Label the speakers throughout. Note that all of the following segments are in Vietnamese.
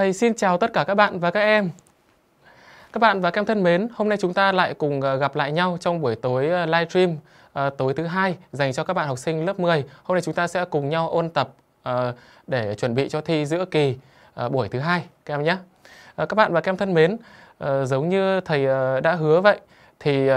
Speaker 1: Thầy xin chào tất cả các bạn và các em. Các bạn và các em thân mến, hôm nay chúng ta lại cùng ờ, gặp lại nhau trong buổi tối ờ, livestream ờ, tối thứ hai dành cho các bạn học sinh lớp 10. Hôm nay chúng ta sẽ cùng nhau ôn tập để chuẩn bị cho thi giữa kỳ buổi thứ hai các em nhé. Các bạn và các em thân mến, giống như thầy đã hứa vậy thì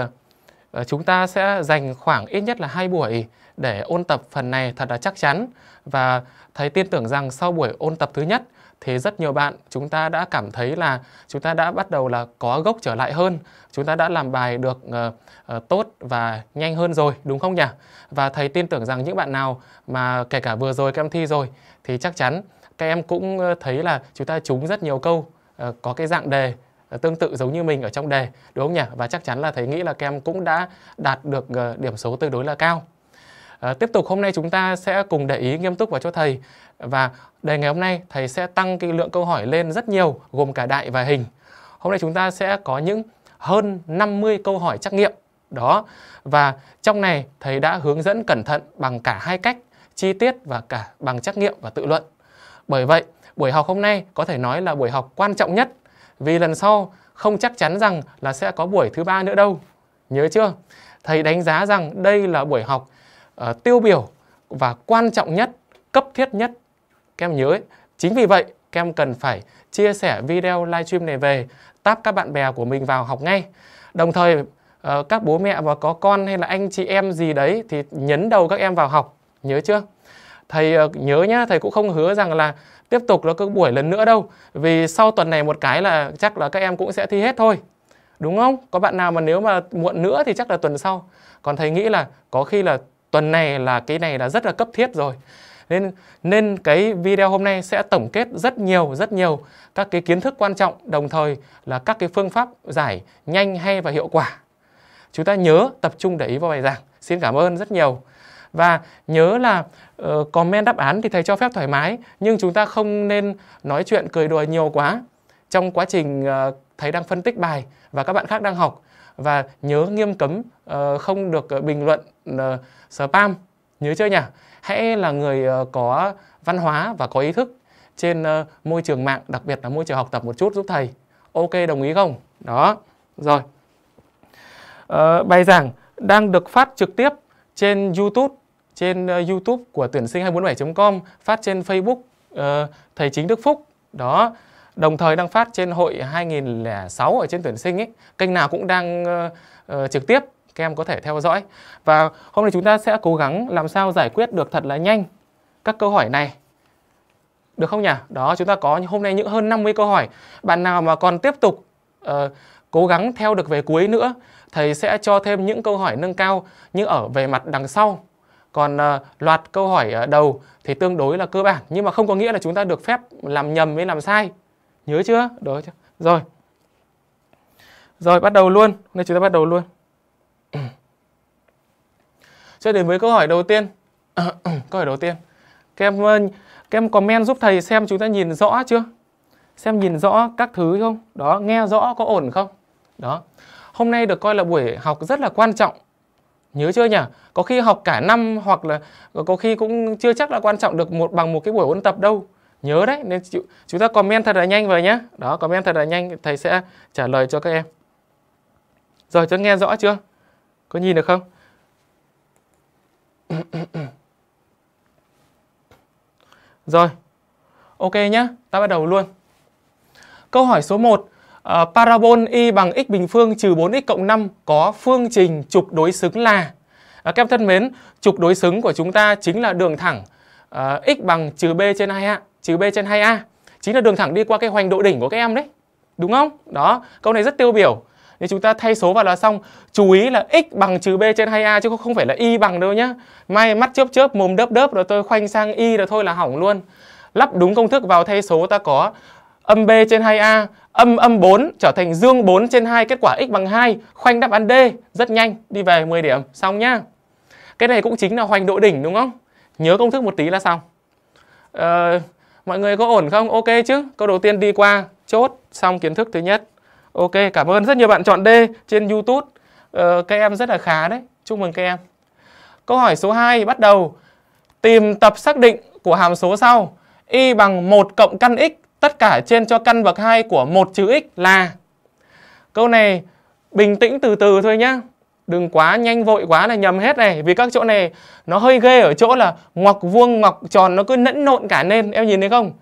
Speaker 1: chúng ta sẽ dành khoảng ít nhất là hai buổi để ôn tập phần này thật là chắc chắn và thầy tin tưởng rằng sau buổi ôn tập thứ nhất thì rất nhiều bạn chúng ta đã cảm thấy là chúng ta đã bắt đầu là có gốc trở lại hơn. Chúng ta đã làm bài được uh, uh, tốt và nhanh hơn rồi đúng không nhỉ? Và thầy tin tưởng rằng những bạn nào mà kể cả vừa rồi các em thi rồi thì chắc chắn các em cũng ờ, thấy là chúng ta trúng rất nhiều câu uh, có cái dạng đề tương tự giống như mình ở trong đề đúng không nhỉ? Và chắc chắn là thầy nghĩ là các em cũng đã đạt được điểm số tương đối là cao. À, tiếp tục hôm nay chúng ta sẽ cùng để ý nghiêm túc vào cho thầy và đề ngày hôm nay thầy sẽ tăng cái lượng câu hỏi lên rất nhiều gồm cả đại và hình. Hôm nay chúng ta sẽ có những hơn 50 câu hỏi trắc nghiệm đó và trong này thầy đã hướng dẫn cẩn thận bằng cả hai cách chi tiết và cả bằng trắc nghiệm và tự luận. Bởi vậy, buổi học hôm nay có thể nói là buổi học quan trọng nhất vì lần sau không chắc chắn rằng là sẽ có buổi thứ ba nữa đâu. Nhớ chưa? Thầy đánh giá rằng đây là buổi học uh, tiêu biểu và quan trọng nhất, cấp thiết nhất. Các em nhớ ấy, chính vì vậy các em cần phải chia sẻ video livestream này về, tap các bạn bè của mình vào học ngay. Đồng thời ờ, các bố mẹ và có con hay là anh chị em gì đấy thì nhấn đầu các em vào học, nhớ chưa? Thầy ờ, nhớ nhá, thầy cũng không hứa rằng là tiếp tục nó cứ buổi lần nữa đâu. Vì sau tuần này một cái là chắc là các em cũng sẽ thi hết thôi. Đúng không? Có bạn nào mà nếu mà muộn nữa thì chắc là tuần sau. Còn thầy nghĩ là có khi là tuần này là cái này là rất là cấp thiết rồi nên nên cái video hôm nay sẽ tổng kết rất nhiều rất nhiều các cái kiến thức quan trọng đồng thời là các cái phương pháp giải nhanh hay và hiệu quả. Chúng ta nhớ tập trung để ý vào bài giảng. Xin cảm ơn rất nhiều. Và nhớ là uh, comment đáp án thì thầy cho phép thoải mái nhưng chúng ta không nên nói chuyện cười đùa nhiều quá trong quá trình uh, thầy đang phân tích bài và các bạn khác đang học. Và nhớ nghiêm cấm uh, không được uh, bình luận uh, spam. Nhớ chưa nhỉ? Hãy là người ờ, có văn hóa và có ý thức trên ờ, môi trường mạng đặc biệt là môi trường học tập một chút giúp thầy. Ok đồng ý không? Đó rồi. Uh, bài giảng đang được phát trực tiếp trên YouTube trên YouTube của tuyển sinh 247.com phát trên Facebook uh, thầy chính Đức Phúc. Đó đồng thời đang phát trên hội 2006 ở trên tuyển sinh ấy. Kênh nào cũng đang uh, uh, trực tiếp các em có thể theo dõi và hôm nay chúng ta sẽ cố gắng làm sao giải quyết được thật là nhanh các câu hỏi này được không nhỉ? Đó chúng ta có hôm nay những hơn 50 câu hỏi. Bạn nào mà còn tiếp tục uh, cố gắng theo được về cuối nữa, thầy sẽ cho thêm những câu hỏi nâng cao như ở về mặt đằng sau. Còn uh, loạt câu hỏi uh, đầu thì tương đối là cơ bản nhưng mà không có nghĩa là chúng ta được phép làm nhầm với làm sai. Nhớ chưa? Đó chưa? Rồi. Rồi bắt đầu luôn. Nên chúng ta bắt đầu luôn. Ừ. Cho đến với câu hỏi đầu tiên. câu hỏi đầu tiên. Các em ờ, các em comment giúp thầy xem chúng ta nhìn rõ chưa? Xem nhìn rõ các thứ không? Đó, nghe rõ có ổn không? Đó. Hôm nay được coi là buổi học rất là quan trọng. Nhớ chưa nhỉ? Có khi học cả năm hoặc là có khi cũng chưa chắc là quan trọng được một bằng một cái buổi ôn tập đâu nhớ đấy nên chúng ta comment thật là nhanh vào nhé đó comment thật là nhanh thầy sẽ trả lời cho các em rồi cho nghe rõ chưa có nhìn được không? Rồi. Ok nhé ta bắt đầu luôn. Câu hỏi số 1 uh, ờ, parabol y bằng x bình phương trừ 4x cộng 5 có phương trình trục đối xứng là? Uh, các em thân mến trục đối xứng của chúng ta chính là đường thẳng uh, x bằng trừ b trên 2a trừ b trên 2a chính là đường thẳng đi qua cái hoành độ đỉnh của các em đấy. Đúng không? Đó câu này rất tiêu biểu. Nếu chúng ta thay số vào là xong chú ý là x bằng trừ b trên 2a chứ không phải là y bằng đâu nhá may mắt chớp chớp mồm đớp đớp rồi tôi khoanh sang y rồi thôi là hỏng luôn lắp đúng công thức vào thay số ta có âm b trên 2a âm âm 4 trở thành dương 4 trên 2 kết quả x bằng 2 khoanh đáp án D rất nhanh đi về 10 điểm xong nhá cái này cũng chính là hoành độ đỉnh đúng không nhớ công thức một tí là xong ờ, Mọi người có ổn không? Ok chứ? Câu đầu tiên đi qua, chốt, xong kiến thức thứ nhất. Ok, cảm ơn rất nhiều bạn chọn D trên YouTube. Ờ, các em rất là khá đấy. Chúc mừng các em. Câu hỏi số 2 bắt đầu. Tìm tập xác định của hàm số sau. Y bằng 1 cộng căn x tất cả trên cho căn bậc 2 của 1 trừ x là Câu này bình tĩnh từ từ thôi nhá. Đừng quá nhanh vội quá là nhầm hết này Vì các chỗ này nó hơi ghê ở chỗ là Ngoặc vuông ngoặc tròn nó cứ nẫn nộn cả lên Em nhìn thấy không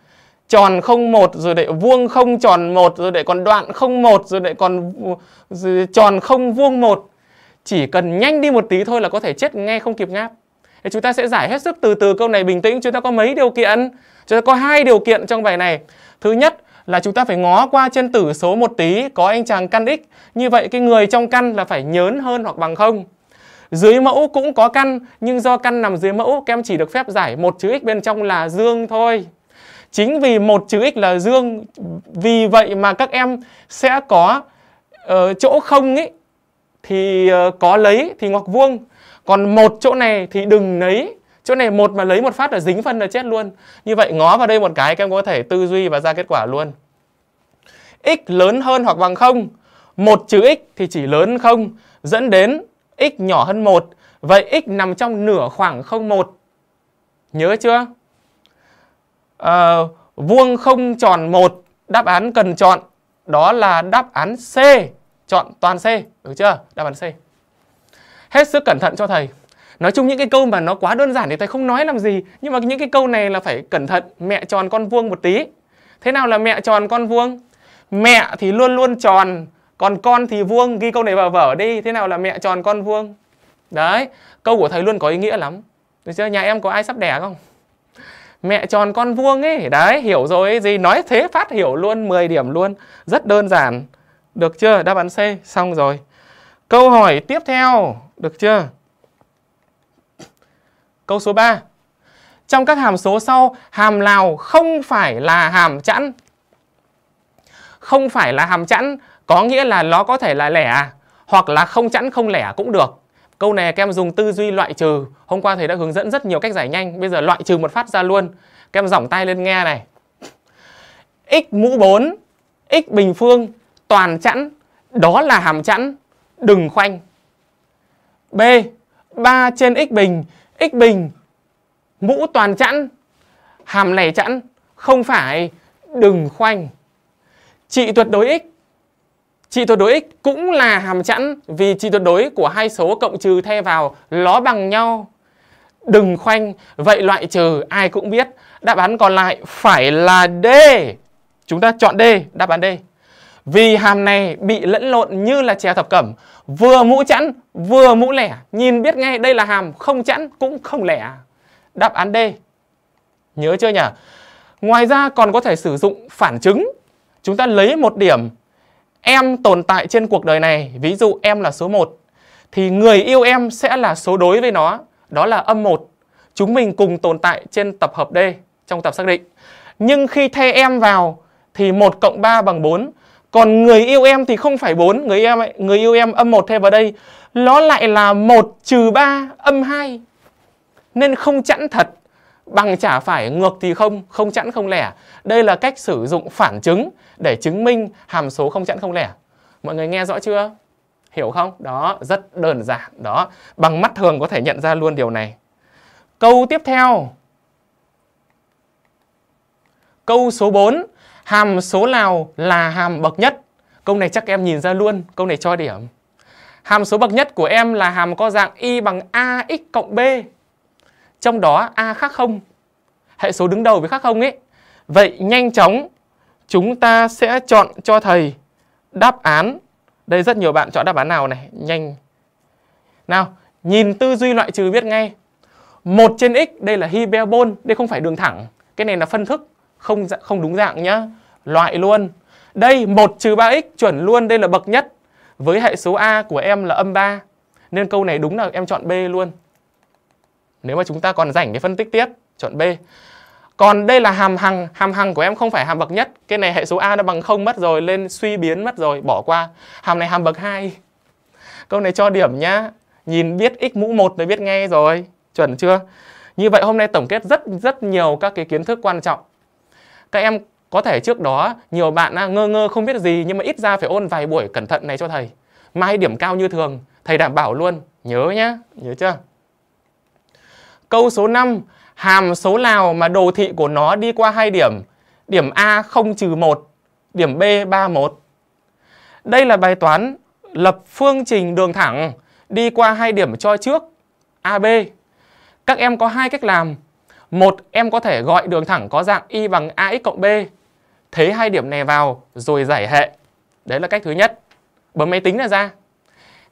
Speaker 1: Tròn không một, rồi lại vuông không tròn một, Rồi lại còn đoạn không một, Rồi lại còn rồi tròn không vuông một. Chỉ cần nhanh đi một tí thôi là có thể chết nghe không kịp ngáp. Thì chúng ta sẽ giải hết sức từ từ câu này bình tĩnh. Chúng ta có mấy điều kiện? Chúng ta có hai điều kiện trong bài này. Thứ nhất là chúng ta phải ngó qua trên tử số một tí, có anh chàng căn x. Như vậy cái người trong căn là phải nhớn hơn hoặc bằng không. Dưới mẫu cũng có căn, nhưng do căn nằm dưới mẫu, các em chỉ được phép giải một chữ x bên trong là dương thôi chính vì một chữ x là dương vì vậy mà các em sẽ có uh, chỗ không ấy thì uh, có lấy thì ngoặc vuông. Còn một chỗ này thì đừng lấy. Chỗ này một mà lấy một phát là dính phân là chết luôn. Như vậy ngó vào đây một cái các em có thể tư duy và ra kết quả luôn. X lớn hơn hoặc bằng không? Một trừ x thì chỉ lớn không dẫn đến x nhỏ hơn một. Vậy x nằm trong nửa khoảng không một. Nhớ chưa? À, vuông không tròn một đáp án cần chọn đó là đáp án C. Chọn toàn C được chưa? Đáp án C. Hết sức cẩn thận cho thầy. Nói chung những cái câu mà nó quá đơn giản thì thầy không nói làm gì nhưng mà những cái câu này là phải cẩn thận mẹ tròn con vuông một tí. Thế nào là mẹ tròn con vuông? Mẹ thì luôn luôn tròn còn con thì vuông. Ghi câu này vào vở đi thế nào là mẹ tròn con vuông? Đấy câu của thầy luôn có ý nghĩa lắm. Được chưa? Nhà em có ai sắp đẻ không? Mẹ tròn con vuông ấy. Đấy hiểu rồi gì nói thế phát hiểu luôn 10 điểm luôn. Rất đơn giản. Được chưa? Đáp án C. Xong rồi. Câu hỏi tiếp theo. Được chưa? Câu số 3. Trong các hàm số sau, hàm nào không phải là hàm chẵn? Không phải là hàm chẵn có nghĩa là nó có thể là lẻ à? hoặc là không chẵn không lẻ cũng được. Câu này các em dùng tư duy loại trừ. Hôm qua thầy đã hướng dẫn rất nhiều cách giải nhanh. Bây giờ loại trừ một phát ra luôn. Các em giỏng tay lên nghe này. x mũ 4, x bình phương, toàn chẵn. Đó là hàm chẵn. Đừng khoanh. B. 3 trên x bình x bình mũ toàn chẵn hàm này chẵn không phải đừng khoanh trị tuyệt đối x trị tuyệt đối x cũng là hàm chẵn vì trị tuyệt đối của hai số cộng trừ thay vào nó bằng nhau. Đừng khoanh, vậy loại trừ ai cũng biết. Đáp án còn lại phải là D. Chúng ta chọn D. Đáp án D. Vì hàm này bị lẫn lộn như là chè thập cẩm, Vừa mũ chẵn, vừa mũ lẻ. Nhìn biết ngay đây là hàm không chẵn cũng không lẻ. Đáp án D. Nhớ chưa nhỉ? Ngoài ra còn có thể sử dụng phản chứng. Chúng ta lấy một điểm Em tồn tại trên cuộc đời này Ví dụ em là số 1 Thì người yêu em sẽ là số đối với nó Đó là âm 1 Chúng mình cùng tồn tại trên tập hợp D Trong tập xác định. Nhưng khi thay em vào Thì 1 cộng 3 bằng 4 còn người yêu em thì không phải 4, người em người yêu em âm 1 thêm vào đây, nó lại là 1 trừ 3 âm 2. Nên không chẵn thật, bằng chả phải ngược thì không, không chẵn không lẻ. Đây là cách sử dụng phản chứng để chứng minh hàm số không chẵn không lẻ. Mọi người nghe rõ chưa? Hiểu không? Đó, rất đơn giản. Đó, bằng mắt thường có thể nhận ra luôn điều này. Câu tiếp theo. Câu số 4 Hàm số nào là hàm bậc nhất? Câu này chắc em nhìn ra luôn, câu này cho điểm. Hàm số bậc nhất của em là hàm có dạng y bằng ax cộng b. Trong đó a khác không. Hệ số đứng đầu với khác không ấy. Vậy nhanh chóng chúng ta sẽ chọn cho thầy đáp án. Đây rất nhiều bạn chọn đáp án nào này, nhanh. Nào, nhìn tư duy loại trừ biết ngay. 1 trên x đây là hyperbol, đây không phải đường thẳng. Cái này là phân thức không dạ, không đúng dạng nhá. Loại luôn. Đây 1 trừ 3x chuẩn luôn, đây là bậc nhất. Với hệ số A của em là âm 3. Nên câu này đúng là em chọn B luôn. Nếu mà chúng ta còn rảnh cái phân tích tiếp, chọn B. Còn đây là hàm hằng, hàm hằng của em không phải hàm bậc nhất. Cái này hệ số A nó bằng không mất rồi, lên suy biến mất rồi, bỏ qua. Hàm này hàm bậc 2. Câu này cho điểm nhá. Nhìn biết x mũ 1 mới biết ngay rồi. Chuẩn chưa? Như vậy hôm nay tổng kết rất rất nhiều các cái kiến thức quan trọng các em có thể trước đó nhiều bạn ngơ ngơ không biết gì nhưng mà ít ra phải ôn vài buổi cẩn thận này cho thầy. Mai điểm cao như thường, thầy đảm bảo luôn. Nhớ nhá, nhớ chưa? Câu số 5, hàm số nào mà đồ thị của nó đi qua hai điểm điểm A 0 trừ 1, điểm B 31. Đây là bài toán lập phương trình đường thẳng đi qua hai điểm cho trước AB. Các em có hai cách làm. Một, em có thể gọi đường thẳng có dạng y bằng ax cộng b, thế hai điểm này vào rồi giải hệ. Đấy là cách thứ nhất. Bấm máy tính là ra.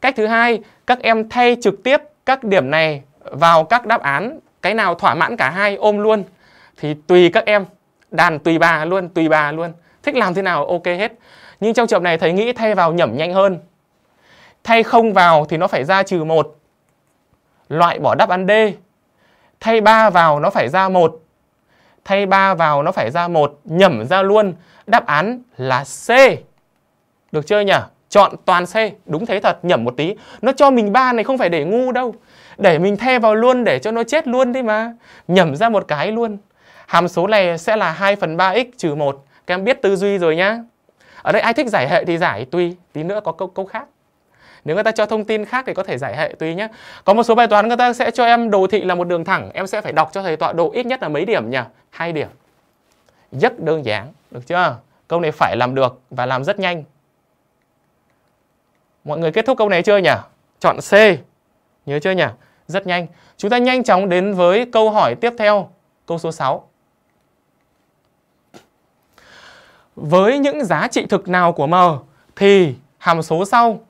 Speaker 1: Cách thứ hai, các em thay trực tiếp các điểm này vào các đáp án, cái nào thỏa mãn cả hai ôm luôn thì tùy các em, đàn tùy bà luôn, tùy bà luôn. Thích làm thế nào ok hết. Nhưng trong trường này thầy nghĩ thay vào nhẩm nhanh hơn. Thay không vào thì nó phải ra trừ một Loại bỏ đáp án D. Thay 3 vào nó phải ra một Thay 3 vào nó phải ra một Nhẩm ra luôn. Đáp án là C. Được chưa nhỉ? Chọn toàn C. Đúng thế thật. Nhẩm một tí. Nó cho mình ba này không phải để ngu đâu. Để mình thay vào luôn để cho nó chết luôn đi mà. Nhẩm ra một cái luôn. Hàm số này sẽ là 2 phần 3x trừ 1. Các em biết tư duy rồi nhá. Ở đây ai thích giải hệ thì giải tùy. Tí nữa có câu, câu khác. Nếu người ta cho thông tin khác thì có thể giải hệ tùy nhé. Có một số bài toán người ta sẽ cho em đồ thị là một đường thẳng. Em sẽ phải đọc cho thầy tọa độ ít nhất là mấy điểm nhỉ? Hai điểm. Rất đơn giản. Được chưa? Câu này phải làm được và làm rất nhanh. Mọi người kết thúc câu này chưa nhỉ? Chọn C. Nhớ chưa nhỉ? Rất nhanh. Chúng ta nhanh chóng đến với câu hỏi tiếp theo. Câu số 6. Với những giá trị thực nào của M thì hàm số sau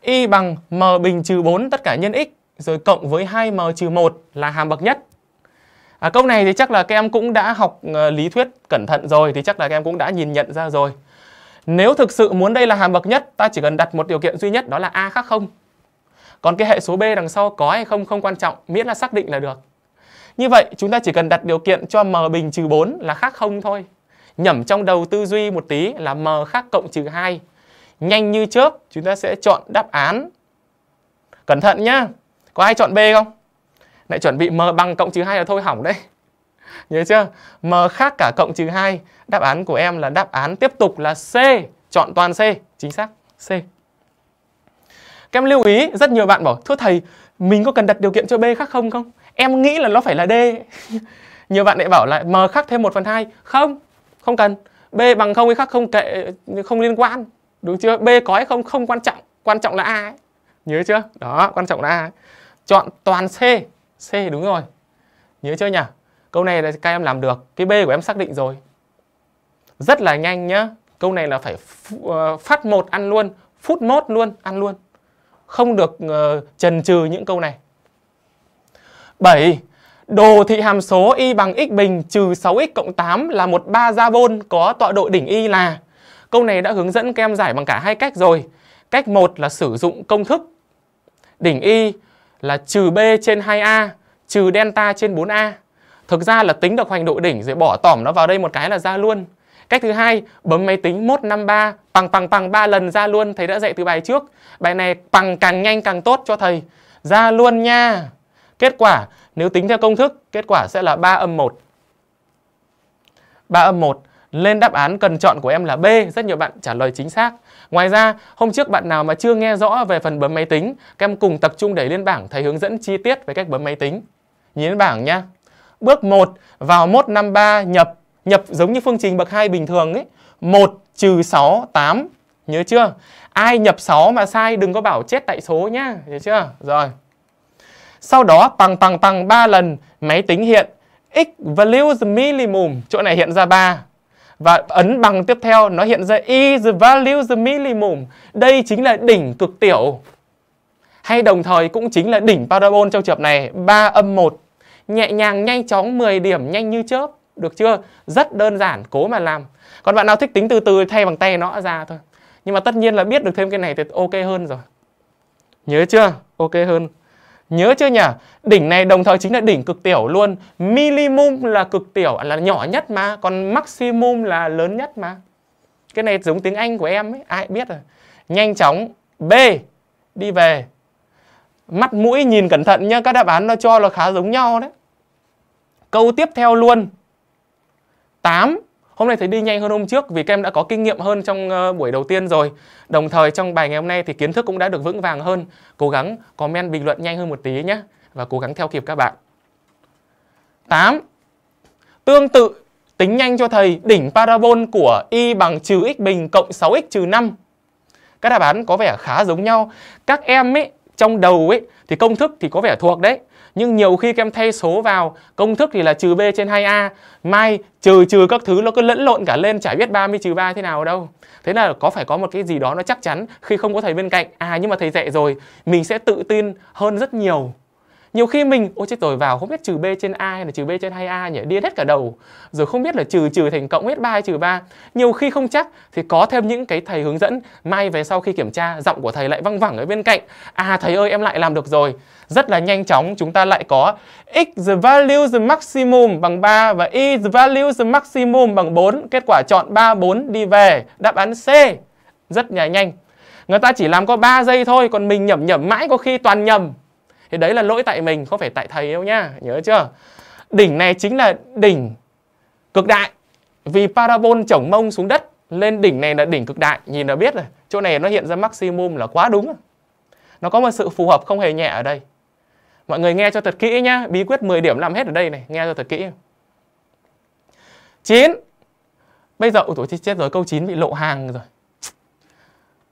Speaker 1: y bằng m bình trừ 4 tất cả nhân x rồi cộng với 2m trừ 1 là hàm bậc nhất. À, câu này thì chắc là các em cũng đã học uh, lý thuyết cẩn thận rồi thì chắc là các em cũng đã nhìn nhận ra rồi. Nếu thực sự muốn đây là hàm bậc nhất, ta chỉ cần đặt một điều kiện duy nhất đó là a khác không. Còn cái hệ số b đằng sau có hay không không quan trọng, miễn là xác định là được. Như vậy chúng ta chỉ cần đặt điều kiện cho m bình trừ 4 là khác không thôi. Nhẩm trong đầu tư duy một tí là m khác cộng trừ 2 nhanh như chớp chúng ta sẽ chọn đáp án. Cẩn thận nhá. Có ai chọn B không? Lại chuẩn bị M bằng cộng trừ 2 là thôi hỏng đấy. Nhớ chưa? M khác cả cộng trừ 2 đáp án của em là đáp án tiếp tục là C. Chọn toàn C. Chính xác. C các em lưu ý, rất nhiều bạn bảo, thưa thầy, mình có cần đặt điều kiện cho B khác không không? Em nghĩ là nó phải là D. Nhiều bạn lại bảo là, M khác thêm 1 phần 2 không không cần. B bằng không hay khác không kệ, không liên quan. Đúng chưa? B có hay không? Không quan trọng. Quan trọng là a ấy. nhớ chưa? Đó, quan trọng là a chọn toàn c. C, đúng rồi. Nhớ chưa nhỉ? Câu này là các em làm được. Cái b của em xác định rồi. Rất là nhanh nhá. Câu này là phải ờ, phát một ăn luôn. Phút mốt luôn, ăn luôn không được ờ, uh, trần trừ những câu này 7. Đồ thị hàm số y bằng x bình trừ 6x cộng 8 là một ba gia vôn có tọa độ đỉnh y là Câu này đã hướng dẫn các em giải bằng cả hai cách rồi. Cách 1 là sử dụng công thức đỉnh y là trừ b trên 2a trừ delta trên 4a. Thực ra là tính được hoành độ đỉnh rồi bỏ tỏm nó vào đây một cái là ra luôn. Cách thứ hai, bấm máy tính 153 bằng bằng bằng 3 lần ra luôn, thầy đã dạy từ bài trước. Bài này bằng càng nhanh càng tốt cho thầy. Ra luôn nha. Kết quả, nếu tính theo công thức, kết quả sẽ là 3 âm 1. 3 âm 1 lên đáp án cần chọn của em là B, rất nhiều bạn trả lời chính xác. Ngoài ra, hôm trước bạn nào mà chưa nghe rõ về phần bấm máy tính, các em cùng tập trung đẩy lên bảng thầy hướng dẫn chi tiết về cách bấm máy tính. Nhìn lên bảng nhá. Bước 1, vào mốt 53 nhập, nhập giống như phương trình bậc 2 bình thường ấy. 1 trừ 6, 8. Nhớ chưa? Ai nhập 6 mà sai đừng có bảo chết tại số nhá. Nhớ chưa? Rồi. Sau đó bằng bằng bằng 3 lần máy tính hiện x values minimum, chỗ này hiện ra 3 và ấn bằng tiếp theo nó hiện ra y the value the minimum. Đây chính là đỉnh cực tiểu. Hay đồng thời cũng chính là đỉnh parabol trong trường này 3 âm 1. Nhẹ nhàng nhanh chóng 10 điểm nhanh như chớp. Được chưa? Rất đơn giản, cố mà làm. Còn bạn nào thích tính từ từ thay bằng tay nó ra thôi. Nhưng mà tất nhiên là biết được thêm cái này thì ok hơn rồi. Nhớ chưa? Ok hơn. Nhớ chưa nhỉ? Đỉnh này đồng thời chính là đỉnh cực tiểu luôn. Minimum là cực tiểu là nhỏ nhất mà, còn maximum là lớn nhất mà. Cái này giống tiếng Anh của em ấy, ai biết rồi. Nhanh chóng B đi về. Mắt mũi nhìn cẩn thận nhá, các đáp án nó cho là khá giống nhau đấy. Câu tiếp theo luôn. 8 Hôm nay thấy đi nhanh hơn hôm trước vì các em đã có kinh nghiệm hơn trong ờ, buổi đầu tiên rồi. Đồng thời trong bài ngày hôm nay thì kiến thức cũng đã được vững vàng hơn. Cố gắng comment bình luận nhanh hơn một tí nhé và cố gắng theo kịp các bạn. 8. Tương tự, tính nhanh cho thầy đỉnh parabol của y bằng trừ x bình cộng 6x trừ 5. Các đáp án có vẻ khá giống nhau. Các em ấy, trong đầu ấy, thì công thức thì có vẻ thuộc đấy. Nhưng nhiều khi các em thay số vào, công thức thì là trừ b trên 2a. Mai, trừ trừ các thứ, nó cứ lẫn lộn cả lên, chả biết 30 trừ 3 thế nào đâu. Thế là có phải có một cái gì đó nó chắc chắn khi không có thầy bên cạnh. À nhưng mà thầy dạy rồi, mình sẽ tự tin hơn rất nhiều nhiều khi mình, ôi chết rồi, vào không biết trừ b trên a hay là trừ b trên 2a nhỉ? Điên hết cả đầu. Rồi không biết là trừ trừ thành cộng hết 3 hay trừ 3 nhiều khi không chắc thì có thêm những cái thầy hướng dẫn. May về sau khi kiểm tra, giọng của thầy lại văng vẳng ở bên cạnh. À thầy ơi, em lại làm được rồi. Rất là nhanh chóng, chúng ta lại có x the value the maximum bằng 3 và y the value the maximum bằng 4 kết quả chọn 3 4 đi về. Đáp án C. Rất là nhanh. Người ta chỉ làm có 3 giây thôi, còn mình nhẩm nhẩm mãi có khi toàn nhầm thì đấy là lỗi tại mình, không phải tại thầy đâu nhá, nhớ chưa? Đỉnh này chính là đỉnh cực đại. Vì parabol chổng mông xuống đất, lên đỉnh này là đỉnh cực đại. Nhìn là biết rồi, chỗ này nó hiện ra maximum là quá đúng nó có một sự phù hợp không hề nhẹ ở đây. Mọi người nghe cho thật kỹ nhá, bí quyết 10 điểm làm hết ở đây này, nghe cho thật kỹ. 9 bây giờ, ôi tuổi chết rồi, câu 9 bị lộ hàng rồi.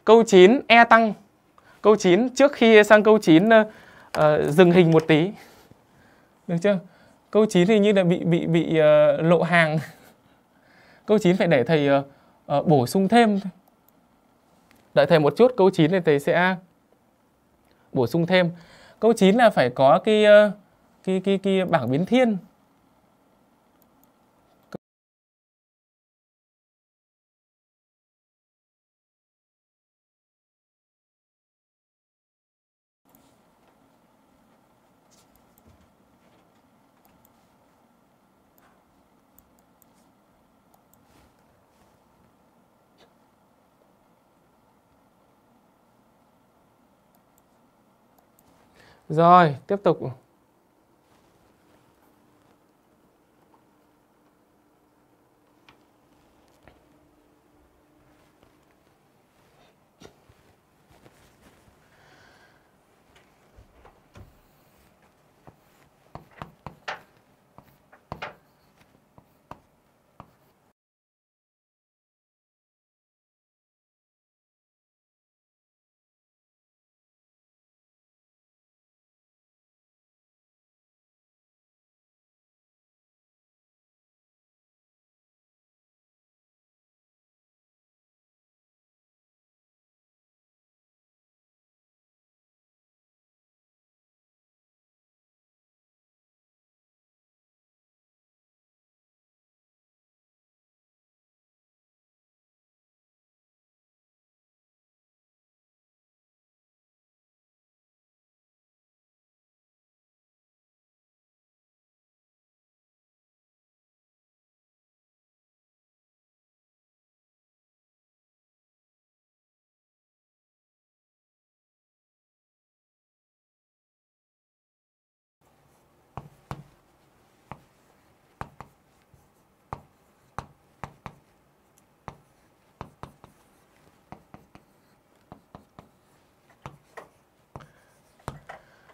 Speaker 1: Câu 9 e tăng. Câu 9 trước khi sang câu 9 uh, dừng hình một tí. Được chưa? Câu 9 thì như là bị bị bị uh, lộ hàng. Câu 9 phải để thầy uh, uh, bổ sung thêm đợi thầy một chút câu 9 thì thầy sẽ bổ sung thêm. Câu 9 là phải có cái uh, cái cái cái bảng biến thiên. Rồi, tiếp tục.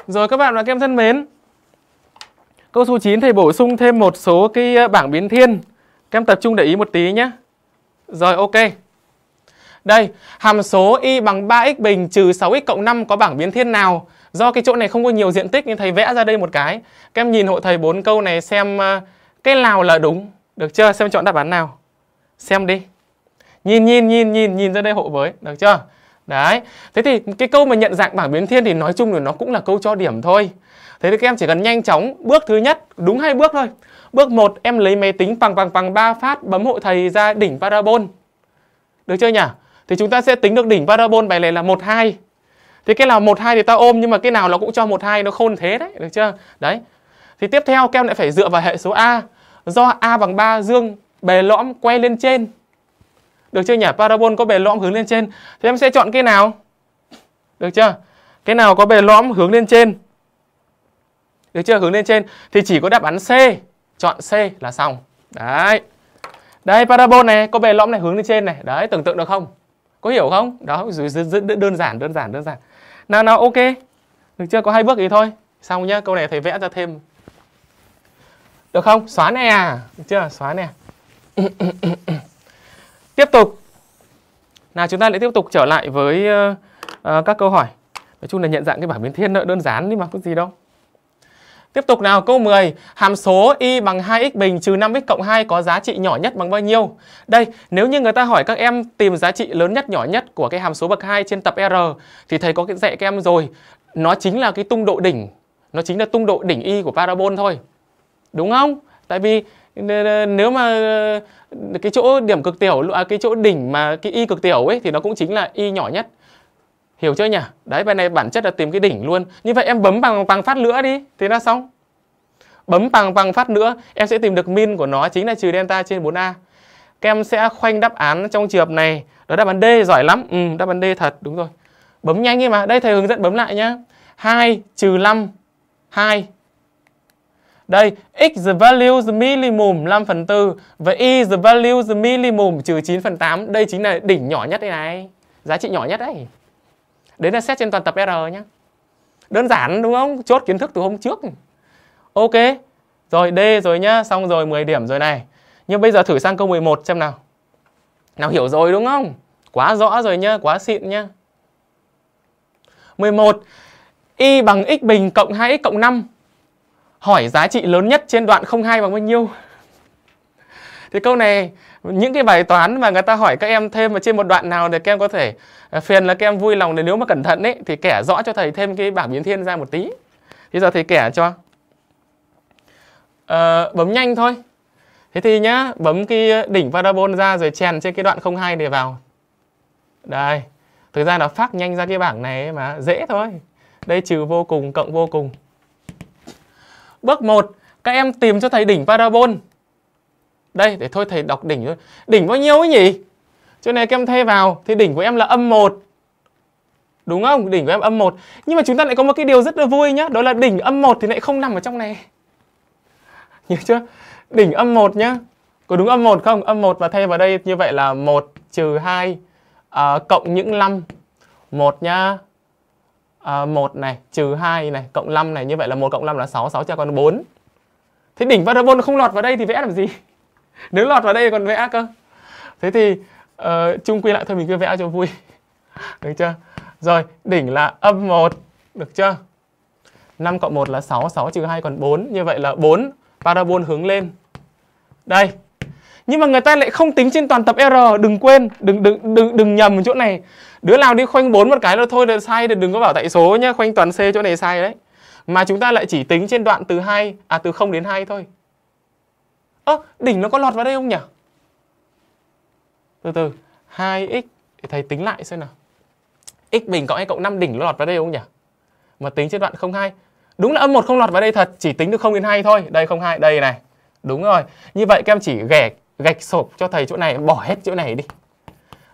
Speaker 1: Rồi các bạn và các em thân mến, Câu số 9 thầy bổ sung thêm một số cái ờ, bảng biến thiên. Các em tập trung để ý một tí nhé Rồi, ok. Đây, hàm số y bằng 3x bình trừ 6x cộng 5 có bảng biến thiên nào? Do cái chỗ này không có nhiều diện tích nên thầy vẽ ra đây một cái. Các em nhìn hộ thầy bốn câu này xem ờ, cái nào là đúng. Được chưa? Xem chọn đáp án nào. Xem đi. Nhìn nhìn nhìn nhìn nhìn ra đây hộ với. Được chưa? Đấy. Thế thì cái câu mà nhận dạng bảng biến thiên thì nói chung là nó cũng là câu cho điểm thôi. Thế thì các em chỉ cần nhanh chóng bước thứ nhất, đúng hai bước thôi. Bước 1 em lấy máy tính bằng bằng bằng 3 phát bấm hộ thầy ra đỉnh parabol. Được chưa nhỉ? Thì chúng ta sẽ tính được đỉnh parabol bài này là 1 2. Thì cái nào 1 2 thì ta ôm nhưng mà cái nào nó cũng cho 1 2 nó khôn thế đấy, được chưa? Đấy. Thì tiếp theo các em lại phải dựa vào hệ số A. Do A bằng 3 dương bề lõm quay lên trên được chưa nhỉ? Parabol có bề lõm hướng lên trên. Thì em sẽ chọn cái nào? Được chưa? Cái nào có bề lõm hướng lên trên? Được chưa? Hướng lên trên thì chỉ có đáp án C. Chọn C là xong. Đấy. Đây parabol này có bề lõm này hướng lên trên này. Đấy, tưởng tượng được không? Có hiểu không? Đó, đơn giản, đơn giản, đơn giản. Nào nào ok. Được chưa? Có hai bước ý thôi. Xong nhá, câu này thầy vẽ ra thêm. Được không? Xóa này à? Được chưa? Xóa này. Tiếp tục. Nào chúng ta lại tiếp tục trở lại với uh, uh, các câu hỏi. Nói chung là nhận dạng cái bảng biến thiên đơn giản đi mà có gì đâu. Tiếp tục nào, câu 10. Hàm số y bằng 2x bình trừ 5x cộng 2 có giá trị nhỏ nhất bằng bao nhiêu? Đây, nếu như người ta hỏi các em tìm giá trị lớn nhất nhỏ nhất của cái hàm số bậc 2 trên tập R thì thầy có cái dạy các em rồi. Nó chính là cái tung độ đỉnh. Nó chính là tung độ đỉnh y của parabol thôi. Đúng không? Tại vì nếu mà cái chỗ điểm cực tiểu à, cái chỗ đỉnh mà cái y cực tiểu ấy thì nó cũng chính là y nhỏ nhất. Hiểu chưa nhỉ? Đấy, bài này bản chất là tìm cái đỉnh luôn. Như vậy em bấm bằng bằng phát nữa đi, thế là xong. Bấm bằng bằng phát nữa, em sẽ tìm được min của nó chính là trừ delta trên 4A. Các em sẽ khoanh đáp án trong trường hợp này. Đó đáp án D, giỏi lắm. Ừ, đáp án D thật, đúng rồi. Bấm nhanh đi mà. Đây thầy hướng dẫn bấm lại nhá. 2 trừ 5, 2. Đây, x the value the minimum 5 phần 4 và y the value the minimum trừ 9 phần 8. Đây chính là đỉnh nhỏ nhất đây này. Giá trị nhỏ nhất đấy. Đấy là xét trên toàn tập R nhé. Đơn giản đúng không? Chốt kiến thức từ hôm trước. Ok. Rồi D rồi nhá, xong rồi 10 điểm rồi này. Nhưng bây giờ thử sang câu 11 xem nào. Nào hiểu rồi đúng không? Quá rõ rồi nhá, quá xịn nhá. 11. Y bằng x bình cộng 2x cộng 5. Hỏi giá trị lớn nhất trên đoạn 02 bằng bao nhiêu? Thì câu này những cái bài toán mà người ta hỏi các em thêm vào trên một đoạn nào để các em có thể à, phiền là các em vui lòng để nếu mà cẩn thận ấy thì kẻ rõ cho thầy thêm cái bảng biến thiên ra một tí. Thì giờ thầy kẻ cho. À, bấm nhanh thôi. Thế thì nhá, bấm cái đỉnh parabol ra rồi chèn trên cái đoạn 02 này vào. Đây. Thực ra là phát nhanh ra cái bảng này mà dễ thôi. Đây trừ vô cùng cộng vô cùng. Bước 1, các em tìm cho thầy đỉnh parabol. Đây, để thôi thầy đọc đỉnh thôi. Đỉnh bao nhiêu ấy nhỉ? Chỗ này các em thay vào thì đỉnh của em là âm 1. Đúng không? Đỉnh của em âm 1. Nhưng mà chúng ta lại có một cái điều rất là vui nhá, đó là đỉnh âm 1 thì lại không nằm ở trong này. Nhớ chưa? Đỉnh âm 1 nhá. Có đúng âm 1 không? Âm 1 và thay vào đây như vậy là 1 trừ 2 à, cộng những 5. 1 nhá. À, 1 này trừ 2 này cộng 5 này như vậy là 1 cộng 5 là 6, 6 cho con 4. Thế đỉnh parabol không lọt vào đây thì vẽ làm gì? nếu lọt vào đây còn vẽ cơ. Thế thì uh, chung quy lại thôi mình cứ vẽ cho vui. Được chưa? Rồi đỉnh là âm 1 được chưa? 5 cộng 1 là 6 6 trừ 2 còn 4 như vậy là 4 parabol hướng lên. Đây nhưng mà người ta lại không tính trên toàn tập R đừng quên đừng đừng đừng đừng nhầm chỗ này đứa nào đi khoanh bốn một cái là thôi là sai thì đừng có bảo tại số nhá khoanh toàn C chỗ này sai đấy mà chúng ta lại chỉ tính trên đoạn từ 2 à từ 0 đến 2 thôi Ơ, à, đỉnh nó có lọt vào đây không nhỉ? Từ từ, 2x để thầy tính lại xem nào. x bình cộng hay cộng 5 đỉnh nó lọt vào đây không nhỉ? Mà tính trên đoạn 02. Đúng là âm 1 không lọt vào đây thật, chỉ tính được 0 đến 2 thôi. Đây 02, đây này. Đúng rồi. Như vậy các em chỉ ghẻ gạch sộp cho thầy chỗ này, bỏ hết chỗ này đi.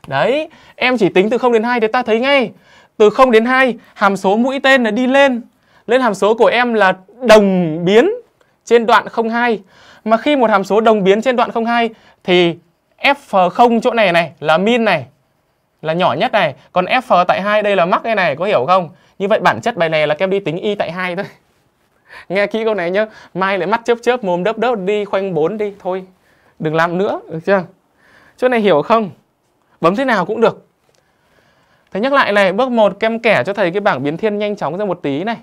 Speaker 1: Đấy, em chỉ tính từ 0 đến 2 thì ta thấy ngay. Từ 0 đến 2, hàm số mũi tên là đi lên. Lên hàm số của em là đồng biến trên đoạn 02. Mà khi một hàm số đồng biến trên đoạn 02 thì f0 chỗ này này là min này là nhỏ nhất này, còn f tại 2 đây là mắc đây này, có hiểu không? Như vậy bản chất bài này là kem đi tính y tại 2 thôi. Nghe kỹ câu này nhá, mai lại mắt chớp chớp mồm đớp đớp đi khoanh 4 đi thôi. Đừng làm nữa, được chưa? Chỗ này hiểu không? Bấm thế nào cũng được. Thầy nhắc lại này, bước 1 kem kẻ cho thầy cái bảng biến thiên nhanh chóng ra một tí này.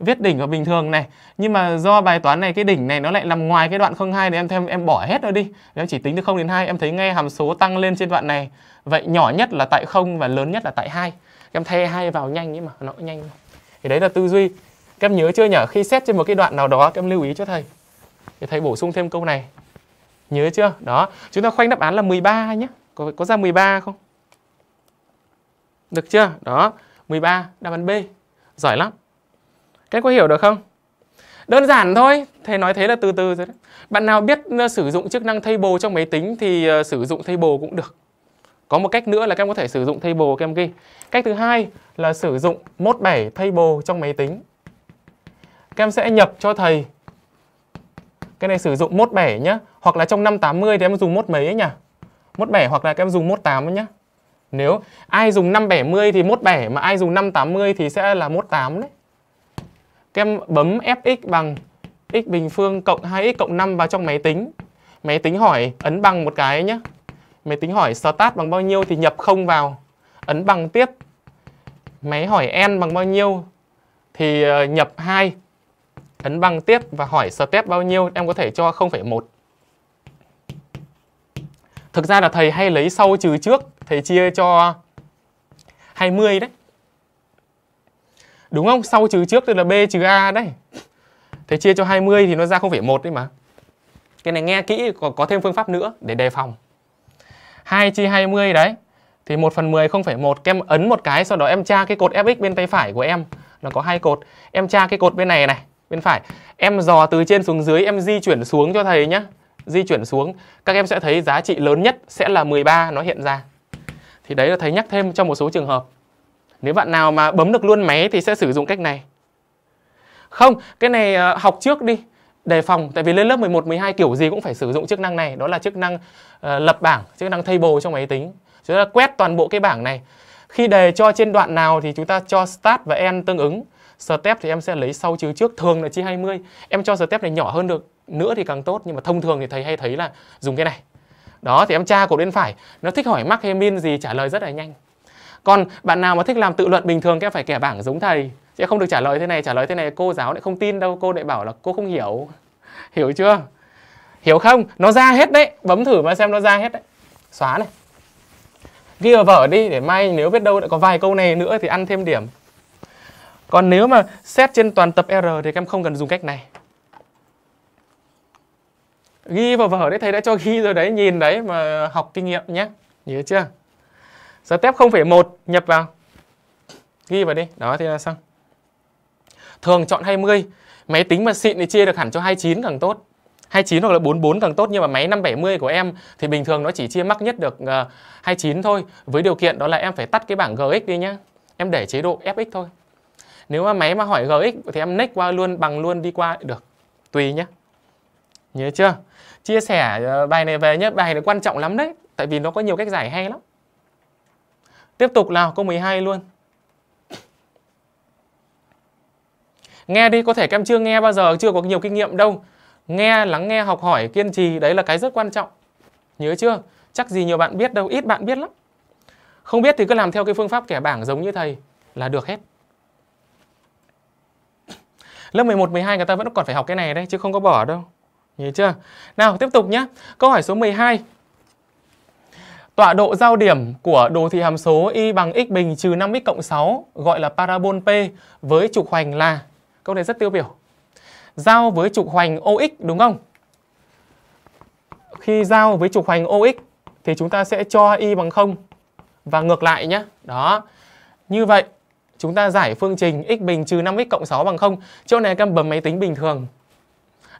Speaker 1: Viết đỉnh vào bình thường này. Nhưng mà do bài toán này cái đỉnh này nó lại nằm ngoài cái đoạn 02 thì em thêm em bỏ hết nó đi. Em chỉ tính từ 0 đến 2 em thấy ngay hàm số tăng lên trên đoạn này. Vậy nhỏ nhất là tại 0 và lớn nhất là tại 2 em thay hai vào nhanh nhưng mà nó nhanh. Thì đấy là tư duy. Các em nhớ chưa nhở? Khi xét trên một cái đoạn nào đó các em lưu ý cho thầy. Thì thầy bổ sung thêm câu này nhớ chưa đó chúng ta khoanh đáp án là 13 nhé có, có ra 13 không được chưa đó 13 đáp án B giỏi lắm các có hiểu được không? Đơn giản thôi, thầy nói thế là từ từ rồi đấy. Bạn nào biết ờ, sử dụng chức năng table trong máy tính thì ờ, sử dụng table cũng được. Có một cách nữa là các em có thể sử dụng table các em ghi. Cách thứ hai là sử dụng mốt 7 table trong máy tính. Các em sẽ nhập cho thầy cái này sử dụng mốt 7 nhá, hoặc là trong 580 thì em dùng mốt mấy ấy nhỉ? Mốt 7 hoặc là các em dùng mốt 8 nhá. Nếu ai dùng 570 thì mốt 7 mà ai dùng 580 thì sẽ là mốt 8 đấy. Các em bấm fx bằng x bình phương cộng 2x cộng 5 vào trong máy tính. Máy tính hỏi ấn bằng một cái nhá. Máy tính hỏi start bằng bao nhiêu thì nhập không vào. Ấn bằng tiếp. Máy hỏi n bằng bao nhiêu thì ờ, nhập 2. Ấn băng tiếp và hỏi step bao nhiêu em có thể cho 0,1. Thực ra là thầy hay lấy sau trừ trước, thầy chia cho 20 đấy. Đúng không? Sau trừ trước tức là B trừ A đấy. Thầy chia cho 20 thì nó ra 0,1 đấy mà. Cái này nghe kỹ có, có thêm phương pháp nữa để đề phòng. 2 chia 20 đấy. Thì 1 phần 10 0,1 Em ấn một cái sau đó em tra cái cột Fx bên tay phải của em Nó có hai cột Em tra cái cột bên này này Bên phải. Em dò từ trên xuống dưới em di chuyển xuống cho thầy nhé Di chuyển xuống. Các em sẽ thấy giá trị lớn nhất sẽ là 13 nó hiện ra. Thì đấy là thầy nhắc thêm trong một số trường hợp. Nếu bạn nào mà bấm được luôn máy thì sẽ sử dụng cách này. Không, cái này ờ, học trước đi. Đề phòng tại vì lên lớp 11 12 kiểu gì cũng phải sử dụng chức năng này. Đó là chức năng uh, lập bảng chức năng table trong máy tính. Chúng ta quét toàn bộ cái bảng này. Khi đề cho trên đoạn nào thì chúng ta cho start và end tương ứng step thì em sẽ lấy sau trừ trước thường là chia 20 em cho step này nhỏ hơn được, nữa thì càng tốt, nhưng mà thông thường thì thầy hay thấy là dùng cái này. Đó, thì em tra cột bên phải nó thích hỏi mắc hay min gì, trả lời rất là nhanh. Còn bạn nào mà thích làm tự luận bình thường, các phải kẻ bảng giống thầy. Sẽ không được trả lời thế này, trả lời thế này, cô giáo lại không tin đâu, cô lại bảo là cô không hiểu. Hiểu chưa? Hiểu không? Nó ra hết đấy, bấm thử mà xem nó ra hết đấy. Xóa này. Ghi vào vở đi, để mai nếu biết đâu lại có vài câu này nữa thì ăn thêm điểm còn nếu mà xét trên toàn tập R thì các em không cần dùng cách này. Ghi vào vở đấy thầy đã cho ghi rồi đấy nhìn đấy mà học kinh nghiệm nhé. Nhớ chưa? Step 0,1 nhập vào. Ghi vào đi. Đó thì là xong. Thường chọn 20 máy tính mà xịn thì chia được hẳn cho 29 càng tốt. 29 hoặc là 44 càng tốt nhưng mà máy 570 của em thì bình thường nó chỉ chia mắc nhất được ờ, uh, 29 thôi. Với điều kiện đó là em phải tắt cái bảng GX đi nhá. Em để chế độ FX thôi nếu mà máy mà hỏi GX thì em next qua luôn, bằng luôn đi qua. Được, tùy nhé nhớ chưa? Chia sẻ ờ, bài này về nhé bài này quan trọng lắm đấy, tại vì nó có nhiều cách giải hay lắm. Tiếp tục nào, câu 12 luôn. Nghe đi, có thể các em chưa nghe bao giờ, chưa có nhiều kinh nghiệm đâu. Nghe, lắng nghe, học hỏi, kiên trì, đấy là cái rất quan trọng. Nhớ chưa? Chắc gì nhiều bạn biết đâu, ít bạn biết lắm. Không biết thì cứ làm theo cái phương pháp kẻ bảng giống như thầy là được hết lớp 11, 12 người ta vẫn còn phải học cái này đấy chứ không có bỏ đâu nhớ chưa nào tiếp tục nhé câu hỏi số 12 Tọa độ giao điểm của đồ thị hàm số y bằng x bình trừ 5x cộng 6 gọi là parabol P với trục hoành là Câu này rất tiêu biểu giao với trục hoành OX đúng không? Khi giao với trục hoành OX thì chúng ta sẽ cho y bằng 0 và ngược lại nhé. Đó. Như vậy chúng ta giải phương trình x bình trừ 5x cộng 6 bằng 0. Chỗ này các em bấm máy tính bình thường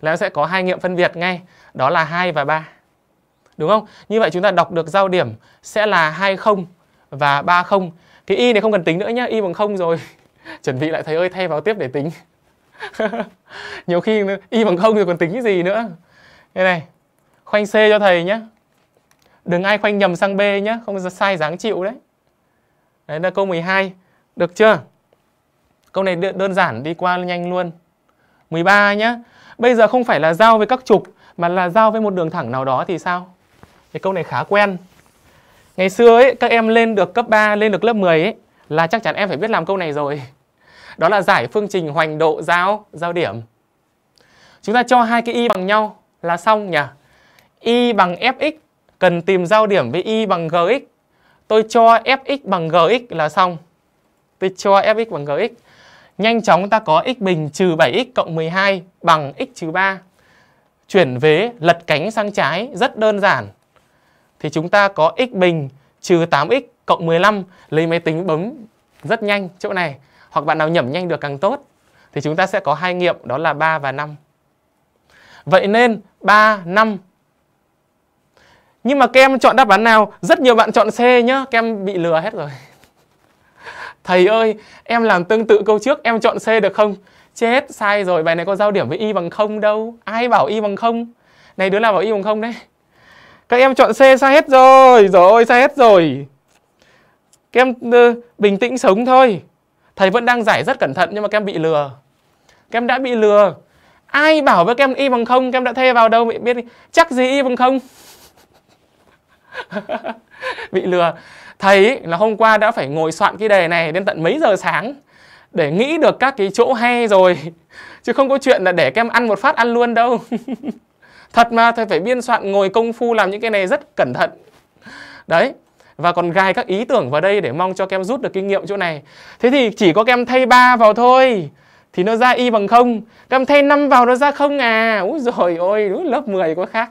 Speaker 1: là sẽ có hai nghiệm phân biệt ngay, đó là 2 và 3. Đúng không? Như vậy chúng ta đọc được giao điểm sẽ là 20 và 30. Cái y này không cần tính nữa nhá, y bằng 0 rồi. Chuẩn bị lại thầy ơi thay vào tiếp để tính. nhiều khi y bằng 0 thì còn tính cái gì nữa đây này khoanh c cho thầy nhé đừng ai khoanh nhầm sang b nhé không sai dáng chịu đấy đấy là câu 12 được chưa câu này đơn giản, đi qua nhanh luôn 13 nhá. bây giờ không phải là giao với các trục, mà là giao với một đường thẳng nào đó thì sao thì câu này khá quen ngày xưa ấy, các em lên được cấp 3 lên được lớp 10 ấy, là chắc chắn em phải biết làm câu này rồi đó là giải phương trình hoành độ giao giao điểm. Chúng ta cho hai cái y bằng nhau là xong nhỉ? Y bằng fx, cần tìm giao điểm với y bằng gx. Tôi cho fx bằng gx là xong. Tôi cho fx bằng gx. Nhanh chóng ta có x bình trừ 7x cộng 12 bằng x trừ 3. Chuyển vế lật cánh sang trái rất đơn giản. Thì chúng ta có x bình trừ 8x cộng 15 lấy máy tính bấm rất nhanh chỗ này hoặc bạn nào nhẩm nhanh được càng tốt thì chúng ta sẽ có hai nghiệm đó là 3 và 5. Vậy nên 3, 5 nhưng mà các em chọn đáp án nào? Rất nhiều bạn chọn C nhá, các em bị lừa hết rồi. Thầy ơi, em làm tương tự câu trước, em chọn C được không? Chết, sai rồi, bài này có giao điểm với y bằng không đâu. Ai bảo y bằng không? Này đứa nào bảo y bằng không đấy? Các em chọn C sai hết rồi, rồi sai hết rồi. Các em uh, bình tĩnh sống thôi. Thầy vẫn đang giải rất cẩn thận nhưng mà các em bị lừa. Các em đã bị lừa. ai bảo với kem y bằng không kem đã thay vào đâu bị biết đi chắc gì y bằng không bị lừa thầy là hôm qua đã phải ngồi soạn cái đề này đến tận mấy giờ sáng để nghĩ được các cái chỗ hay rồi. Chứ không có chuyện là để kem ăn một phát ăn luôn đâu. Thật mà, thầy phải biên soạn ngồi công phu làm những cái này rất cẩn thận. Đấy, và còn gài các ý tưởng vào đây để mong cho kem rút được kinh nghiệm chỗ này. Thế thì chỉ có kem thay ba vào thôi, thì nó ra y bằng không? Kem thay năm vào nó ra không à? Úi rồi ôi lớp 10 có khác.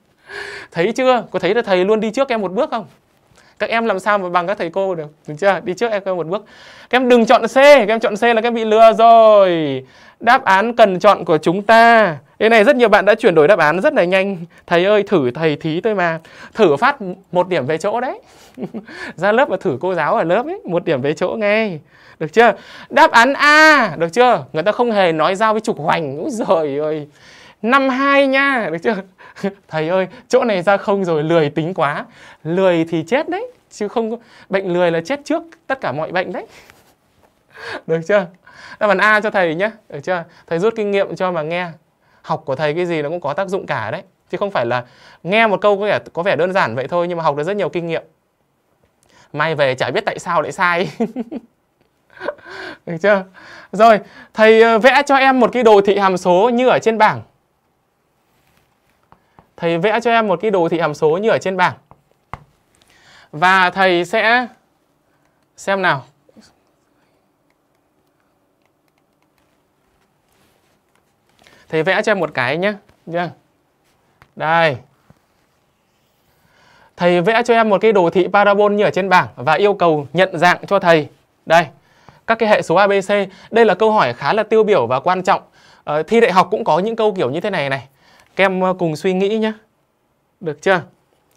Speaker 1: Thấy chưa? Có thấy là thầy luôn đi trước em một bước không? Các em làm sao mà bằng các thầy cô được được chưa? Đi trước em một bước. Các em đừng chọn C, các em chọn C là các em bị lừa rồi. Đáp án cần chọn của chúng ta. Cái này rất nhiều bạn đã chuyển đổi đáp án rất là nhanh. Thầy ơi, thử thầy thí tôi mà. Thử phát một điểm về chỗ đấy. Ra lớp và thử cô giáo ở lớp ấy, một điểm về chỗ ngay. Được chưa? Đáp án A, được chưa? Người ta không hề nói giao với trục hoành. Úi giời ơi. Năm hai nha, được chưa? thầy ơi, chỗ này ra không rồi, lười tính quá. Lười thì chết đấy, chứ không bệnh lười là chết trước tất cả mọi bệnh đấy. Được chưa? Đáp án A cho thầy nhé. Được chưa? Thầy rút kinh nghiệm cho mà nghe. Học của thầy cái gì nó cũng có tác dụng cả đấy, chứ không phải là nghe một câu có vẻ có vẻ đơn giản vậy thôi, nhưng mà học được rất nhiều kinh nghiệm. May về chả biết tại sao lại sai. Được chưa? Rồi, thầy ờ, vẽ cho em một cái đồ thị hàm số như ở trên bảng thầy vẽ cho em một cái đồ thị hàm số như ở trên bảng và thầy sẽ xem nào Thầy vẽ cho em một cái nhé. Nhá. Đây. Thầy vẽ cho em một cái đồ thị parabol như ở trên bảng và yêu cầu nhận dạng cho thầy. Đây. Các cái hệ số ABC. Đây là câu hỏi khá là tiêu biểu và quan trọng. Ờ, thi đại học cũng có những câu kiểu như thế này này. Các em ờ, cùng suy nghĩ nhé. Được chưa?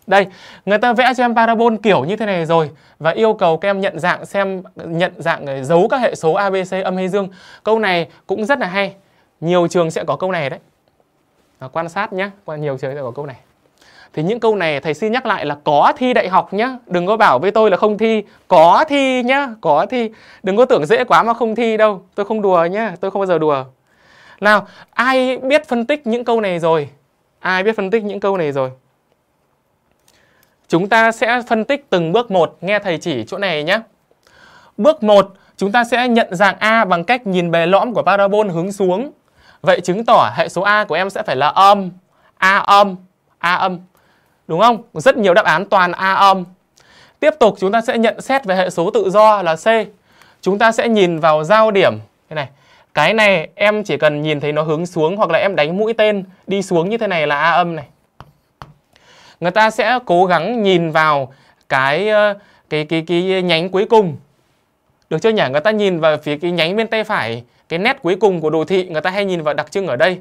Speaker 1: Đây, người ta vẽ cho em parabol kiểu như thế này rồi và yêu cầu các em nhận dạng xem nhận dạng ờ, giấu các hệ số ABC âm hay dương. Câu này cũng rất là hay. Nhiều trường sẽ có câu này đấy. À, quan sát nhé, qua nhiều trường sẽ có câu này. Thì những câu này thầy xin nhắc lại là có thi đại học nhá, đừng có bảo với tôi là không thi, có thi nhá, có thi. Đừng có tưởng dễ quá mà không thi đâu, tôi không đùa nhá, tôi không bao giờ đùa. Nào, ai biết phân tích những câu này rồi? Ai biết phân tích những câu này rồi? Chúng ta sẽ phân tích từng bước một, nghe thầy chỉ chỗ này nhé. Bước 1, chúng ta sẽ nhận dạng A bằng cách nhìn bề lõm của parabol hướng xuống. Vậy chứng tỏ hệ số A của em sẽ phải là âm, A âm, A âm. Đúng không? Rất nhiều đáp án toàn A âm. Tiếp tục chúng ta sẽ nhận xét về hệ số tự do là C. Chúng ta sẽ nhìn vào giao điểm. Thế này. Cái này em chỉ cần nhìn thấy nó hướng xuống hoặc là em đánh mũi tên đi xuống như thế này là A âm này. Người ta sẽ cố gắng nhìn vào cái ờ, cái cái cái nhánh cuối cùng. Được chưa nhỉ? Người ta nhìn vào phía cái nhánh bên tay phải, cái nét cuối cùng của đồ thị, người ta hay nhìn vào đặc trưng ở đây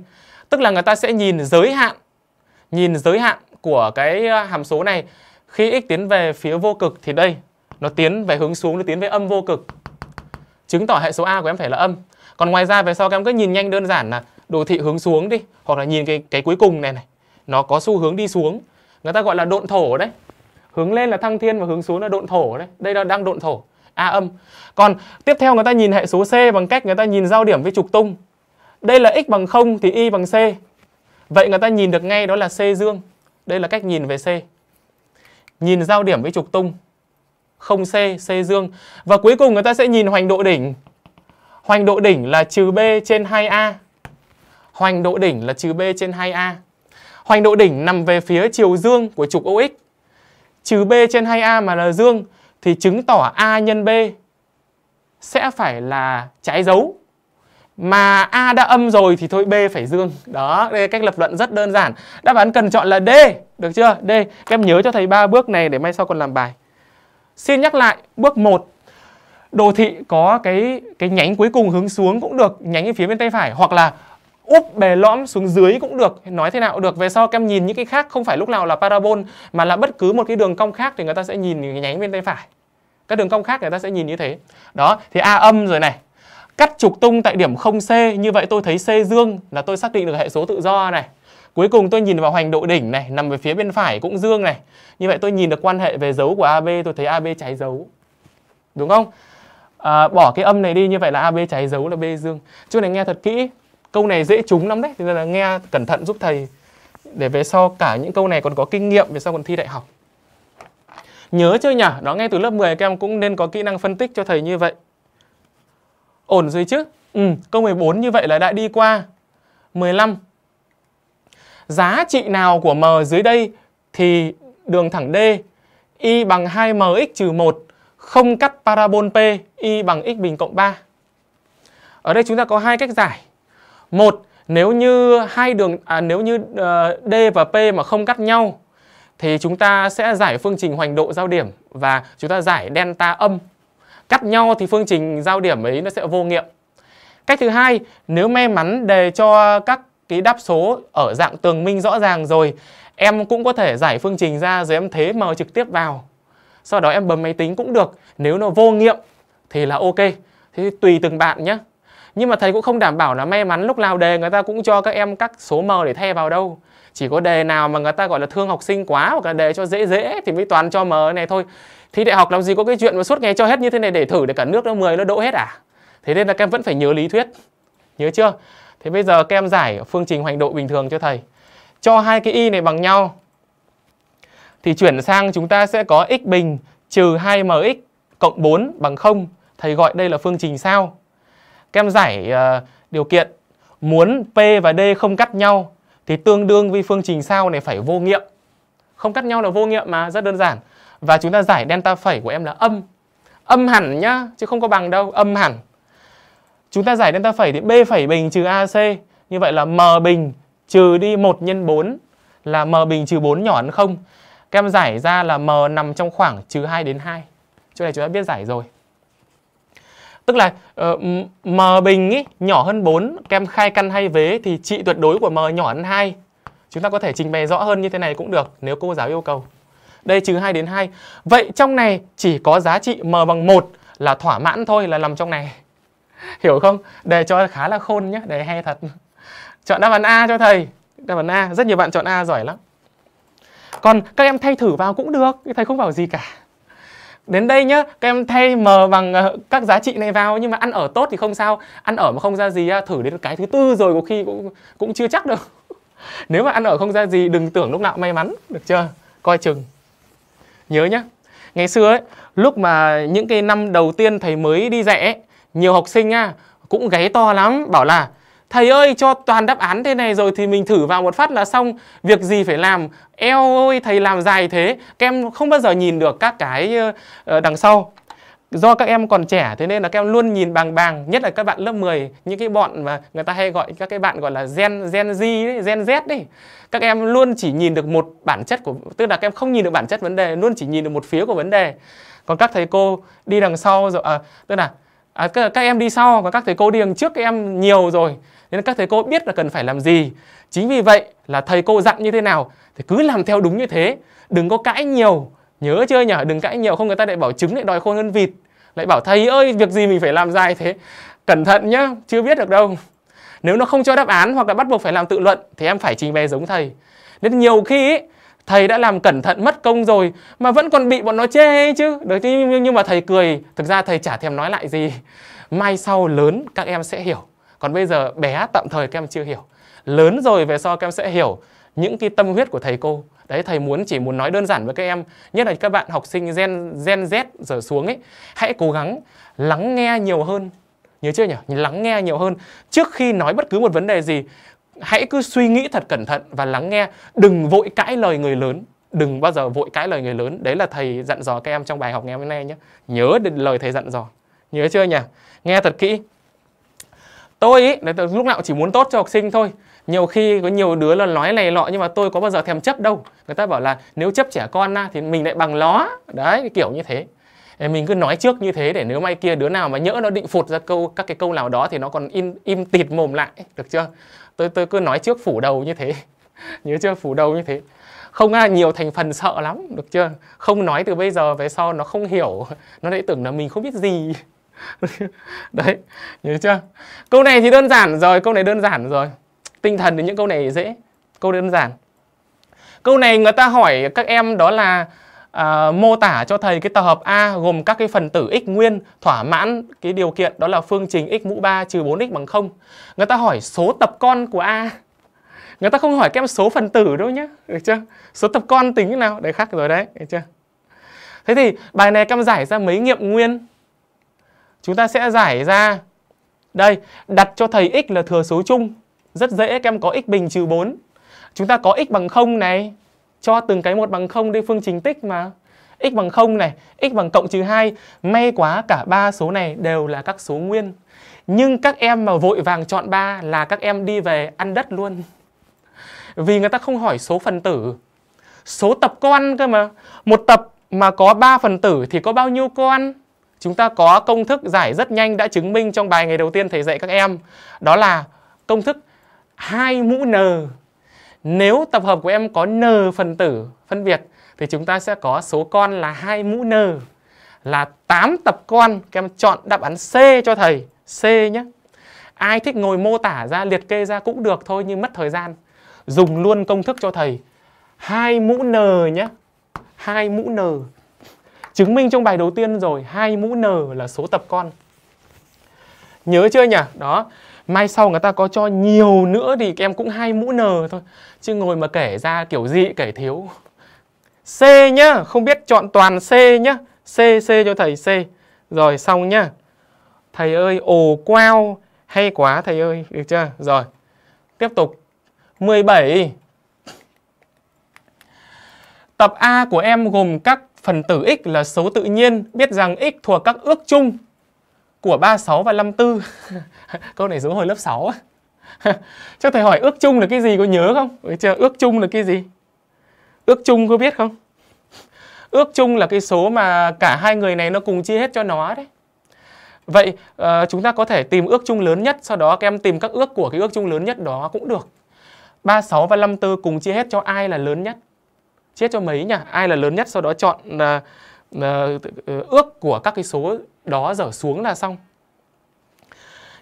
Speaker 1: tức là người ta sẽ nhìn giới hạn, nhìn giới hạn của cái ờ, hàm số này khi x tiến về phía vô cực thì đây, nó tiến về hướng xuống, nó tiến về âm vô cực chứng tỏ hệ số a của em phải là âm còn ngoài ra về sau các em cứ nhìn nhanh đơn giản là đồ thị hướng xuống đi hoặc là nhìn cái cái cuối cùng này này nó có xu hướng đi xuống người ta gọi là độn thổ đấy hướng lên là thăng thiên và hướng xuống là độn thổ đấy đây là đang độn thổ A âm. Còn tiếp theo người ta nhìn hệ số C bằng cách người ta nhìn giao điểm với trục tung. Đây là x bằng 0 thì y bằng C. Vậy người ta nhìn được ngay đó là C dương. Đây là cách nhìn về C. Nhìn giao điểm với trục tung. Không C, C dương. Và cuối cùng người ta sẽ nhìn hoành độ đỉnh. Hoành độ đỉnh là trừ B trên 2A. Hoành độ đỉnh là trừ B trên 2A. Hoành độ đỉnh nằm về phía chiều dương của trục OX. Trừ B trên 2A mà là dương thì chứng tỏ A nhân B sẽ phải là trái dấu. Mà A đã âm rồi thì thôi B phải dương. Đó, đây là cách lập luận rất đơn giản. Đáp án cần chọn là D, được chưa? D. Các em nhớ cho thầy ba bước này để mai sau còn làm bài. Xin nhắc lại, bước 1 đồ thị có cái cái nhánh cuối cùng hướng xuống cũng được, nhánh ở phía bên tay phải hoặc là úp bề lõm xuống dưới cũng được. Nói thế nào cũng được. Về sau các em nhìn những cái khác không phải lúc nào là parabol mà là bất cứ một cái đường cong khác thì người ta sẽ nhìn cái nhánh bên tay phải. Các đường cong khác người ta sẽ nhìn như thế. Đó thì a âm rồi này. Cắt trục tung tại điểm 0C như vậy tôi thấy C dương là tôi xác định được hệ số tự do này. Cuối cùng tôi nhìn vào hoành độ đỉnh này nằm về phía bên phải cũng dương này. Như vậy tôi nhìn được quan hệ về dấu của AB tôi thấy AB trái dấu. Đúng không? À, bỏ cái âm này đi như vậy là AB trái dấu là B dương. Chỗ này nghe thật kỹ câu này dễ trúng lắm đấy. Nên là nghe cẩn thận giúp thầy để về sau cả những câu này còn có kinh nghiệm về sau còn thi đại học. Nhớ chưa nhỉ? Đó ngay từ lớp 10 các em cũng nên có kỹ năng phân tích cho thầy như vậy. Ổn rồi chứ? Ừ, câu 14 như vậy là đã đi qua. 15 giá trị nào của m dưới đây thì đường thẳng D y bằng 2mx trừ 1 không cắt parabol P y bằng x bình cộng 3. Ở đây chúng ta có hai cách giải. Một, nếu như hai đường à, nếu như uh, D và P mà không cắt nhau thì chúng ta sẽ giải phương trình hoành độ giao điểm và chúng ta giải delta âm. Cắt nhau thì phương trình giao điểm ấy nó sẽ vô nghiệm. Cách thứ hai, nếu may mắn đề cho các cái đáp số ở dạng tường minh rõ ràng rồi, em cũng có thể giải phương trình ra rồi em thế m trực tiếp vào. Sau đó em bấm máy tính cũng được. Nếu nó vô nghiệm thì là ok. Thế tùy từng bạn nhé. Nhưng mà thầy cũng không đảm bảo là may mắn lúc nào đề người ta cũng cho các em các số m để thay vào đâu. Chỉ có đề nào mà người ta gọi là thương học sinh quá hoặc là đề cho dễ dễ thì mới toàn cho m này thôi. thi đại học làm gì có cái chuyện mà suốt ngày cho hết như thế này để thử để cả nước nó 10 nó đỗ hết à? Thế nên là các em vẫn phải nhớ lý thuyết. Nhớ chưa? Thế bây giờ các em giải phương trình hoành độ bình thường cho thầy. Cho hai cái y này bằng nhau thì chuyển sang chúng ta sẽ có x bình trừ 2mx cộng 4 bằng 0. Thầy gọi đây là phương trình sao. Các em giải uh, điều kiện muốn P và D không cắt nhau thì tương đương với phương trình sao này phải vô nghiệm. Không cắt nhau là vô nghiệm mà, rất đơn giản. Và chúng ta giải delta phẩy của em là âm. Âm hẳn nhá, chứ không có bằng đâu, âm hẳn. Chúng ta giải delta phẩy thì B phẩy bình trừ AC. Như vậy là M bình trừ đi 1 nhân 4 là M bình trừ 4 nhỏ hơn 0. Các em giải ra là M nằm trong khoảng trừ 2 đến 2. Chỗ này chúng ta biết giải rồi. Tức là uh, M bình ý, nhỏ hơn 4, các em khai căn hay vế thì trị tuyệt đối của M nhỏ hơn 2. Chúng ta có thể trình bày rõ hơn như thế này cũng được nếu cô giáo yêu cầu. Đây trừ 2 đến 2. Vậy trong này chỉ có giá trị M bằng 1 là thỏa mãn thôi là nằm trong này. Hiểu không? Đề cho khá là khôn nhé, đề hay thật. Chọn đáp án A cho thầy. Đáp án A, rất nhiều bạn chọn A giỏi lắm. Còn các em thay thử vào cũng được, thầy không bảo gì cả. Đến đây nhá, các em thay m bằng ờ, các giá trị này vào nhưng mà ăn ở tốt thì không sao. Ăn ở mà không ra gì thử đến cái thứ tư rồi có khi cũng cũng chưa chắc đâu. Nếu mà ăn ở không ra gì đừng tưởng lúc nào may mắn, được chưa? Coi chừng. Nhớ nhá. Ngày xưa ấy, lúc mà những cái năm đầu tiên thầy mới đi dạy ấy, nhiều học sinh á cũng gáy to lắm bảo là Thầy ơi cho toàn đáp án thế này rồi thì mình thử vào một phát là xong. Việc gì phải làm? Eo ơi thầy làm dài thế. Các em không bao giờ nhìn được các cái ờ, ờ, đằng sau. Do các em còn trẻ thế nên là các em luôn nhìn bàng bàng Nhất là các bạn lớp 10 Những cái bọn mà người ta hay gọi các cái bạn gọi là Gen, Gen Z, đấy, Gen Z đấy Các em luôn chỉ nhìn được một bản chất của Tức là các em không nhìn được bản chất vấn đề Luôn chỉ nhìn được một phía của vấn đề. Còn các thầy cô đi đằng sau rồi à, Tức là à, các, các em đi sau Còn các thầy cô đi đằng trước các em nhiều rồi nên các thầy cô biết là cần phải làm gì. Chính vì vậy là thầy cô dặn như thế nào thì cứ làm theo đúng như thế. Đừng có cãi nhiều. Nhớ chưa nhỉ? Đừng cãi nhiều không người ta lại bảo trứng lại đòi khôn hơn vịt. Lại bảo thầy ơi việc gì mình phải làm dài thế. Cẩn thận nhá, chưa biết được đâu. Nếu nó không cho đáp án hoặc là bắt buộc phải làm tự luận thì em phải trình bày giống thầy. Nên nhiều khi ý, thầy đã làm cẩn thận mất công rồi mà vẫn còn bị bọn nó chê chứ. Đấy, nhưng mà thầy cười, thực ra thầy chả thèm nói lại gì. Mai sau lớn các em sẽ hiểu. Còn bây giờ bé tạm thời các em chưa hiểu. Lớn rồi về sau các em sẽ hiểu những cái tâm huyết của thầy cô. Đấy thầy muốn chỉ muốn nói đơn giản với các em, nhất là các bạn học sinh gen gen Z giờ xuống ấy, hãy cố gắng lắng nghe nhiều hơn. Nhớ chưa nhỉ? Lắng nghe nhiều hơn trước khi nói bất cứ một vấn đề gì. Hãy cứ suy nghĩ thật cẩn thận và lắng nghe, đừng vội cãi lời người lớn đừng bao giờ vội cãi lời người lớn đấy là thầy dặn dò các em trong bài học ngày hôm nay nhé nhớ lời thầy dặn dò nhớ chưa nhỉ nghe thật kỹ tôi ý đấy, lúc nào chỉ muốn tốt cho học sinh thôi. Nhiều khi có nhiều đứa là nói này lọ nhưng mà tôi có bao giờ thèm chấp đâu. Người ta bảo là nếu chấp trẻ con na thì mình lại bằng ló. Đấy kiểu như thế. Mình cứ nói trước như thế để nếu mai kia đứa nào mà nhỡ nó định phụt ra câu các cái câu nào đó thì nó còn im im tịt mồm lại. Được chưa? Tôi tôi cứ nói trước phủ đầu như thế. Nhớ chưa? Phủ đầu như thế. Không ai nhiều thành phần sợ lắm được chưa? Không nói từ bây giờ về sau nó không hiểu. Nó lại tưởng là mình không biết gì. đấy nhớ chưa câu này thì đơn giản rồi câu này đơn giản rồi tinh thần thì những câu này dễ câu đơn giản câu này người ta hỏi các em đó là à, mô tả cho thầy cái tập hợp A gồm các cái phần tử x nguyên thỏa mãn cái điều kiện đó là phương trình x mũ 3 trừ 4x bằng 0. Người ta hỏi số tập con của A. Người ta không hỏi các em số phần tử đâu nhé, được chưa? Số tập con tính thế nào? Đấy khác rồi đấy, được chưa? Thế thì bài này các em giải ra mấy nghiệm nguyên? Chúng ta sẽ giải ra đây, đặt cho thầy x là thừa số chung. Rất dễ các em có x bình trừ 4. Chúng ta có x bằng 0 này, cho từng cái một bằng 0 đi phương trình tích mà. x bằng 0 này, x bằng cộng trừ 2. May quá cả ba số này đều là các số nguyên. Nhưng các em mà vội vàng chọn 3 là các em đi về ăn đất luôn. Vì người ta không hỏi số phần tử. Số tập con cơ mà. Một tập mà có 3 phần tử thì có bao nhiêu con? Chúng ta có công thức giải rất nhanh đã chứng minh trong bài ngày đầu tiên thầy dạy các em. Đó là công thức 2 mũ n. Nếu tập hợp của em có n phần tử phân biệt thì chúng ta sẽ có số con là 2 mũ n là 8 tập con. Các em chọn đáp án C cho thầy. C nhé. Ai thích ngồi mô tả ra, liệt kê ra cũng được thôi nhưng mất thời gian. Dùng luôn công thức cho thầy. 2 mũ n nhé. 2 mũ n Chứng minh trong bài đầu tiên rồi, hai mũ n là số tập con. Nhớ chưa nhỉ? Đó. Mai sau người ta có cho nhiều nữa thì em cũng hai mũ n thôi. Chứ ngồi mà kể ra kiểu gì kể thiếu. C nhá, không biết chọn toàn C nhá. C, C cho thầy C. Rồi xong nhá. Thầy ơi, ồ quao hay quá thầy ơi, được chưa? Rồi. Tiếp tục. 17. Tập A của em gồm các phần tử x là số tự nhiên, biết rằng x thuộc các ước chung của 36 và 54. Câu này giống hồi lớp 6 á. Thầy hỏi ước chung là cái gì có nhớ không? Chờ, Ước chung là cái gì? Ước chung có biết không? Ước chung là cái số mà cả hai người này nó cùng chia hết cho nó đấy. Vậy uh, chúng ta có thể tìm ước chung lớn nhất, sau đó các em tìm các ước của cái ước chung lớn nhất đó cũng được. 36 và 54 cùng chia hết cho ai là lớn nhất? Chia cho mấy nhỉ? Ai là lớn nhất sau đó chọn là uh, uh, ước của các cái số đó dở xuống là xong?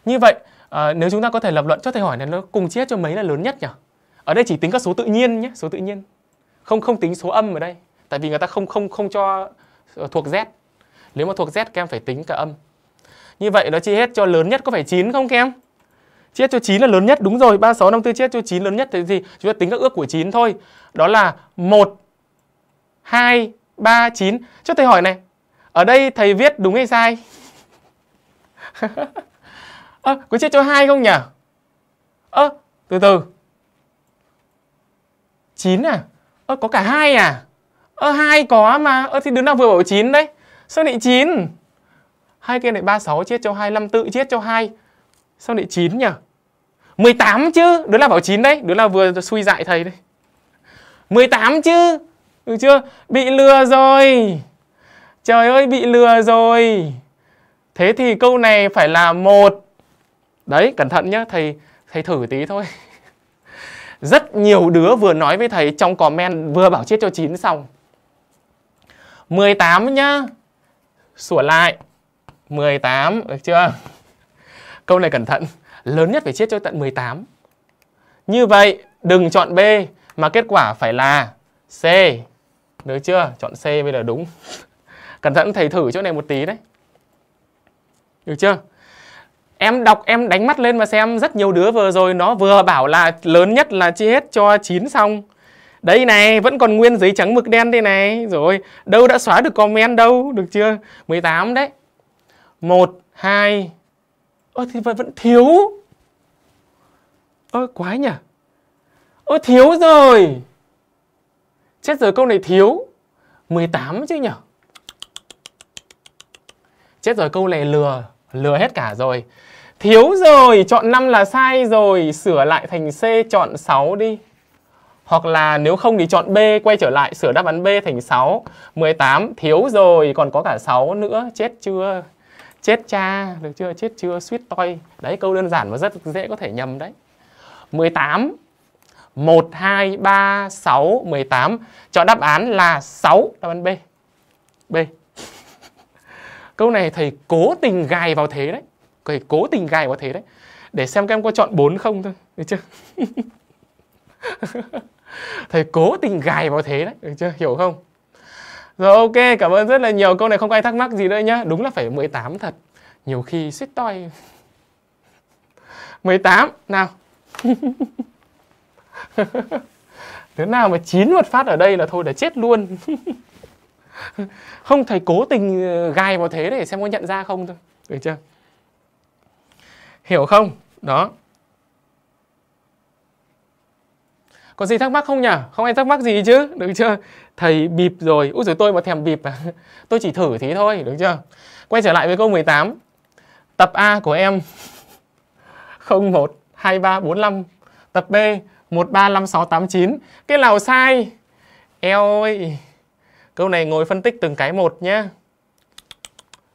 Speaker 1: Như vậy uh, nếu chúng ta có thể lập luận cho thầy hỏi này nó cùng chia cho mấy là lớn nhất nhỉ? Ở đây chỉ tính các số tự nhiên nhé số tự nhiên. Không không tính số âm ở đây tại vì người ta không không không cho ờ, thuộc z. Nếu mà thuộc z các em phải tính cả âm. Như vậy nó chia hết cho lớn nhất có phải 9 không các em? Chia cho 9 là lớn nhất, đúng rồi, 36, 54 chia cho 9 lớn nhất. Thì gì? Chúng ta tính các ước của 9 thôi. Đó là 1 2, 3, 9. Cho thầy hỏi này, ở đây thầy viết đúng hay sai? À, có chia cho hai không nhỉ? Ơ, à, từ từ. 9 à? Ơ, à, có cả hai à? Ơ, à, 2 có mà. Ơ, thì đứa nào vừa bảo 9 đấy? Sao lại 9? Hai kia lại 36 chia cho 2, 54 chia cho 2. Sao lại 9 nhỉ? 18 chứ. Đứa nào bảo 9 đấy? Đứa nào vừa suy dại thầy đấy? 18 chứ. Được chưa? Bị lừa rồi. Trời ơi bị lừa rồi. Thế thì câu này phải là một. Đấy, cẩn thận nhá, thầy thầy thử tí thôi. Rất nhiều đứa vừa nói với thầy trong comment vừa bảo chết cho chín xong. 18 nhá. Sửa lại. 18, được chưa? Câu này cẩn thận. Lớn nhất phải chết cho tận 18. Như vậy, đừng chọn B mà kết quả phải là C. Được chưa? Chọn C bây giờ đúng. Cẩn thận thầy thử chỗ này một tí đấy. Được chưa? Em đọc em đánh mắt lên và xem rất nhiều đứa vừa rồi nó vừa bảo là lớn nhất là chia hết cho 9 xong. Đây này, vẫn còn nguyên giấy trắng mực đen đây này. Rồi, đâu đã xóa được comment đâu, được chưa? 18 đấy. 1 2 Ơ thì vẫn thiếu. Ơ quái nhỉ? Ơ thiếu rồi. Chết rồi câu này thiếu 18 chứ nhỉ Chết rồi câu này lừa Lừa hết cả rồi. Thiếu rồi, chọn 5 là sai rồi, Sửa lại thành C, chọn 6 đi. Hoặc là nếu không thì chọn B, Quay trở lại, sửa đáp án B thành 6 18 thiếu rồi, Còn có cả 6 nữa. Chết chưa? Chết cha, Được chưa? Chết chưa? Suýt toi Đấy, câu đơn giản và rất dễ có thể nhầm đấy. 18 1, 2, 3, 6, 18 Chọn đáp án là 6 Đáp án B. B. Câu này thầy cố tình gài vào thế đấy. Thầy cố tình gài vào thế đấy. Để xem các em có chọn 4 không thôi. Được chưa? Thầy cố tình gài vào thế đấy. Được chưa? Hiểu không? Rồi ok, cảm ơn rất là nhiều. Câu này không có ai thắc mắc gì nữa nhá. Đúng là phải 18 thật. Nhiều khi xích toi. 18 nào. Đứa nào mà chín một phát ở đây là thôi là chết luôn. không thầy cố tình ờ, gài vào thế để xem có nhận ra không thôi. Được chưa? Hiểu không? Đó. Có gì thắc mắc không nhỉ? Không ai thắc mắc gì chứ, được chưa? Thầy bịp rồi, úi rồi tôi mà thèm bịp à? Tôi chỉ thử thế thôi, được chưa? Quay trở lại với câu 18. Tập A của em 01 23 45. Tập B 1 3 5 6 8 9. Cái nào sai? Eo ơi. Câu này ngồi phân tích từng cái một nhé.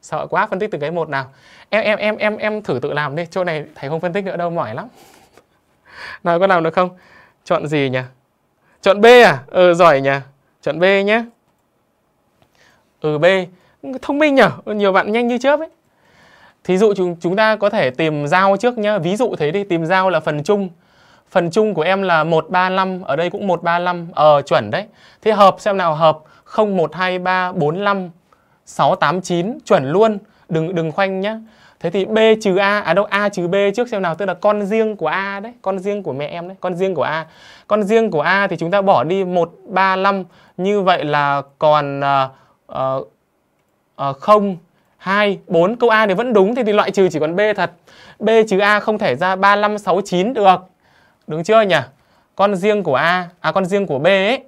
Speaker 1: Sợ quá phân tích từng cái một nào. Em em em em em thử tự làm đi, chỗ này thầy không phân tích nữa đâu mỏi lắm. Nào có làm được không? Chọn gì nhỉ? Chọn B à? Ừ giỏi nhỉ. Chọn B nhé. Ừ B. Thông minh nhỉ? Ừ, nhiều bạn nhanh như chớp ấy. Thí dụ chúng, chúng ta có thể tìm giao trước nhá. Ví dụ thế đi, tìm giao là phần chung. Phần chung của em là 135, ở đây cũng 135. Ờ chuẩn đấy. Thế hợp xem nào hợp 0 1 2 3 4 5 6 8 9 chuẩn luôn. Đừng đừng khoanh nhá. Thế thì B trừ A, à đâu A trừ B trước xem nào, tức là con riêng của A đấy, con riêng của mẹ em đấy, con riêng của A. Con riêng của A thì chúng ta bỏ đi 1, 3, 5, như vậy là còn uh, uh, 0, 2, 4. Câu A thì vẫn đúng thì, thì loại trừ chỉ còn B thật. B trừ A không thể ra 3, 5, 6, 9 được. Đúng chưa nhỉ? Con riêng của A, à con riêng của B ấy,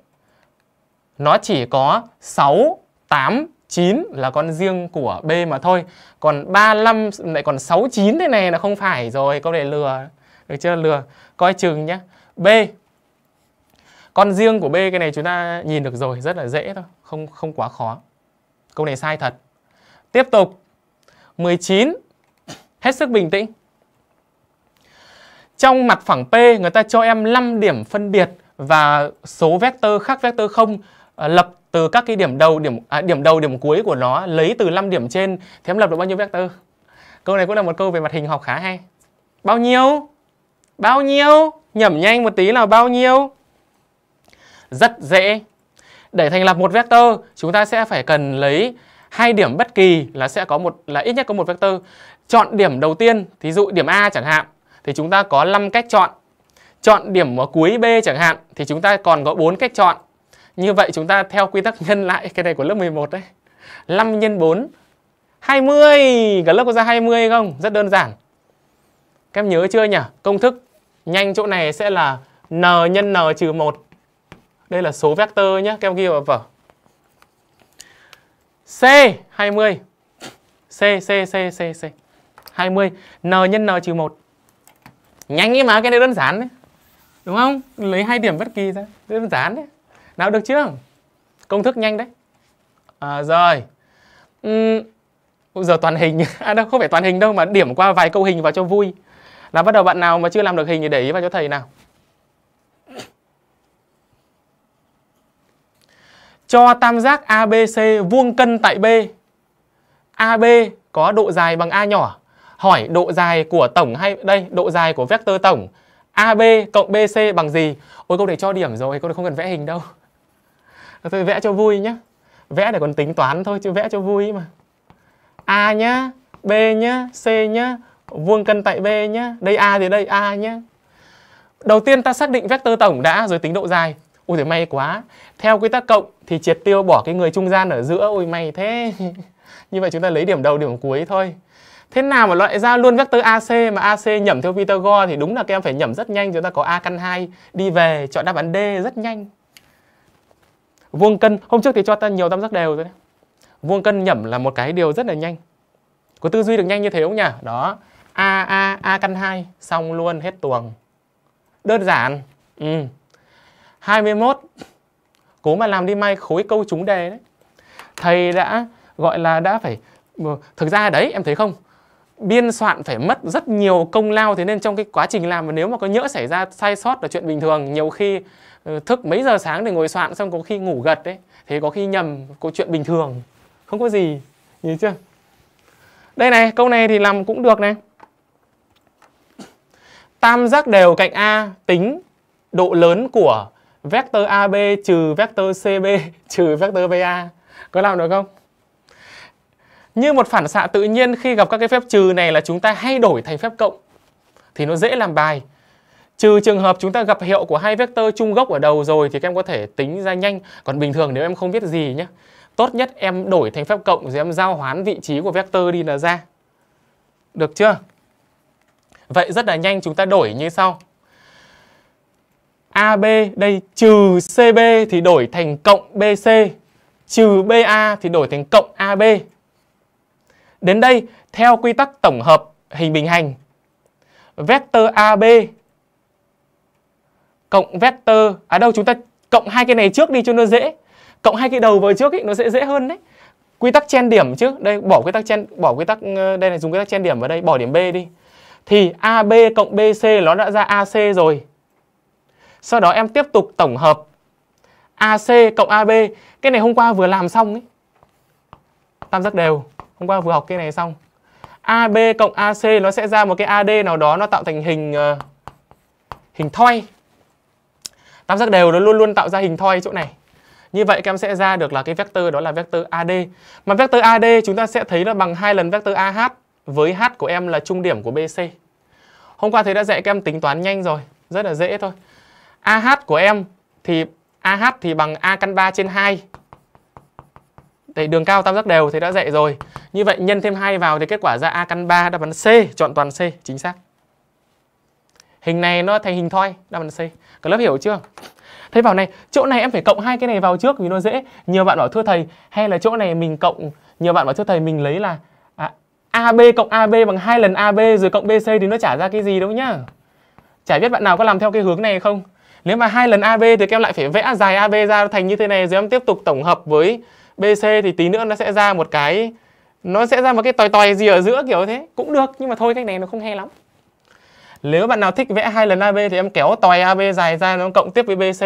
Speaker 1: nó chỉ có 6, 8, 9 là con riêng của B mà thôi. Còn 35 lại còn 6, 9 thế này là không phải rồi, câu này lừa. Được chưa? Lừa. Coi chừng nhé. B. Con riêng của B cái này chúng ta nhìn được rồi, rất là dễ thôi, không không quá khó. Câu này sai thật. Tiếp tục. 19. Hết sức bình tĩnh. Trong mặt phẳng P người ta cho em 5 điểm phân biệt và số vectơ khác vectơ 0 ờ, lập từ các cái điểm đầu điểm à, điểm đầu điểm cuối của nó lấy từ 5 điểm trên thì em lập được bao nhiêu vectơ? Câu này cũng là một câu về mặt hình học khá hay. Bao nhiêu? Bao nhiêu? Nhẩm nhanh một tí là bao nhiêu? Rất dễ. Để thành lập một vectơ, chúng ta sẽ phải cần lấy hai điểm bất kỳ là sẽ có một là ít nhất có một vectơ. Chọn điểm đầu tiên, thí dụ điểm A chẳng hạn, thì chúng ta có 5 cách chọn. Chọn điểm ở cuối B chẳng hạn, thì chúng ta còn có 4 cách chọn. Như vậy chúng ta theo quy tắc nhân lại cái này của lớp 11 đấy. 5 nhân 4 20. Cả lớp có ra 20 không? Rất đơn giản. Các em nhớ chưa nhỉ? Công thức nhanh chỗ này sẽ là n nhân n trừ 1. Đây là số vector nhé. Các em ghi vào vở. C 20. C C C C C 20 n nhân n trừ 1. Nhanh ấy mà cái này đơn giản đấy. Đúng không? Lấy hai điểm bất kỳ ra. Đơn giản đấy. Nào được chưa? Công thức nhanh đấy. À, rồi. Uhm, giờ toàn hình. À đâu, không phải toàn hình đâu mà điểm qua vài câu hình vào cho vui. Là bắt đầu bạn nào mà chưa làm được hình thì để ý vào cho thầy nào. Cho tam giác ABC vuông cân tại B. AB có độ dài bằng A nhỏ. Hỏi độ dài của tổng hay đây, độ dài của vectơ tổng AB cộng BC bằng gì? Ôi câu này cho điểm rồi, câu này không cần vẽ hình đâu. Tôi vẽ cho vui nhá. Vẽ để còn tính toán thôi chứ vẽ cho vui mà. A nhá, B nhá, C nhá, vuông cân tại B nhá. Đây A thì đây A nhá. Đầu tiên ta xác định vectơ tổng đã rồi tính độ dài. Ôi thì may quá. Theo quy tắc cộng thì triệt tiêu bỏ cái người trung gian ở giữa. Ôi may thế. Như vậy chúng ta lấy điểm đầu điểm cuối thôi. Thế nào mà loại ra luôn vectơ AC mà AC nhẩm theo Pythagore thì đúng là các em phải nhẩm rất nhanh. Chúng ta có A căn 2 đi về chọn đáp án D rất nhanh. Vuông cân, hôm trước thì cho ta nhiều tam giác đều rồi đấy. Vuông cân nhẩm là một cái điều rất là nhanh. Có tư duy được nhanh như thế không nhỉ? Đó. A, A, A căn 2, xong luôn hết tuồng. Đơn giản. Ừ. 21. Cố mà làm đi may khối câu trúng đề đấy. Thầy đã gọi là đã phải ờ, thực ra đấy em thấy không? Biên soạn phải mất rất nhiều công lao thế nên trong cái quá trình làm mà nếu mà có nhỡ xảy ra sai sót là chuyện bình thường, nhiều khi ờ, thức mấy giờ sáng để ngồi soạn xong có khi ngủ gật đấy thế có khi nhầm có chuyện bình thường. Không có gì nhìn chưa? Đây này câu này thì làm cũng được này. Tam giác đều cạnh A tính độ lớn của vector AB trừ vector CB trừ vector BA Có làm được không? Như một phản xạ tự nhiên khi gặp các cái phép trừ này là chúng ta hay đổi thành phép cộng thì nó dễ làm bài. Trừ trường hợp chúng ta gặp hiệu của hai vectơ chung gốc ở đầu rồi thì các em có thể tính ra nhanh. Còn bình thường nếu em không biết gì nhé, tốt nhất em đổi thành phép cộng rồi em giao hoán vị trí của vectơ đi là ra. Được chưa? Vậy rất là nhanh chúng ta đổi như sau. AB đây trừ CB thì đổi thành cộng BC, trừ BA thì đổi thành cộng AB. Đến đây, theo quy tắc tổng hợp hình bình hành, vectơ AB cộng vectơ à đâu chúng ta cộng hai cái này trước đi cho nó dễ. Cộng hai cái đầu vào trước ý, nó sẽ dễ hơn đấy. Quy tắc chen điểm chứ đây bỏ quy tắc chen bỏ quy tắc ờ, đây này dùng quy tắc chen điểm vào đây, bỏ điểm B đi. Thì AB cộng BC nó đã ra AC rồi. Sau đó em tiếp tục tổng hợp AC cộng AB. Cái này hôm qua vừa làm xong ấy. Tam giác đều. Hôm qua vừa học cái này xong. AB cộng AC nó sẽ ra một cái AD nào đó nó tạo thành hình uh, hình thoi. Tam giác đều nó luôn luôn tạo ra hình thoi chỗ này. Như vậy các em sẽ ra được là cái vector đó là vector AD. Mà vector AD chúng ta sẽ thấy nó bằng hai lần vector AH với H của em là trung điểm của BC. Hôm qua thầy đã dạy các em tính toán nhanh rồi, rất là dễ thôi. AH của em thì AH thì bằng A căn 3 trên 2. Đấy, đường cao tam giác đều thì đã dạy rồi. Như vậy nhân thêm 2 vào thì kết quả ra A căn 3 đáp án C, chọn toàn C, chính xác. Hình này nó thành hình thoi, đáp án C. Cả lớp hiểu chưa? Thế vào này, chỗ này em phải cộng hai cái này vào trước vì nó dễ. Nhiều bạn bảo thưa thầy, hay là chỗ này mình cộng, nhiều bạn bảo thưa thầy mình lấy là à, AB cộng AB bằng hai lần AB rồi cộng BC thì nó trả ra cái gì đâu nhá. Chả biết bạn nào có làm theo cái hướng này không? Nếu mà hai lần AB thì các em lại phải vẽ dài AB ra thành như thế này rồi em tiếp tục tổng hợp với BC thì tí nữa nó sẽ ra một cái nó sẽ ra một cái tòi tòi gì ở giữa kiểu thế. Cũng được nhưng mà thôi cách này nó không hay lắm. Nếu bạn nào thích vẽ hai lần AB thì em kéo tòi AB dài ra nó cộng tiếp với BC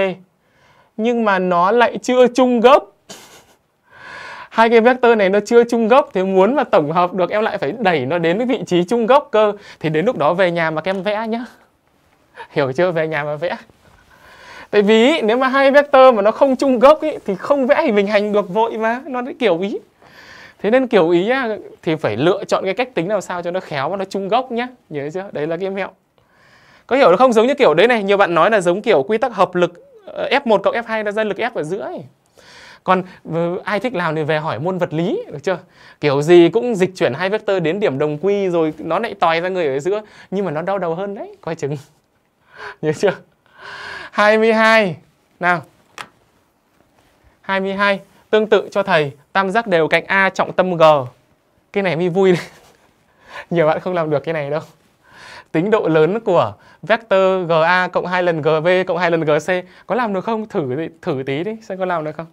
Speaker 1: nhưng mà nó lại chưa chung gốc. Hai cái vector này nó chưa chung gốc thì muốn mà tổng hợp được em lại phải đẩy nó đến cái vị trí chung gốc cơ. Thì đến lúc đó về nhà mà các em vẽ nhá. Hiểu chưa? Về nhà mà vẽ tại vì nếu mà hai vector mà nó không chung gốc ý, thì không vẽ hình bình hành được vội mà nó kiểu ý thế nên kiểu ý á, thì phải lựa chọn cái cách tính nào sao cho nó khéo và nó chung gốc nhá nhớ chưa đấy là cái mẹo có hiểu được không giống như kiểu đấy này nhiều bạn nói là giống kiểu quy tắc hợp lực ờ, F1 cộng F2 ra ra lực F ở giữa ấy. Còn ờ, ai thích làm thì về hỏi môn vật lý được chưa? Kiểu gì cũng dịch chuyển hai vector đến điểm đồng quy rồi nó lại tòi ra người ở giữa nhưng mà nó đau đầu hơn đấy, coi chừng. Nhớ chưa? 22. Nào. 22. Tương tự cho thầy tam giác đều cạnh A trọng tâm G. Cái này mới vui. Nhiều bạn không làm được cái này đâu. Tính độ lớn của vector GA cộng 2 lần GV cộng 2 lần GC có làm được không? Thử thử tí đi xem có làm được không.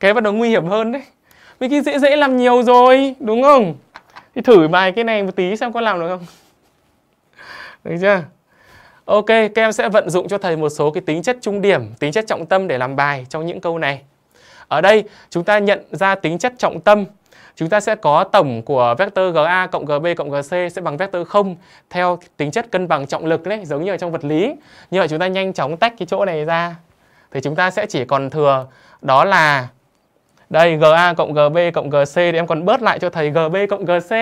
Speaker 1: Cái bắt đầu nguy hiểm hơn đấy. Vì cái dễ dễ làm nhiều rồi, đúng không? Thì thử bài cái này một tí xem có làm được không. Được chưa? Ok, các em sẽ vận dụng cho thầy một số cái tính chất trung điểm, tính chất trọng tâm để làm bài trong những câu này. Ở đây chúng ta nhận ra tính chất trọng tâm. Chúng ta sẽ có tổng của vector GA cộng GB cộng GC sẽ bằng vector 0 theo tính chất cân bằng trọng lực đấy, giống như ở trong vật lý. Như vậy chúng ta nhanh chóng tách cái chỗ này ra. Thì chúng ta sẽ chỉ còn thừa đó là đây GA cộng GB cộng GC thì em còn bớt lại cho thầy GB cộng GC.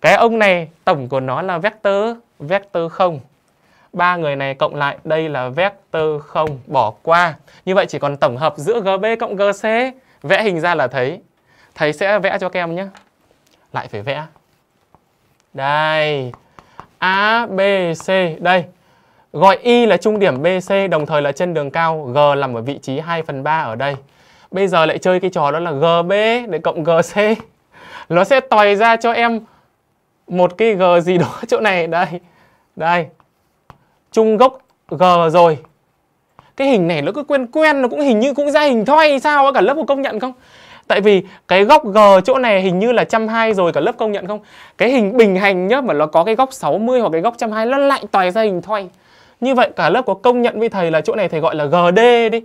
Speaker 1: Cái ông này tổng của nó là vector vector 0 ba người này cộng lại đây là vector 0 bỏ qua. Như vậy chỉ còn tổng hợp giữa GB cộng GC. Vẽ hình ra là thấy. Thầy sẽ vẽ cho các em nhé. Lại phải vẽ. Đây. A, B, C. Đây. Gọi Y là trung điểm BC đồng thời là chân đường cao. G nằm ở vị trí 2 phần 3 ở đây. Bây giờ lại chơi cái trò đó là GB để cộng GC. Nó sẽ tòi ra cho em một cái G gì đó chỗ này. Đây. Đây chung gốc G rồi. Cái hình này nó cứ quen quen, nó cũng hình như cũng ra hình thoi sao cả lớp có công nhận không? Tại vì cái góc G chỗ này hình như là trăm hai rồi, cả lớp công nhận không? Cái hình bình hành nhá, mà nó có cái góc 60 hoặc cái góc trăm hai, nó lại tòi ra hình thoi. Như vậy cả lớp có công nhận với thầy là chỗ này thầy gọi là GD đi.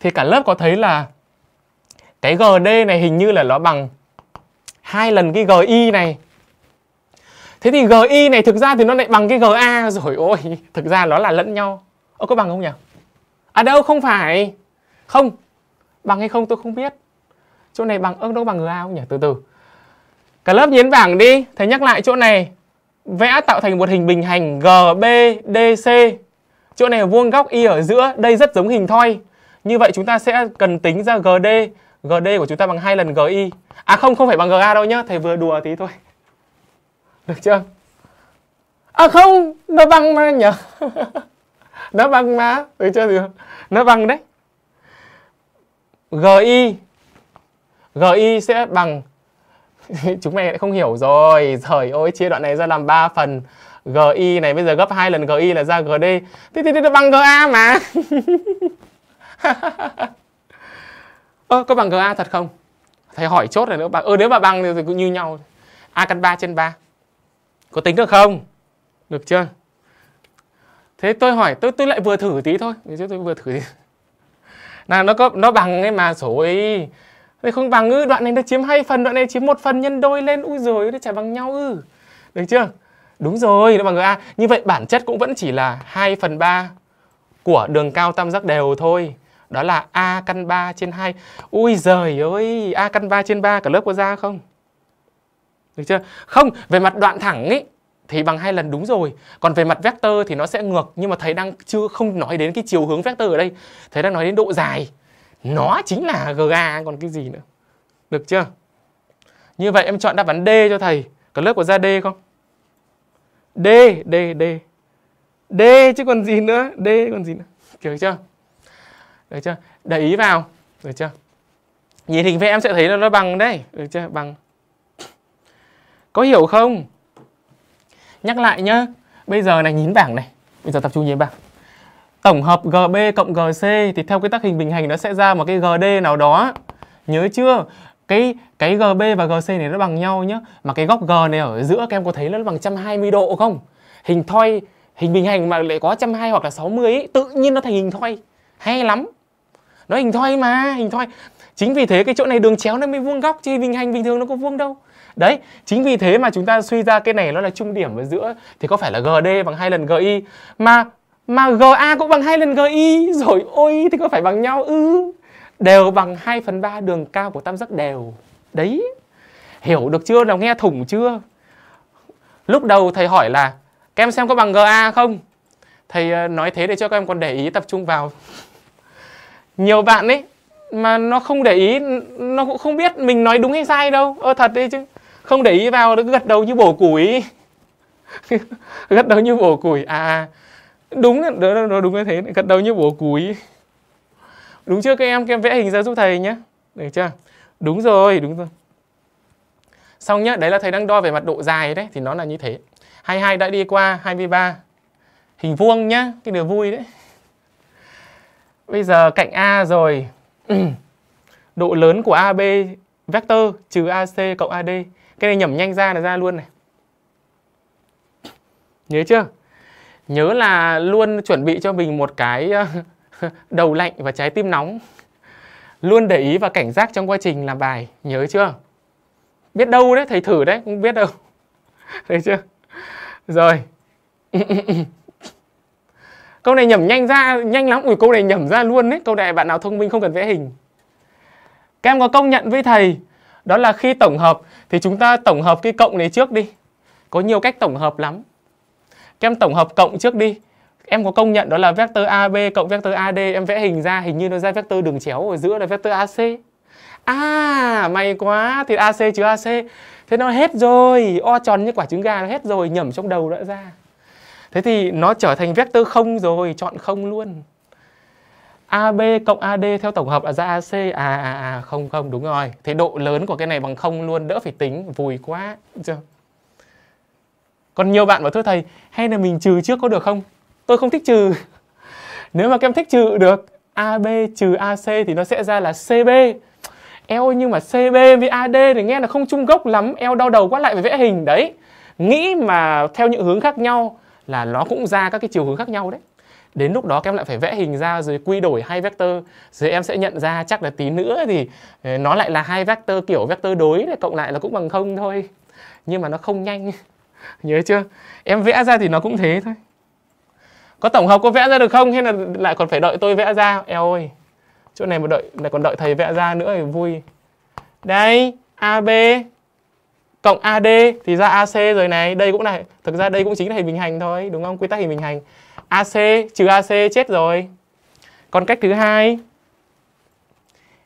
Speaker 1: Thì cả lớp có thấy là cái GD này hình như là nó bằng hai lần cái GI này. Thế thì GI này thực ra thì nó lại bằng cái GA rồi ôi Thực ra nó là lẫn nhau Ơ có bằng không nhỉ? À đâu không phải Không Bằng hay không tôi không biết. Chỗ này bằng, ơ đâu bằng GA không nhỉ? Từ từ. Cả lớp nhấn bảng đi. Thầy nhắc lại chỗ này. Vẽ tạo thành một hình bình hành GBDC. Chỗ này vuông góc Y ở giữa. Đây rất giống hình thoi. Như vậy chúng ta sẽ cần tính ra GD. GD của chúng ta bằng hai lần GI. À không, không phải bằng GA đâu nhá. Thầy vừa đùa tí thôi. Được chưa? À không, nó bằng mà nhỉ? nó bằng mà. Được chưa? Được. Nó bằng đấy. GI GI sẽ bằng chúng mày lại không hiểu rồi trời ơi chia đoạn này ra làm 3 phần GI này bây giờ gấp hai lần GI là ra GD thế thì nó bằng GA mà ơ có bằng GA thật không thầy hỏi chốt này nữa ờ, bằng ơ nếu mà bằng thì cũng như nhau A căn 3 trên 3 có tính được không được chưa thế tôi hỏi tôi tôi lại vừa thử tí thôi tôi vừa thử tí là nó có nó bằng ấy mà rồi Thế không bằng ư, đoạn này nó chiếm hai phần, đoạn này chiếm một phần nhân đôi lên. Úi rồi nó chả bằng nhau ư. Được chưa? Đúng rồi, nó bằng A. À, như vậy bản chất cũng vẫn chỉ là 2 phần 3 của đường cao tam giác đều thôi. Đó là A căn 3 trên 2. Ui giời ơi, A căn 3 trên 3 cả lớp có ra không? Được chưa? Không, về mặt đoạn thẳng ấy thì bằng hai lần đúng rồi. Còn về mặt vector thì nó sẽ ngược nhưng mà thầy đang chưa không nói đến cái chiều hướng vector ở đây. Thầy đang nói đến độ dài. Nó chính là GA còn cái gì nữa? Được chưa? Như vậy em chọn đáp án D cho thầy. Cả lớp có ra D không? D D D. D chứ còn gì nữa? D còn gì nữa? Được chưa? Được chưa? Để ý vào. Được chưa? Nhìn hình vẽ em sẽ thấy là nó bằng đấy được chưa? Bằng có hiểu không nhắc lại nhá bây giờ này nhìn bảng này bây giờ tập trung nhìn bảng tổng hợp GB cộng GC thì theo cái tác hình bình hành nó sẽ ra một cái GD nào đó. Nhớ chưa? Cái cái GB và GC này nó bằng nhau nhá. Mà cái góc G này ở giữa các em có thấy nó bằng 120 độ không? Hình thoi, hình bình hành mà lại có 120 hoặc là 60 ấy, tự nhiên nó thành hình thoi. Hay lắm. Nó hình thoi mà, hình thoi. Chính vì thế cái chỗ này đường chéo nó mới vuông góc chứ bình hành bình thường nó có vuông đâu. Đấy, chính vì thế mà chúng ta suy ra cái này nó là trung điểm ở giữa thì có phải là GD bằng hai lần GI mà mà GA cũng bằng hai lần GI rồi ôi thì có phải bằng nhau ư? Đều bằng 2 phần 3 đường cao của tam giác đều. Đấy hiểu được chưa? Nào nghe thủng chưa? Lúc đầu thầy hỏi là các em xem có bằng GA không? Thầy ờ, nói thế để cho các em còn để ý tập trung vào. Nhiều bạn ấy mà nó không để ý nó cũng không biết mình nói đúng hay sai đâu. Ơ thật đấy chứ không để ý vào nó cứ gật đầu như bổ củi. Gật đầu như bổ củi. À, à. đúng đó, đó đúng như thế. Gật đầu như bổ củi. Đúng chưa các em? Các em vẽ hình ra giúp thầy nhé. Được chưa? Đúng rồi đúng rồi. Xong nhá đấy là thầy đang đo về mặt độ dài đấy thì nó là như thế. 22 đã đi qua 23 hình vuông nhá cái điều vui đấy. Bây giờ cạnh A rồi. Độ lớn của AB vector trừ AC cộng AD cái này nhẩm nhanh ra là ra luôn này. Nhớ chưa? Nhớ là luôn chuẩn bị cho mình một cái ờ, đầu lạnh và trái tim nóng. Luôn để ý và cảnh giác trong quá trình làm bài. Nhớ chưa? Biết đâu đấy, thầy thử đấy, không biết đâu. Thấy chưa? Rồi. Câu này nhẩm nhanh ra, nhanh lắm. Ui, câu này nhẩm ra luôn đấy. Câu này bạn nào thông minh không cần vẽ hình. Các em có công nhận với thầy đó là khi tổng hợp, thì chúng ta tổng hợp cái cộng này trước đi. Có nhiều cách tổng hợp lắm. Các em tổng hợp cộng trước đi. Em có công nhận đó là vector AB cộng vector AD em vẽ hình ra, hình như nó ra vector đường chéo ở giữa là vector AC à may quá, thì AC chứ AC thế nó hết rồi. O tròn như quả trứng gà nó hết rồi, nhẩm trong đầu đã ra. Thế thì nó trở thành vector không rồi, chọn không luôn. AB cộng AD theo tổng hợp là ra AC à à à không không, đúng rồi. Thế độ lớn của cái này bằng không luôn, đỡ phải tính. Vùi quá. Chưa? Còn nhiều bạn bảo, thưa thầy, hay là mình trừ trước có được không? Tôi không thích trừ. Nếu mà các em thích trừ được AB trừ AC thì nó sẽ ra là CB Eo nhưng mà CB với AD thì nghe là không chung gốc lắm. Eo đau đầu quá lại phải vẽ hình. Đấy. Nghĩ mà theo những hướng khác nhau Là nó cũng ra các cái chiều hướng khác nhau đấy. Đến lúc đó các em lại phải vẽ hình ra rồi quy đổi hai vector, Rồi em sẽ nhận ra chắc là tí nữa thì ờ, nó lại là hai vector kiểu vector đối Cộng lại là cũng bằng không thôi Nhưng mà nó không nhanh Nhớ chưa? Em vẽ ra thì nó cũng thế thôi. Có tổng hợp có vẽ ra được không hay là lại còn phải đợi tôi vẽ ra? Eo ơi. chỗ này mà đợi, lại còn đợi thầy vẽ ra nữa thì vui đây AB cộng AD thì ra AC rồi này đây cũng này. thực ra đây cũng chính là hình bình hành thôi, đúng không quy tắc hình bình hành AC trừ AC chết rồi. Còn cách thứ hai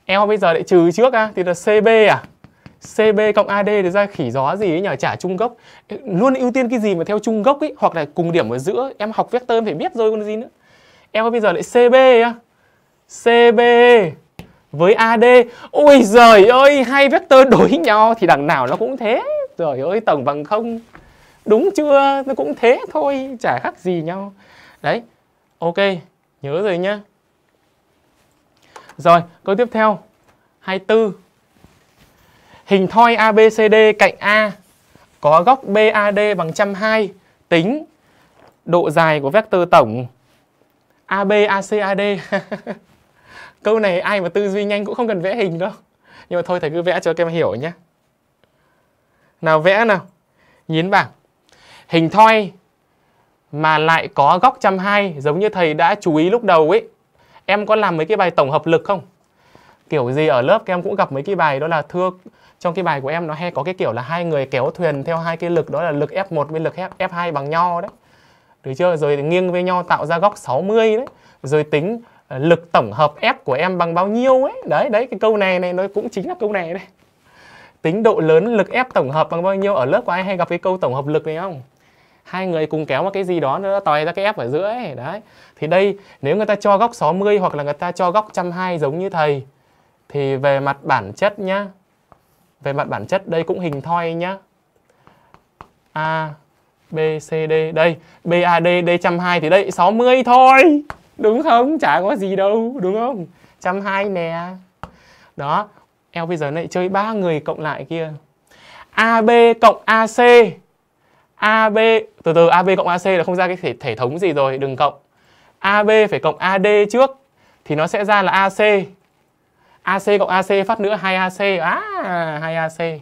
Speaker 1: em bây giờ lại trừ trước à thì là CB à? CB cộng AD thì ra khỉ gió gì ấy nhỉ, trả chung gốc. Luôn ưu tiên cái gì mà theo chung gốc ấy hoặc là cùng điểm ở giữa? Em học vector em phải biết rồi còn gì nữa. Em bây giờ lại CB á. CB với AD ôi giời ơi hai vector đối nhau thì đằng nào nó cũng thế. Trời ơi tổng bằng không. Đúng chưa? Nó cũng thế thôi chả khác gì nhau đấy, ok, nhớ rồi nhá. Rồi, câu tiếp theo. 24 hình thoi ABCD cạnh A có góc BAD bằng 120 tính độ dài của vector tổng AB AC AD câu này ai mà tư duy nhanh cũng không cần vẽ hình đâu. Nhưng mà thôi, thầy cứ vẽ cho các em hiểu nhé nào vẽ nào. Nhín bảng. Hình thoi mà lại có góc 120 giống như thầy đã chú ý lúc đầu ấy. Em có làm mấy cái bài tổng hợp lực không? Kiểu gì ở lớp các em cũng gặp mấy cái bài đó là thưa, trong cái bài của em nó hay có cái kiểu là hai người kéo thuyền theo hai cái lực, đó là lực F1 với lực F2 bằng nhau đấy. Được chưa? Rồi nghiêng với nhau tạo ra góc 60 đấy. Rồi tính ờ, lực tổng hợp F của em bằng bao nhiêu ấy. Đấy đấy, cái câu này này nó cũng chính là câu này đây tính độ lớn lực F tổng hợp bằng bao nhiêu? Ở lớp của ai hay gặp cái câu tổng hợp lực này không? Hai người cùng kéo một cái gì đó, nó tòi ra cái ép ở giữa ấy, đấy. Thì đây, nếu người ta cho góc 60 hoặc là người ta cho góc 120 giống như thầy, thì về mặt bản chất nhá, về mặt bản chất đây cũng hình thoi nhá. A, B, C, D, đây, b, a, D 120 thì đây 60 thôi. Đúng không? Chả có gì đâu, đúng không? 120 nè. Đó eo bây giờ lại chơi ba người cộng lại kia. AB cộng AC AB từ từ AB cộng AC là không ra cái thể, thể thống gì rồi đừng cộng. AB phải cộng AD trước thì nó sẽ ra là AC AC cộng AC phát nữa 2AC à 2AC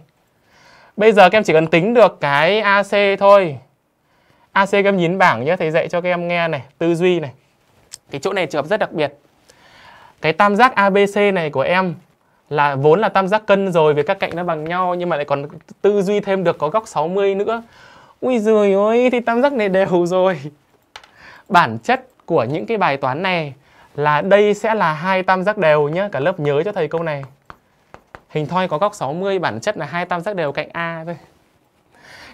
Speaker 1: bây giờ các em chỉ cần tính được cái AC thôi. AC các em nhìn bảng nhé thầy dạy cho các em nghe này tư duy này. Cái chỗ này trường hợp rất đặc biệt. Cái tam giác ABC này của em là vốn là tam giác cân rồi vì các cạnh nó bằng nhau nhưng mà lại còn tư duy thêm được có góc 60 nữa ui giời ơi thì tam giác này đều rồi bản chất của những cái bài toán này là đây sẽ là hai tam giác đều nhé cả lớp nhớ cho thầy câu này hình thoi có góc 60 bản chất là hai tam giác đều cạnh A thôi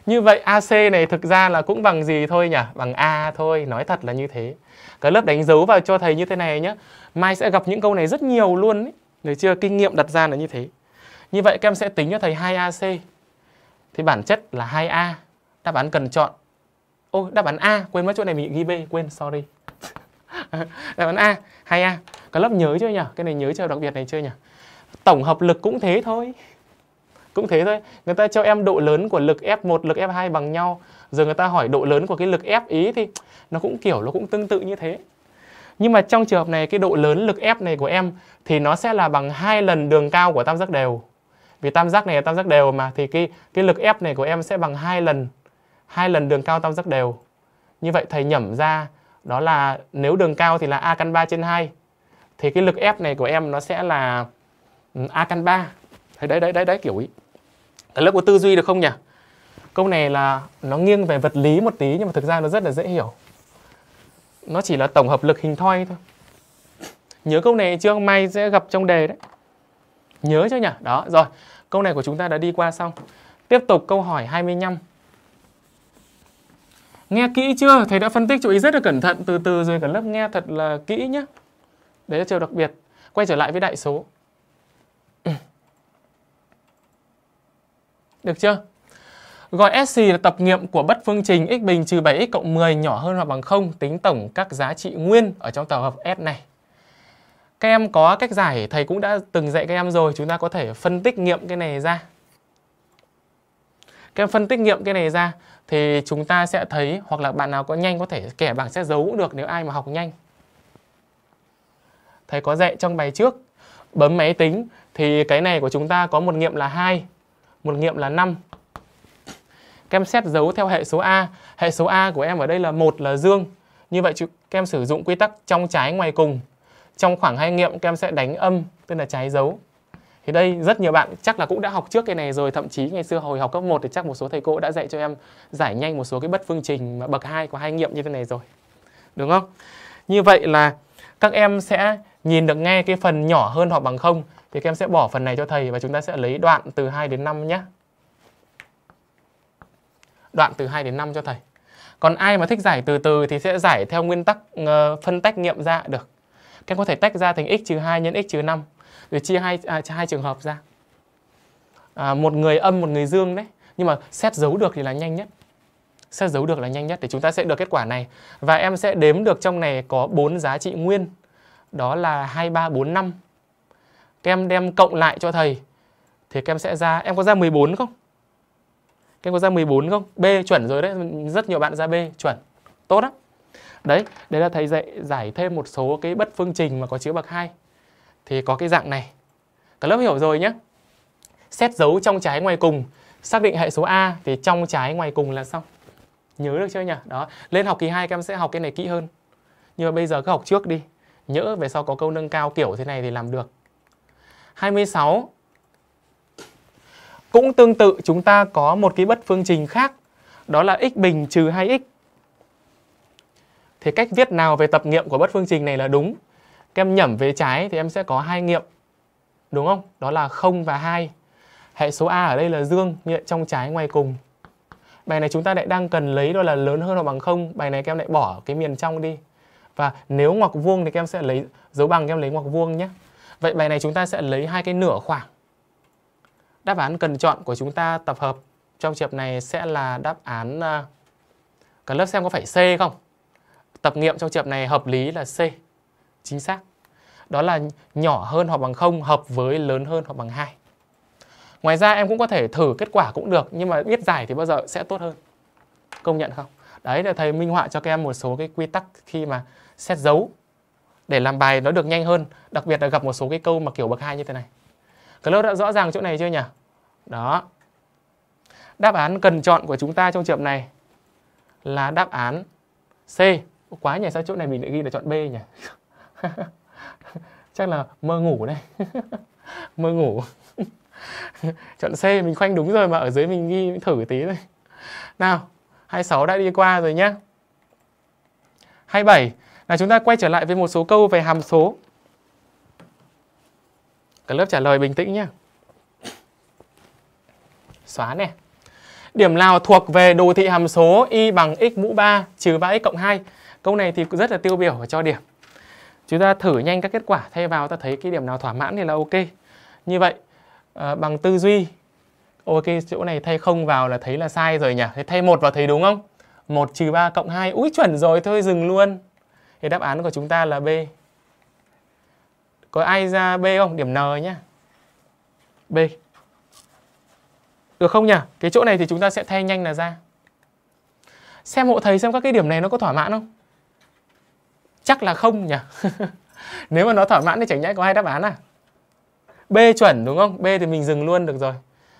Speaker 1: như vậy AC này thực ra là cũng bằng gì thôi nhỉ? Bằng A thôi, nói thật là như thế. cả lớp đánh dấu vào cho thầy như thế này nhé. Mai sẽ gặp những câu này rất nhiều luôn ấy. Được chưa? Kinh nghiệm đặt ra là như thế. Như vậy các em sẽ tính cho thầy 2AC. Thì bản chất là 2A. Đáp án cần chọn. Ô, đáp án A, quên mất chỗ này mình ghi B, quên, sorry. đáp án A, hay a, Cả lớp nhớ chưa nhỉ? Cái này nhớ chưa đặc biệt này chưa nhỉ? Tổng hợp lực cũng thế thôi cũng thế thôi người ta cho em độ lớn của lực F1 lực F2 bằng nhau giờ người ta hỏi độ lớn của cái lực F ý thì nó cũng kiểu nó cũng tương tự như thế nhưng mà trong trường hợp này cái độ lớn lực F này của em thì nó sẽ là bằng hai lần đường cao của tam giác đều vì tam giác này là tam giác đều mà thì cái cái lực F này của em sẽ bằng hai lần hai lần đường cao tam giác đều như vậy thầy nhẩm ra đó là nếu đường cao thì là a căn 3 trên 2 thì cái lực F này của em nó sẽ là ừ, a căn 3 đấy đấy đấy đấy, đấy kiểu ý ở lớp có tư duy được không nhỉ? Câu này là nó nghiêng về vật lý một tí nhưng mà thực ra nó rất là dễ hiểu. Nó chỉ là tổng hợp lực hình thoi thôi. Nhớ câu này chưa? Mai sẽ gặp trong đề đấy. Nhớ chưa nhỉ? Đó, rồi. Câu này của chúng ta đã đi qua xong. Tiếp tục câu hỏi 25. Nghe kỹ chưa? Thầy đã phân tích chú ý rất là cẩn thận từ từ rồi cả lớp nghe thật là kỹ nhé. Đấy là chiều đặc biệt. Quay trở lại với đại số. Được chưa? Gọi SC là tập nghiệm của bất phương trình x bình trừ 7x cộng 10 nhỏ hơn hoặc bằng 0 tính tổng các giá trị nguyên ở trong tập hợp S này. Các em có cách giải, thầy cũng đã từng dạy các em rồi, chúng ta có thể phân tích nghiệm cái này ra. Các em phân tích nghiệm cái này ra thì chúng ta sẽ thấy hoặc là bạn nào có nhanh có thể kẻ bảng sẽ giấu cũng được nếu ai mà học nhanh. Thầy có dạy trong bài trước, bấm máy tính, thì cái này của chúng ta có một nghiệm là 2 một nghiệm là 5. Các em xét dấu theo hệ số A. Hệ số A của em ở đây là một là dương. Như vậy các em sử dụng quy tắc trong trái ngoài cùng. trong khoảng hai nghiệm các em sẽ đánh âm, tức là trái dấu thì đây rất nhiều bạn chắc là cũng đã học trước cái này rồi. Thậm chí ngày xưa hồi học cấp 1 thì chắc một số thầy cô đã dạy cho em giải nhanh một số cái bất phương trình mà bậc 2 của hai nghiệm như thế này rồi. Đúng không? Như vậy là các em sẽ nhìn được nghe cái phần nhỏ hơn hoặc bằng không thì các em sẽ bỏ phần này cho thầy và chúng ta sẽ lấy đoạn từ 2 đến 5 nhé. Đoạn từ 2 đến 5 cho thầy. Còn ai mà thích giải từ từ thì sẽ giải theo nguyên tắc uh, phân tách nghiệm ra được. Các em có thể tách ra thành x trừ 2 nhân x trừ 5 rồi chia hai à, hai trường hợp ra. À, một người âm một người dương đấy. Nhưng mà xét giấu được thì là nhanh nhất. Xét giấu được là nhanh nhất để chúng ta sẽ được kết quả này. Và em sẽ đếm được trong này có bốn giá trị nguyên. Đó là 2 3 4 5 các em đem cộng lại cho thầy thì các em sẽ ra em có ra 14 không? Các em có ra 14 không? B chuẩn rồi đấy. Rất nhiều bạn ra B chuẩn. Tốt đó đấy đấy là thầy dạy giải thêm một số cái bất phương trình mà có chứa bậc 2 thì có cái dạng này. Cả lớp hiểu rồi nhé. Xét dấu trong trái ngoài cùng, xác định hệ số A thì trong trái ngoài cùng là xong. Nhớ được chưa nhỉ? Đó, lên học kỳ 2 các em sẽ học cái này kỹ hơn. Nhưng mà bây giờ cứ học trước đi. Nhớ về sau có câu nâng cao kiểu thế này thì làm được. 26 cũng tương tự chúng ta có một cái bất phương trình khác đó là x bình trừ 2x. Thì cách viết nào về tập nghiệm của bất phương trình này là đúng? Các em nhẩm về trái thì em sẽ có hai nghiệm. Đúng không? Đó là 0 và 2. Hệ số A ở đây là dương, như trong trái ngoài cùng. Bài này chúng ta lại đang cần lấy đó là lớn hơn hoặc bằng 0. Bài này các em lại bỏ cái miền trong đi. Và nếu ngoặc vuông thì các em sẽ lấy dấu bằng các em lấy ngoặc vuông nhé. Vậy bài này chúng ta sẽ lấy hai cái nửa khoảng. Đáp án cần chọn của chúng ta tập hợp trong trường này sẽ là đáp án à, cả lớp xem có phải C không? Tập nghiệm trong trường này hợp lý là C chính xác. Đó là nhỏ hơn hoặc bằng 0 hợp với lớn hơn hoặc bằng 2. Ngoài ra em cũng có thể thử kết quả cũng được nhưng mà biết giải thì bao giờ sẽ tốt hơn. Công nhận không? Đấy là thầy minh họa cho các em một số cái quy tắc khi mà xét dấu để làm bài nó được nhanh hơn, đặc biệt là gặp một số cái câu mà kiểu bậc hai như thế này. Cái lớp đã rõ ràng chỗ này chưa nhỉ? Đó. Đáp án cần chọn của chúng ta trong trường này là đáp án C. Quá nhỉ, sao chỗ này mình lại ghi là chọn B nhỉ? chắc là mơ ngủ đây mơ ngủ. Chọn C, mình khoanh đúng rồi mà ở dưới mình ghi thử tí thôi. Nào 26 đã đi qua rồi nhé 27 là chúng ta quay trở lại với một số câu về hàm số. Cả lớp trả lời bình tĩnh nhé xóa nè. Điểm nào thuộc về đồ thị hàm số y bằng x mũ 3 trừ 3x cộng 2 câu này thì rất là tiêu biểu cho điểm. Chúng ta thử nhanh các kết quả thay vào ta thấy cái điểm nào thỏa mãn thì là ok. Như vậy à, bằng tư duy ok chỗ này thay không vào là thấy là sai rồi nhỉ. Thế thay một vào thấy đúng không? 1 trừ 3 cộng 2. Úi chuẩn rồi thôi dừng luôn. Thì đáp án của chúng ta là B. Có ai ra B không? Điểm N nhá. B. Được không nhỉ? Cái chỗ này thì chúng ta sẽ thay nhanh là ra. Xem hộ thầy xem các cái điểm này nó có thỏa mãn không? Chắc là không nhỉ? Nếu mà nó thỏa mãn thì chẳng nhẽ có hai đáp án à? B chuẩn, đúng không? B thì mình dừng luôn, được rồi.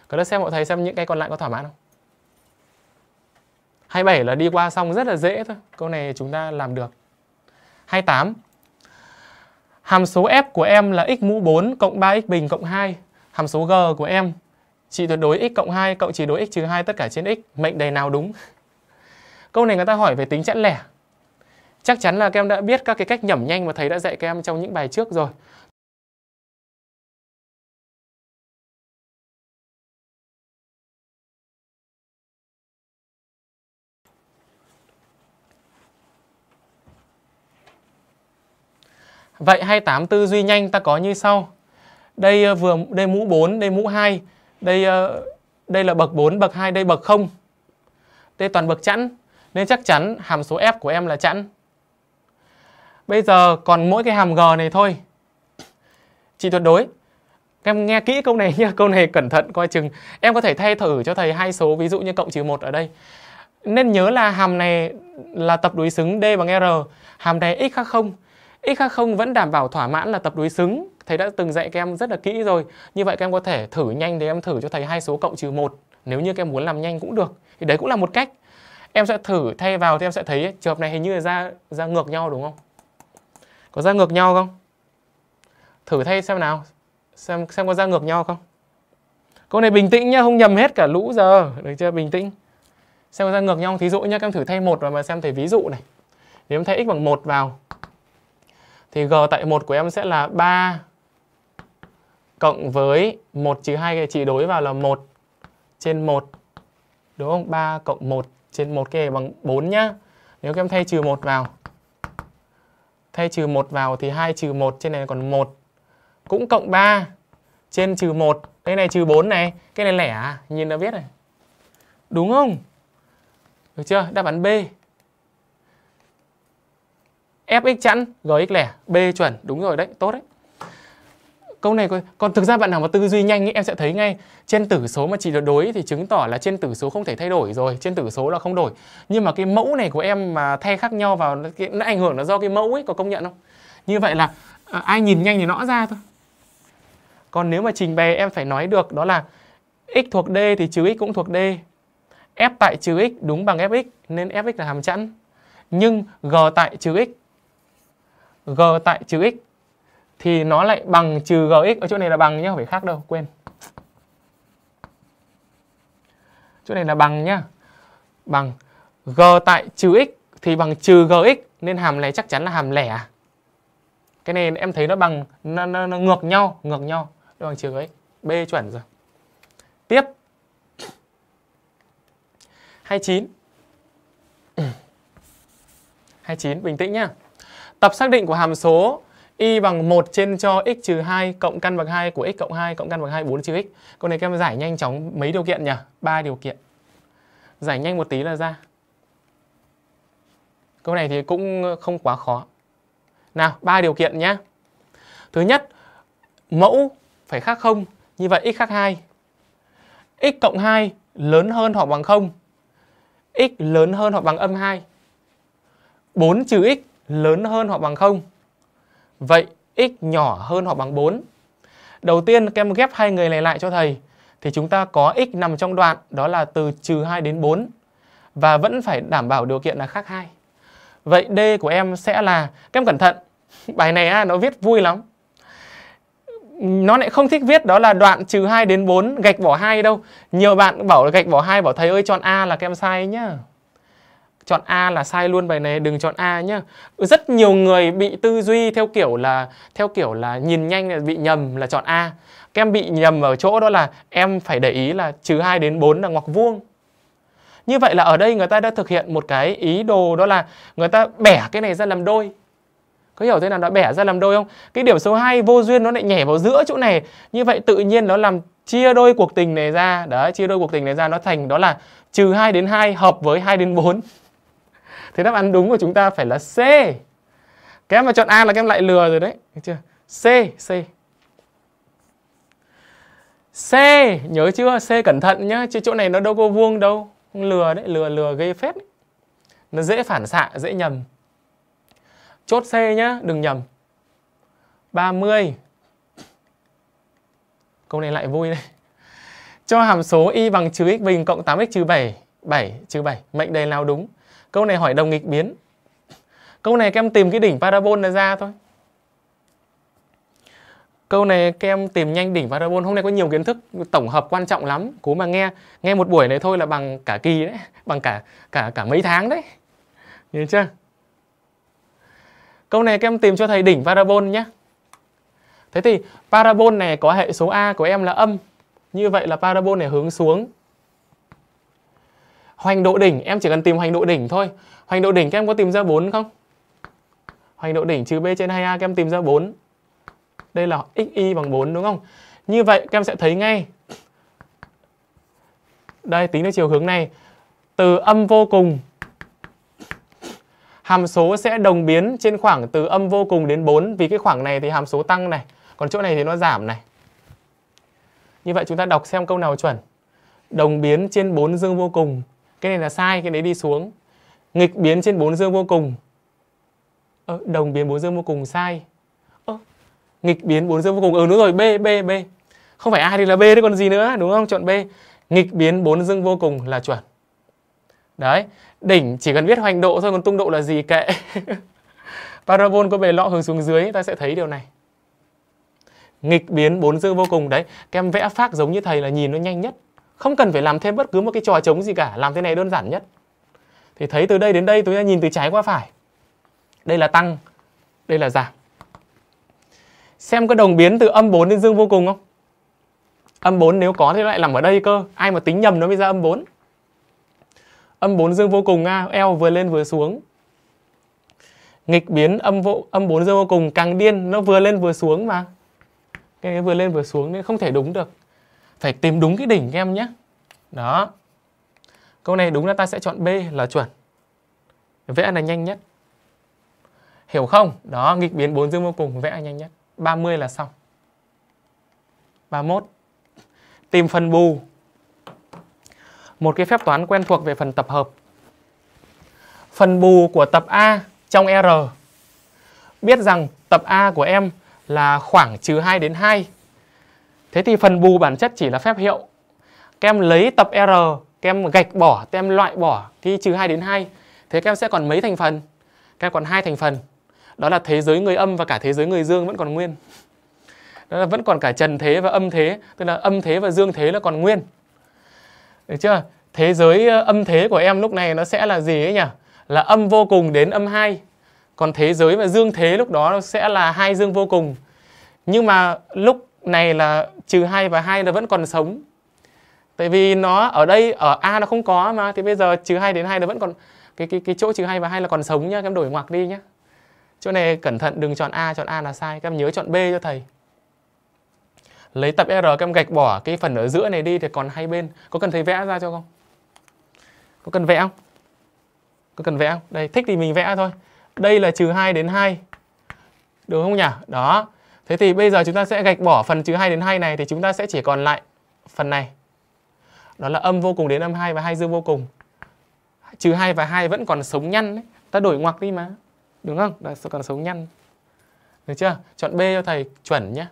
Speaker 1: Có lớp xem mọi thầy xem những cái còn lại có thỏa mãn không? 27 là đi qua xong rất là dễ thôi. Câu này chúng ta làm được. 28. Hàm số f của em là x mũ 4 cộng 3x bình cộng 2. Hàm số g của em trị tuyệt đối x cộng 2 cộng chỉ đối x trừ 2 tất cả trên x. Mệnh đề nào đúng? Câu này người ta hỏi về tính chẵn lẻ. Chắc chắn là các em đã biết các cái cách nhẩm nhanh mà thầy đã dạy các em trong những bài trước rồi. Vậy 28 tư duy nhanh ta có như sau. Đây ờ, vừa đây mũ 4, đây mũ 2, đây ờ, đây là bậc 4, bậc 2, đây bậc 0. Đây toàn bậc chẵn, nên chắc chắn hàm số f của em là chẵn. Bây giờ còn mỗi cái hàm g này thôi. chị tuyệt đối. em nghe kỹ câu này nhé câu này cẩn thận coi chừng. Em có thể thay thử cho thầy hai số ví dụ như cộng trừ 1 ở đây. Nên nhớ là hàm này là tập đối xứng D bằng R, hàm này x khác 0. x khác 0 vẫn đảm bảo thỏa mãn là tập đối xứng. Thầy đã từng dạy các em rất là kỹ rồi. Như vậy các em có thể thử nhanh để em thử cho thầy hai số cộng trừ 1. Nếu như các em muốn làm nhanh cũng được. Thì đấy cũng là một cách. Em sẽ thử thay vào thì em sẽ thấy trường hợp này hình như là ra ra ngược nhau đúng không? Có ra ngược nhau không? Thử thay xem nào. Xem xem có ra ngược nhau không? Câu này bình tĩnh nhá, không nhầm hết cả lũ giờ, được chưa? Bình tĩnh. Xem có ra ngược nhau, không? thí dụ nhá, các em thử thay một vào mà xem thầy ví dụ này. Nếu em thay x bằng 1 vào thì g tại 1 của em sẽ là 3 cộng với 1 trừ 2 cái chỉ đối vào là 1 trên 1. Đúng không? 3 cộng 1 trên 1 cái này bằng 4 nhá. Nếu các em thay trừ 1 vào. Thay trừ 1 vào thì 2 trừ 1 trên này còn 1. Cũng cộng 3 trên trừ 1. Cái này trừ 4 này. Cái này lẻ à? Nhìn đã biết này. Đúng không? Được chưa? Đáp án B. Fx chẵn, Gx lẻ, B chuẩn. Đúng rồi đấy, tốt đấy. Câu này còn thực ra bạn nào mà tư duy nhanh ý, em sẽ thấy ngay trên tử số mà chỉ được đối thì chứng tỏ là trên tử số không thể thay đổi rồi, trên tử số là không đổi. Nhưng mà cái mẫu này của em mà thay khác nhau vào nó ảnh hưởng là do cái mẫu ấy có công nhận không? Như vậy là à, ai nhìn nhanh thì nó ra thôi. Còn nếu mà trình bày em phải nói được đó là x thuộc D thì trừ x cũng thuộc D. F tại trừ x đúng bằng Fx nên Fx là hàm chẵn. Nhưng G tại trừ x G tại trừ x thì nó lại bằng trừ gx ở chỗ này là bằng nhá, không phải khác đâu, quên. Chỗ này là bằng nhá. Bằng g tại trừ x thì bằng trừ gx nên hàm này chắc chắn là hàm lẻ. À? Cái này em thấy nó bằng nó, nó, nó ngược nhau, ngược nhau. Nó bằng trừ gx. B chuẩn rồi. Tiếp. 29. 29 bình tĩnh nhá. Tập xác định của hàm số y bằng 1 trên cho x trừ 2 cộng căn bậc 2 của x cộng 2 cộng căn bậc 2 4 trừ x. Câu này các em giải nhanh chóng mấy điều kiện nhỉ? 3 điều kiện. Giải nhanh một tí là ra. Câu này thì cũng không quá khó. Nào, ba điều kiện nhé. Thứ nhất, mẫu phải khác không, như vậy x khác 2. x cộng 2 lớn hơn hoặc bằng 0. x lớn hơn hoặc bằng âm 2. 4 trừ x lớn hơn hoặc bằng 0. Vậy x nhỏ hơn hoặc bằng 4. Đầu tiên các em ghép hai người này lại cho thầy thì chúng ta có x nằm trong đoạn đó là từ trừ 2 đến 4 và vẫn phải đảm bảo điều kiện là khác 2. Vậy D của em sẽ là các em cẩn thận. Bài này à, nó viết vui lắm. Nó lại không thích viết đó là đoạn trừ 2 đến 4 gạch bỏ 2 đâu. Nhiều bạn bảo gạch bỏ 2 bảo thầy ơi chọn A là các em sai nhá chọn A là sai luôn, bài này đừng chọn A nhá. Rất nhiều người bị tư duy theo kiểu là, theo kiểu là nhìn nhanh là bị nhầm là chọn A. Các em bị nhầm ở chỗ đó là em phải để ý là trừ 2 đến 4 là ngoặc vuông. Như vậy là ở đây người ta đã thực hiện một cái ý đồ đó là người ta bẻ cái này ra làm đôi. Có hiểu thế nào? Đã bẻ ra làm đôi không? Cái điểm số 2 vô duyên nó lại nhảy vào giữa chỗ này. Như vậy tự nhiên nó làm chia đôi cuộc tình này ra. Đấy, chia đôi cuộc tình này ra, nó thành đó là trừ 2 đến 2 hợp với 2 đến 4 thì đáp án đúng của chúng ta phải là C. Các em mà chọn A là các em lại lừa rồi đấy. Được chưa? C, C. C, nhớ chưa? C cẩn thận nhá, chứ chỗ này nó đâu có vuông đâu. Lừa đấy, lừa lừa gây phết. Đấy. Nó dễ phản xạ, dễ nhầm. Chốt C nhá, đừng nhầm. 30. Câu này lại vui đây. Cho hàm số y bằng trừ x bình cộng 8x trừ 7. 7 trừ 7. Mệnh đề nào đúng? Câu này hỏi đồng nghịch biến. Câu này các em tìm cái đỉnh parabol này ra thôi. Câu này các em tìm nhanh đỉnh parabol. Hôm nay có nhiều kiến thức tổng hợp quan trọng lắm. Cố mà nghe. Nghe một buổi này thôi là bằng cả kỳ đấy. Bằng cả cả cả mấy tháng đấy. Nhìn chưa? Câu này các em tìm cho thầy đỉnh parabol nhé. Thế thì parabol này có hệ số A của em là âm. Như vậy là parabol này hướng xuống Hoành độ đỉnh, em chỉ cần tìm hoành độ đỉnh thôi. Hoành độ đỉnh các em có tìm ra 4 không? Hoành độ đỉnh trừ b trên 2a các em tìm ra 4. Đây là xy bằng 4 đúng không? Như vậy các em sẽ thấy ngay. Đây tính theo chiều hướng này. Từ âm vô cùng hàm số sẽ đồng biến trên khoảng từ âm vô cùng đến 4 vì cái khoảng này thì hàm số tăng này, còn chỗ này thì nó giảm này. Như vậy chúng ta đọc xem câu nào chuẩn. Đồng biến trên 4 dương vô cùng cái này là sai cái đấy đi xuống. Nghịch biến trên bốn dương vô cùng. Ờ, đồng biến bốn dương vô cùng sai. Ờ, nghịch biến bốn dương vô cùng. Ừ đúng rồi b b b. Không phải a thì là b đấy còn gì nữa đúng không? Chọn b. Nghịch biến bốn dương vô cùng là chuẩn. Đấy đỉnh chỉ cần viết hoành độ thôi còn tung độ là gì kệ. Parabol có bề lọ hướng xuống dưới ta sẽ thấy điều này. Nghịch biến bốn dương vô cùng. Đấy các em vẽ phác giống như thầy là nhìn nó nhanh nhất không cần phải làm thêm bất cứ một cái trò trống gì cả, làm thế này đơn giản nhất. Thì thấy từ đây đến đây tôi nhìn từ trái qua phải. Đây là tăng, đây là giảm. Xem có đồng biến từ âm 4 đến dương vô cùng không? Âm 4 nếu có thì lại nằm ở đây cơ. Ai mà tính nhầm nó mới ra âm 4 âm 4 dương vô cùng a eo vừa lên vừa xuống. Nghịch biến âm vô, âm 4 dương vô cùng, càng điên, nó vừa lên vừa xuống mà. Cái vừa lên vừa xuống nên không thể đúng được phải tìm đúng cái đỉnh các em nhé. Đó. Câu này đúng là ta sẽ chọn B là chuẩn. Vẽ là nhanh nhất. Hiểu không? Đó, nghịch biến 4 dương vô cùng, vẽ nhanh nhất. 30 là xong. 31 tìm phần bù. Một cái phép toán quen thuộc về phần tập hợp. Phần bù của tập A trong R. Biết rằng tập A của em là khoảng trừ 2 đến 2 thế thì phần bù bản chất chỉ là phép hiệu. Các em lấy tập R các em gạch bỏ các em loại bỏ thì trừ 2 đến 2 thế các em sẽ còn mấy thành phần? Các em còn hai thành phần. Đó là thế giới người âm và cả thế giới người dương vẫn còn nguyên. Đó là vẫn còn cả trần thế và âm thế, tức là âm thế và dương thế là còn nguyên. Được chưa? Thế giới ờ, âm thế của em lúc này nó sẽ là gì ấy nhỉ? Là âm vô cùng đến âm 2 còn thế giới và dương thế lúc đó nó sẽ là hai dương vô cùng. Nhưng mà lúc này là trừ 2 và 2 nó vẫn còn sống. Tại vì nó ở đây, ở A nó không có mà, thì bây giờ trừ 2 đến 2 nó vẫn còn, cái cái cái chỗ trừ 2 và 2 là còn sống nhá, các em đổi ngoặc đi nhá. Chỗ này cẩn thận, đừng chọn A chọn A là sai, các em nhớ chọn B cho thầy. Lấy tập R, các em gạch bỏ cái phần ở giữa này đi thì còn hai bên. Có cần thầy vẽ ra cho không? Có cần vẽ không? Có cần vẽ không? Đây, thích thì mình vẽ thôi. Đây là trừ 2 đến 2 được không nhỉ? Đó thế thì bây giờ chúng ta sẽ gạch bỏ phần trừ 2 đến 2 này thì chúng ta sẽ chỉ còn lại phần này. Đó là âm vô cùng đến âm 2 và hai dương vô cùng. Trừ 2 và 2 vẫn còn sống nhăn đấy ta đổi ngoặc đi mà. Đúng không? Đó còn sống nhăn. Được chưa? Chọn B cho thầy chuẩn nhé.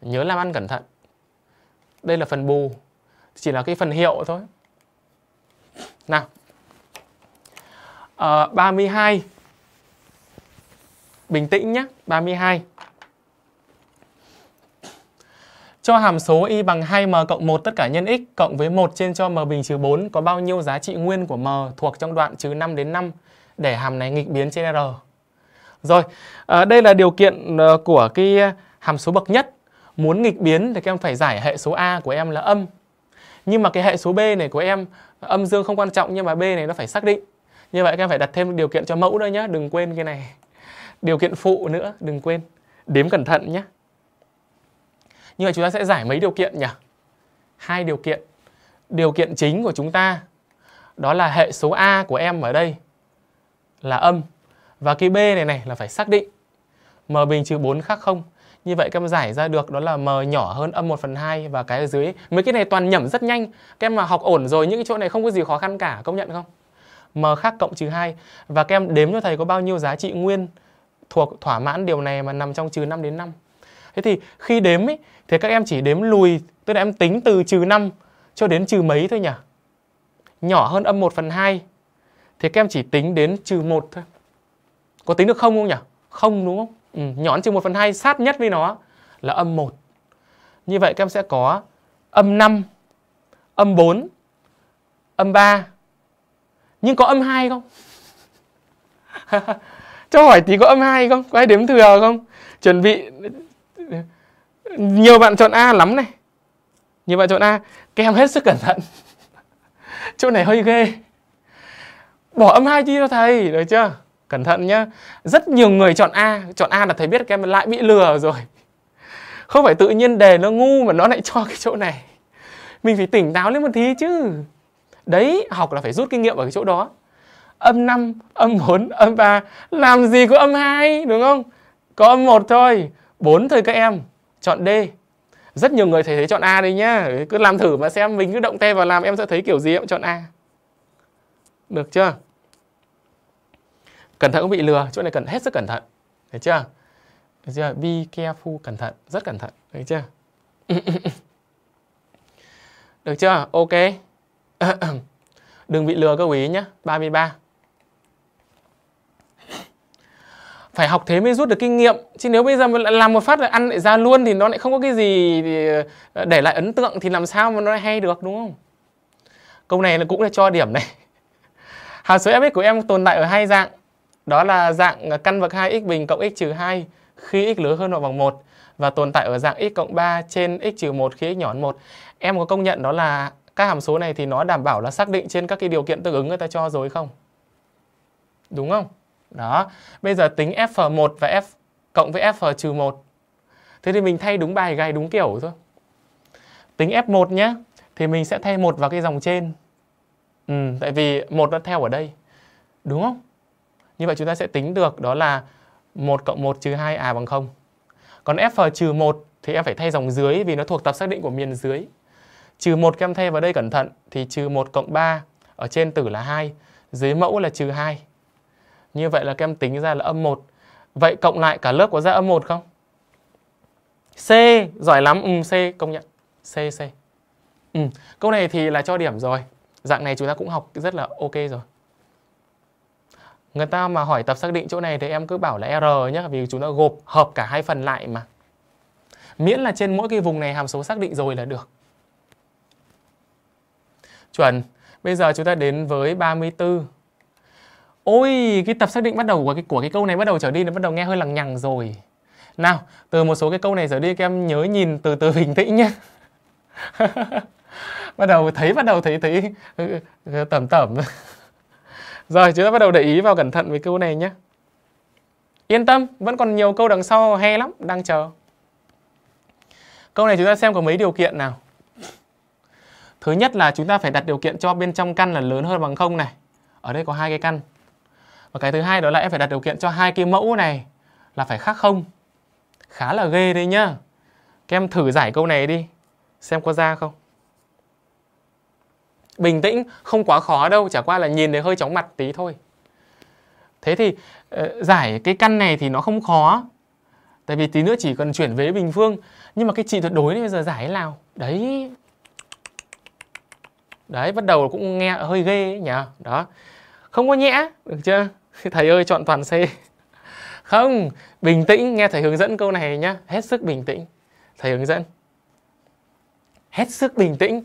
Speaker 1: Nhớ làm ăn cẩn thận. Đây là phần bù. Chỉ là cái phần hiệu thôi. Nào. Ờ, 32 bình tĩnh nhé. 32 cho hàm số y bằng 2m cộng 1 tất cả nhân x cộng với 1 trên cho m bình trừ 4 có bao nhiêu giá trị nguyên của m thuộc trong đoạn trừ 5 đến 5 để hàm này nghịch biến trên r. Rồi, à, đây là điều kiện à, của cái hàm số bậc nhất. Muốn nghịch biến thì các em phải giải hệ số A của em là âm. Nhưng mà cái hệ số B này của em âm dương không quan trọng nhưng mà B này nó phải xác định. Như vậy các em phải đặt thêm điều kiện cho mẫu nữa nhé, đừng quên cái này. Điều kiện phụ nữa, đừng quên. Đếm cẩn thận nhé. Như vậy chúng ta sẽ giải mấy điều kiện nhỉ? Hai điều kiện. Điều kiện chính của chúng ta đó là hệ số A của em ở đây là âm và cái B này này là phải xác định m bình trừ 4 khác không. Như vậy các em giải ra được đó là m nhỏ hơn âm 1 phần 2 và cái ở dưới. Mấy cái này toàn nhẩm rất nhanh. Các em mà học ổn rồi những cái chỗ này không có gì khó khăn cả, công nhận không? m khác cộng trừ 2 và các em đếm cho thầy có bao nhiêu giá trị nguyên thuộc thỏa mãn điều này mà nằm trong trừ 5 đến 5. Thế thì khi đếm ấy, thì các em chỉ đếm lùi, tức là em tính từ trừ 5 cho đến trừ mấy thôi nhỉ? Nhỏ hơn âm 1 phần 2 thì các em chỉ tính đến trừ 1 thôi. Có tính được không không nhỉ? Không đúng không? Ừ, nhỏ hơn trừ 1 phần 2 sát nhất với nó là âm 1. Như vậy các em sẽ có âm 5, âm 4, âm 3. Nhưng có âm 2 không? Cho hỏi tí có âm 2 không? Có ai đếm thừa không? Chuẩn bị nhiều bạn chọn A lắm này. Nhiều bạn chọn A các em hết sức cẩn thận. Chỗ này hơi ghê. Bỏ âm hai chi cho thầy được chưa? Cẩn thận nhá. Rất nhiều người chọn A chọn A là thầy biết các em lại bị lừa rồi. Không phải tự nhiên đề nó ngu mà nó lại cho cái chỗ này. Mình phải tỉnh táo lên một tí chứ. Đấy học là phải rút kinh nghiệm ở cái chỗ đó. Âm 5, âm 4, âm 3 làm gì có âm 2 đúng không? Có âm 1 thôi. 4 thôi các em, chọn D. Rất nhiều người thầy thấy chọn A đi nhá. Cứ làm thử mà xem mình cứ động tay vào làm, em sẽ thấy kiểu gì, em chọn A. Được chưa? Cẩn thận không bị lừa, chỗ này cần hết sức cẩn thận. Thấy chưa? Được chưa? Be careful, cẩn thận, rất cẩn thận. Thấy chưa? Được chưa? Ok. Đừng bị lừa các quý nhé 33 phải học thế mới rút được kinh nghiệm chứ nếu bây giờ mà làm một phát là ăn lại ra luôn thì nó lại không có cái gì ờ, để lại ấn tượng thì làm sao mà nó hay được, đúng không câu này là cũng là cho điểm này hàm số fx của em tồn tại ở hai dạng đó là dạng căn bậc 2 x bình cộng x trừ 2 khi x lớn hơn hoặc bằng 1 và tồn tại ở dạng x cộng 3 trên x trừ 1 khi x nhỏ hơn 1. Em có công nhận đó là các hàm số này thì nó đảm bảo là xác định trên các cái điều kiện tương ứng người ta cho rồi không? Đúng không? Đó. Bây giờ tính f1 và f cộng với f trừ 1. Thế thì mình thay đúng bài gai đúng kiểu thôi. Tính f1 nhé. Thì mình sẽ thay một vào cái dòng trên. Ừ, tại vì một nó theo ở đây. Đúng không? Như vậy chúng ta sẽ tính được đó là 1 cộng 1 trừ 2 à bằng 0. Còn f trừ 1 thì em phải thay dòng dưới vì nó thuộc tập xác định của miền dưới. Trừ 1 các em thay vào đây cẩn thận thì trừ 1 cộng 3 ở trên tử là 2, dưới mẫu là trừ 2. Như vậy là các em tính ra là âm 1. Vậy cộng lại cả lớp có ra âm 1 không? C, giỏi lắm. Ừ, C công nhận. C, C. Ừ, câu này thì là cho điểm rồi. Dạng này chúng ta cũng học rất là ok rồi. Người ta mà hỏi tập xác định chỗ này thì em cứ bảo là R nhé Vì chúng ta gộp hợp cả hai phần lại mà Miễn là trên mỗi cái vùng này hàm số xác định rồi là được Chuẩn Bây giờ chúng ta đến với 34 Ôi cái tập xác định bắt đầu của cái, của cái câu này bắt đầu trở đi nó bắt đầu nghe hơi lằng nhằng rồi Nào từ một số cái câu này trở đi các em nhớ nhìn từ từ bình tĩnh nhé Bắt đầu thấy bắt đầu thấy thấy ừ, ừ, ừ, tẩm tẩm rồi chúng ta bắt đầu để ý vào cẩn thận với câu này nhé. Yên tâm, vẫn còn nhiều câu đằng sau hay lắm, đang chờ. Câu này chúng ta xem có mấy điều kiện nào. Thứ nhất là chúng ta phải đặt điều kiện cho bên trong căn là lớn hơn bằng không này. Ở đây có hai cái căn. Và cái thứ hai đó là em phải đặt điều kiện cho hai cái mẫu này là phải khác không. Khá là ghê đấy nhá. Các em thử giải câu này đi. Xem có ra không bình tĩnh, không quá khó đâu, chả qua là nhìn thấy hơi chóng mặt tí thôi thế thì ờ, giải cái căn này thì nó không khó, tại vì tí nữa chỉ cần chuyển vế bình phương nhưng mà cái trị tuyệt đối này bây giờ giải thế nào đấy đấy, bắt đầu cũng nghe hơi ghê ấy nhỉ đó không có nhẽ được chưa? Thầy ơi chọn toàn C. Không bình tĩnh nghe thầy hướng dẫn câu này nhá. Hết sức bình tĩnh. Thầy hướng dẫn. Hết sức bình tĩnh.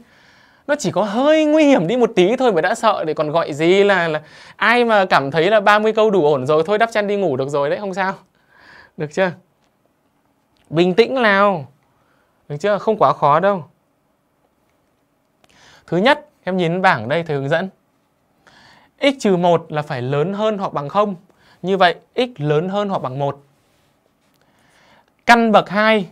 Speaker 1: Nó chỉ có hơi nguy hiểm đi một tí thôi mà đã sợ để còn gọi gì là, là ai mà cảm thấy là 30 câu đủ ổn rồi thôi đắp chăn đi ngủ được rồi đấy không sao. Được chưa? Bình tĩnh nào. Được chưa? Không quá khó đâu. Thứ nhất em nhìn bảng đây thầy hướng dẫn x trừ 1 là phải lớn hơn hoặc bằng 0 như vậy, x lớn hơn hoặc bằng 1 căn bậc 2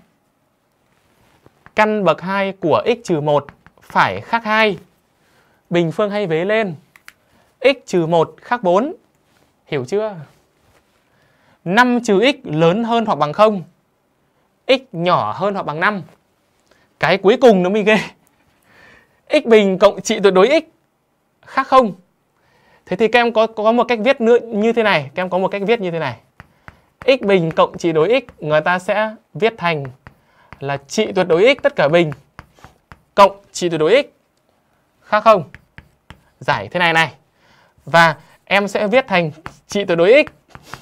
Speaker 1: căn bậc 2 của x trừ 1 phải khác 2. Bình phương hay vế lên. x trừ 1 khác 4. Hiểu chưa? 5 trừ x lớn hơn hoặc bằng 0. x nhỏ hơn hoặc bằng 5. Cái cuối cùng nó mới ghê. x bình cộng trị tuyệt đối x khác 0. Thế thì các em có có một cách viết nữa như thế này, các em có một cách viết như thế này. x bình cộng trị đối x người ta sẽ viết thành là trị tuyệt đối x tất cả bình cộng trị tuyệt đối x khác không? Giải thế này này. Và em sẽ viết thành trị tuyệt đối x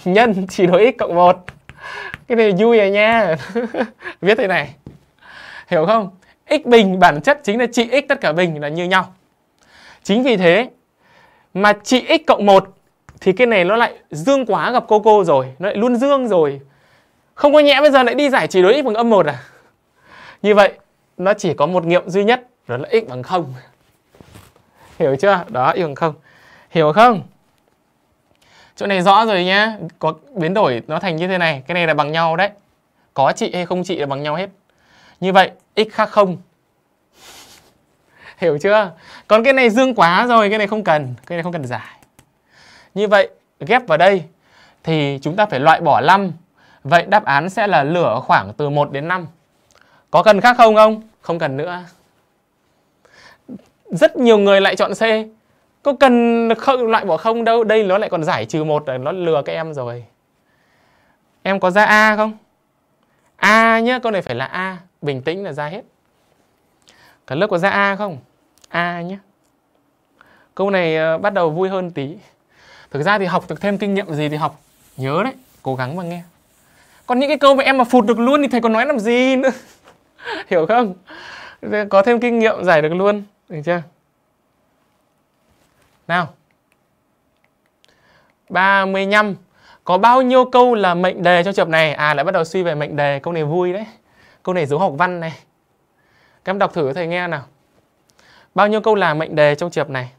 Speaker 1: nhân trị đối x cộng 1. Cái này vui rồi nha. viết thế này. Hiểu không? x bình bản chất chính là trị x tất cả bình là như nhau. Chính vì thế mà trị x cộng 1 thì cái này nó lại dương quá gặp cô cô rồi, nó lại luôn dương rồi. Không có nhẽ bây giờ lại đi giải trị đối x bằng âm 1 à? Như vậy nó chỉ có một nghiệm duy nhất đó là x bằng không. Hiểu chưa? Đó x bằng không. Hiểu không? Chỗ này rõ rồi nhá. Có biến đổi nó thành như thế này. Cái này là bằng nhau đấy. Có trị hay không trị là bằng nhau hết. Như vậy x khác không. hiểu chưa còn cái này dương quá rồi, cái này không cần, cái này không cần giải như vậy, ghép vào đây, thì chúng ta phải loại bỏ 5 vậy đáp án sẽ là lửa khoảng từ 1 đến 5 có cần khác không không? Không cần nữa. Rất nhiều người lại chọn C. Có cần không, loại bỏ không đâu. Đây nó lại còn giải trừ một. Nó lừa các em rồi. Em có ra A không? A nhá. Câu này phải là A. Bình tĩnh là ra hết. Cả lớp có ra A không? A nhé. Câu này ờ, bắt đầu vui hơn tí. Thực ra thì học được thêm kinh nghiệm gì thì học. Nhớ đấy. cố gắng mà nghe. Còn những cái câu mà em mà phụt được luôn thì thầy còn nói làm gì nữa? Hiểu không? Có thêm kinh nghiệm giải được luôn, được chưa? Nào. 35 có bao nhiêu câu là mệnh đề trong trường này? À lại bắt đầu suy về mệnh đề. Câu này vui đấy. Câu này giống học văn này. Các em đọc thử thầy nghe nào bao nhiêu câu là mệnh đề trong trường này?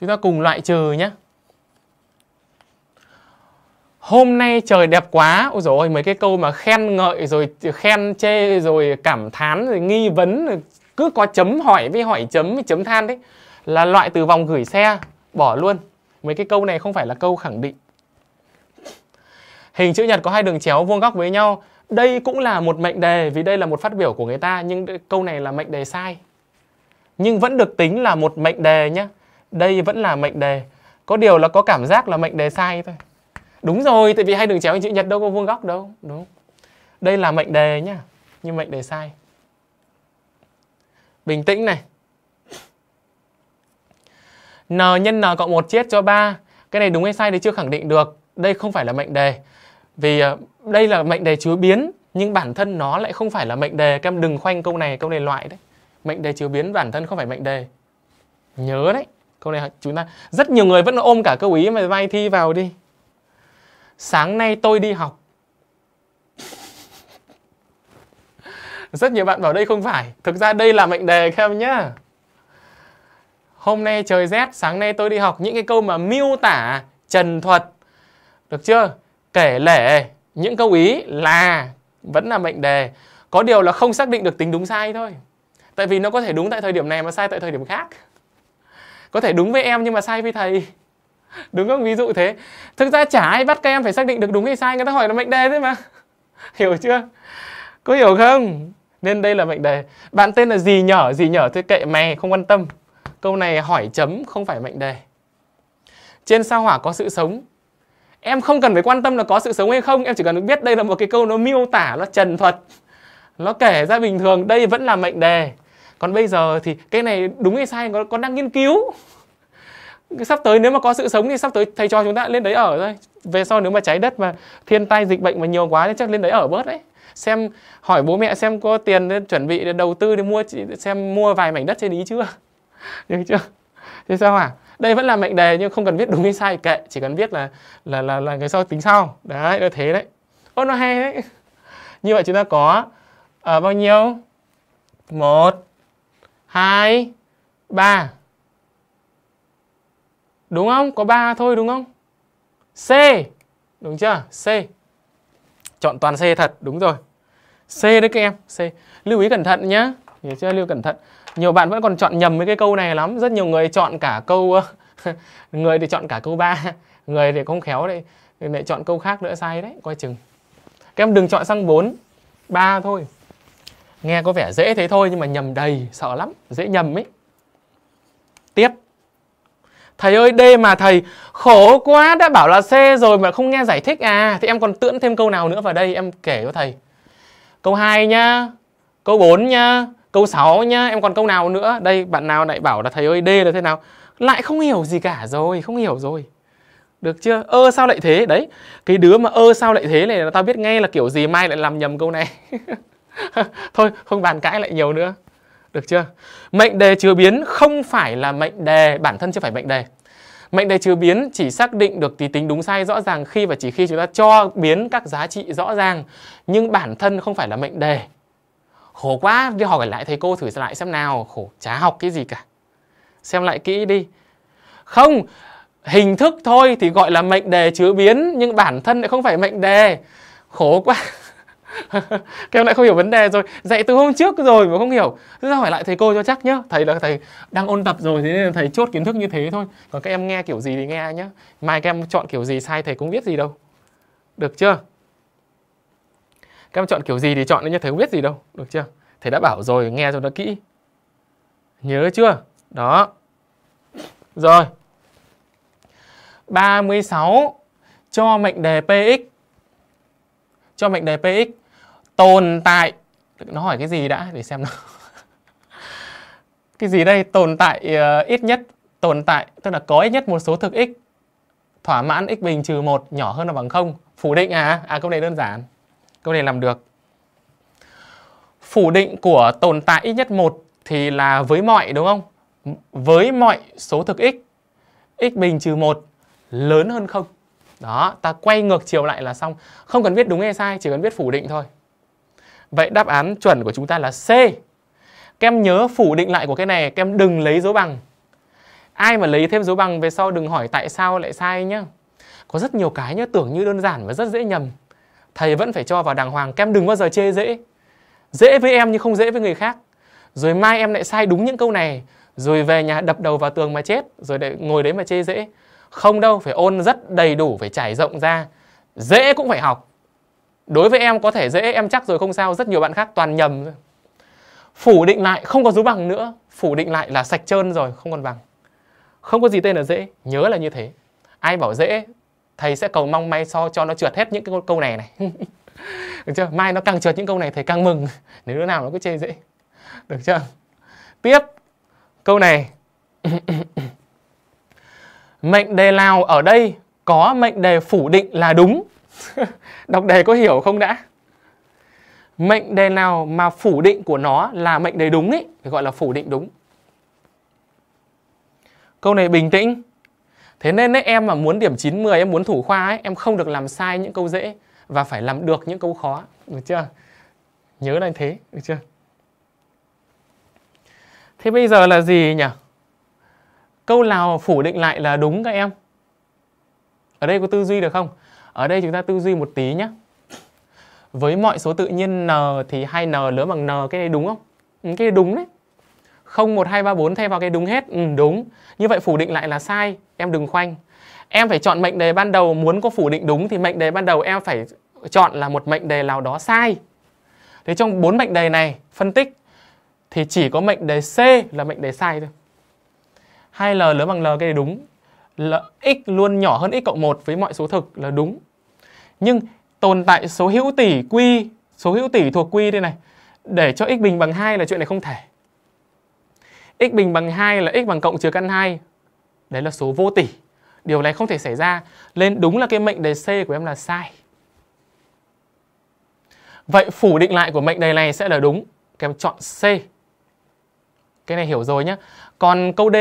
Speaker 1: Chúng ta cùng loại trừ nhé. Hôm nay trời đẹp quá. Ôi rồi mấy cái câu mà khen ngợi rồi khen chê rồi cảm thán rồi nghi vấn rồi cứ có chấm hỏi với hỏi chấm với chấm than đấy. Là loại từ vòng gửi xe, bỏ luôn. Mấy cái câu này không phải là câu khẳng định. Hình chữ nhật có hai đường chéo vuông góc với nhau đây cũng là một mệnh đề vì đây là một phát biểu của người ta, nhưng câu này là mệnh đề sai. Nhưng vẫn được tính là một mệnh đề nhé đây vẫn là mệnh đề. Có điều là có cảm giác là mệnh đề sai thôi. Đúng rồi, tại vì hai đường chéo hình chữ nhật đâu có vuông góc đâu. Đúng. Đây là mệnh đề nhá, nhưng mệnh đề sai. Bình tĩnh này. N nhân n cộng một chia cho 3 cái này đúng hay sai thì chưa khẳng định được. Đây không phải là mệnh đề vì à, đây là mệnh đề chứa biến, nhưng bản thân nó lại không phải là mệnh đề. Các em đừng khoanh câu này câu này loại đấy. Mệnh đề chứa biến bản thân không phải mệnh đề. Nhớ đấy, câu này chúng ta, rất nhiều người vẫn ôm cả câu ý mà vai thi vào đi. Sáng nay tôi đi học. Rất nhiều bạn bảo đây không phải. Thực ra đây là mệnh đề các em nhá. Hôm nay trời rét, sáng nay tôi đi học. Những cái câu mà miêu tả trần thuật. Được chưa? Kể lể, những câu ý là vẫn là mệnh đề. Có điều là không xác định được tính đúng sai thôi. Tại vì nó có thể đúng tại thời điểm này mà sai tại thời điểm khác. Có thể đúng với em nhưng mà sai với thầy. Đúng không? Ví dụ thế. Thực ra chả ai bắt các em phải xác định được đúng hay sai. Người ta hỏi là mệnh đề thế mà. Hiểu chưa? Có hiểu không? Nên đây là mệnh đề. Bạn tên là gì nhở? Gì nhở? Thế kệ mày, không quan tâm. Câu này hỏi chấm không phải mệnh đề. Trên sao hỏa có sự sống em không cần phải quan tâm là có sự sống hay không em chỉ cần biết đây là một cái câu nó miêu tả nó trần thuật nó kể ra bình thường đây vẫn là mệnh đề. Còn bây giờ thì cái này đúng hay sai con, con đang nghiên cứu. Sắp tới nếu mà có sự sống thì sắp tới thầy cho chúng ta lên đấy ở thôi. Về sau nếu mà cháy đất mà thiên tai dịch bệnh mà nhiều quá thì chắc lên đấy ở bớt đấy. Xem hỏi bố mẹ xem có tiền để chuẩn bị để đầu tư để mua xem mua vài mảnh đất trên ý chưa? Được chưa? Thế sao hả? Đây vẫn là mệnh đề nhưng không cần viết đúng hay sai, kệ, chỉ cần viết là là là là cái sau tính sau. Đấy là thế đấy. Ô, nó hay đấy. Như vậy chúng ta có ở bao nhiêu? Một, hai, ba. Đúng không? Có ba thôi đúng không? C. Đúng chưa? C. Chọn toàn c thật, đúng rồi. C đấy các em, c. Lưu ý cẩn thận nhé hiểu chưa? Lưu cẩn thận nhiều bạn vẫn còn chọn nhầm với cái câu này lắm. Rất nhiều người chọn cả câu người thì chọn cả câu 3 người thì không khéo đấy, lại chọn câu khác nữa sai đấy, coi chừng. Các em đừng chọn sang 4 3 thôi. Nghe có vẻ dễ thế thôi nhưng mà nhầm đầy, sợ lắm, dễ nhầm ấy. Tiếp. Thầy ơi D mà thầy, khổ quá, đã bảo là C rồi mà không nghe giải thích à? Thì em còn tưỡng thêm câu nào nữa vào đây em kể cho thầy. Câu 2 nhá, câu 4 nhá câu 6 nhá, em còn câu nào nữa? Đây, bạn nào lại bảo là thầy ơi, D là thế nào? Lại không hiểu gì cả rồi, không hiểu rồi. Được chưa? Ơ sao lại thế? Đấy, cái đứa mà ơ sao lại thế này là tao biết ngay là kiểu gì mai lại làm nhầm câu này. Thôi, không bàn cãi lại nhiều nữa. Được chưa? Mệnh đề chứa biến không phải là mệnh đề, bản thân chưa phải mệnh đề. Mệnh đề chứa biến chỉ xác định được tí tính đúng sai rõ ràng khi và chỉ khi chúng ta cho biến các giá trị rõ ràng, nhưng bản thân không phải là mệnh đề khổ quá đi hỏi lại thầy cô thử lại xem nào. Khổ, chả học cái gì cả. Xem lại kỹ đi. Không, hình thức thôi thì gọi là mệnh đề chứa biến, nhưng bản thân lại không phải mệnh đề. Khổ quá. Các em lại không hiểu vấn đề rồi. Dạy từ hôm trước rồi mà không hiểu. Thế ra hỏi lại thầy cô cho chắc nhá? Thầy là thầy đang ôn tập rồi, thế nên là thầy chốt kiến thức như thế thôi. Còn các em nghe kiểu gì thì nghe nhá. Mai các em chọn kiểu gì sai thầy cũng biết gì đâu. Được chưa? Các em chọn kiểu gì thì chọn đấy nhá thầy không biết gì đâu. Được chưa? Thầy đã bảo rồi nghe cho nó kỹ. Nhớ chưa? Đó. Rồi. 36 cho mệnh đề px cho mệnh đề px tồn tại. Nó hỏi cái gì đã để xem nào. Cái gì đây? Tồn tại uh, ít nhất. Tồn tại tức là có ít nhất một số thực x. Thỏa mãn x bình trừ 1 nhỏ hơn là bằng 0. Phủ định à? À câu này đơn giản. Câu này làm được. Phủ định của tồn tại ít nhất 1 thì là với mọi đúng không? Với mọi số thực x, x bình trừ 1 lớn hơn không Đó, ta quay ngược chiều lại là xong. Không cần viết đúng hay sai, chỉ cần viết phủ định thôi. Vậy đáp án chuẩn của chúng ta là C. Các em nhớ phủ định lại của cái này, các em đừng lấy dấu bằng. Ai mà lấy thêm dấu bằng về sau đừng hỏi tại sao lại sai nhá. Có rất nhiều cái nhá, tưởng như đơn giản và rất dễ nhầm. Thầy vẫn phải cho vào đàng hoàng, các em đừng bao giờ chê dễ. Dễ với em nhưng không dễ với người khác. Rồi mai em lại sai đúng những câu này, rồi về nhà đập đầu vào tường mà chết, rồi để ngồi đấy mà chê dễ. Không đâu, phải ôn rất đầy đủ, phải trải rộng ra. Dễ cũng phải học. Đối với em có thể dễ, em chắc rồi không sao, rất nhiều bạn khác toàn nhầm. Phủ định lại, không có dấu bằng nữa. Phủ định lại là sạch trơn rồi, không còn bằng. Không có gì tên là dễ, nhớ là như thế. Ai bảo dễ, thầy sẽ cầu mong may so cho nó trượt hết những cái câu này này. Được chưa? Mai nó càng trượt những câu này thầy càng mừng. Nếu đứa nào nó cứ chê dễ. Được chưa? Tiếp, câu này. mệnh đề nào ở đây có mệnh đề phủ định là đúng? Đọc đề có hiểu không đã? Mệnh đề nào mà phủ định của nó là mệnh đề đúng ấy, thì gọi là phủ định đúng. Câu này bình tĩnh. Thế nên ấy, em mà muốn điểm 9 10 em muốn thủ khoa ấy, em không được làm sai những câu dễ và phải làm được những câu khó, được chưa? Nhớ là thế, được chưa? Thế bây giờ là gì nhỉ? Câu nào phủ định lại là đúng các em? Ở đây có tư duy được không? Ở đây chúng ta tư duy một tí nhé. Với mọi số tự nhiên n thì 2n lớn bằng n, cái này đúng không? Ừ, cái này đúng đấy. 0, 1, 2, 3, 4 thay vào cái đúng hết. Ừ, đúng. Như vậy phủ định lại là sai. Em đừng khoanh. Em phải chọn mệnh đề ban đầu muốn có phủ định đúng thì mệnh đề ban đầu em phải chọn là một mệnh đề nào đó sai. Thế trong bốn mệnh đề này phân tích thì chỉ có mệnh đề C là mệnh đề sai thôi. 2L lớn bằng L cái này đúng. L, x luôn nhỏ hơn x cộng 1 với mọi số thực là đúng. Nhưng tồn tại số hữu tỷ quy, số hữu tỷ thuộc quy đây này, để cho x bình bằng 2 là chuyện này không thể. x bình bằng 2 là x bằng cộng trừ căn 2. Đấy là số vô tỷ. Điều này không thể xảy ra. Nên đúng là cái mệnh đề C của em là sai. Vậy phủ định lại của mệnh đề này sẽ là đúng. Các em chọn C. Cái này hiểu rồi nhé. Còn câu D,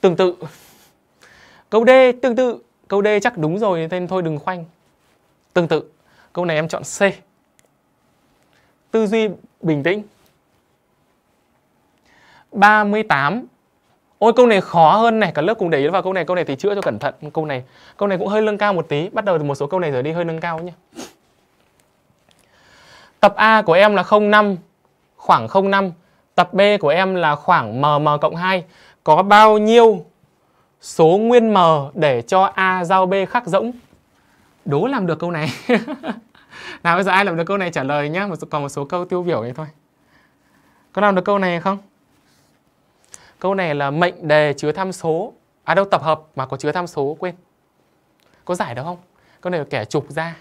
Speaker 1: tương tự. Câu D, tương tự. Câu D chắc đúng rồi, nên thôi đừng khoanh. Tương tự. Câu này em chọn C. Tư duy bình tĩnh. 38. Ôi câu này khó hơn này, cả lớp cùng để ý vào câu này, câu này thì chữa cho cẩn thận. Câu này, câu này cũng hơi nâng cao một tí. Bắt đầu từ một số câu này rồi đi hơi nâng cao nhé. Tập A của em là 05, khoảng 05. Tập B của em là khoảng mm cộng 2. Có bao nhiêu số nguyên m để cho A giao B khắc rỗng? Đố làm được câu này. nào bây giờ ai làm được câu này trả lời nhé. Còn một số câu tiêu biểu này thôi. Có làm được câu này không? Câu này là mệnh đề chứa tham số. À đâu tập hợp mà có chứa tham số quên. Có giải được không? Câu này kẻ trục ra.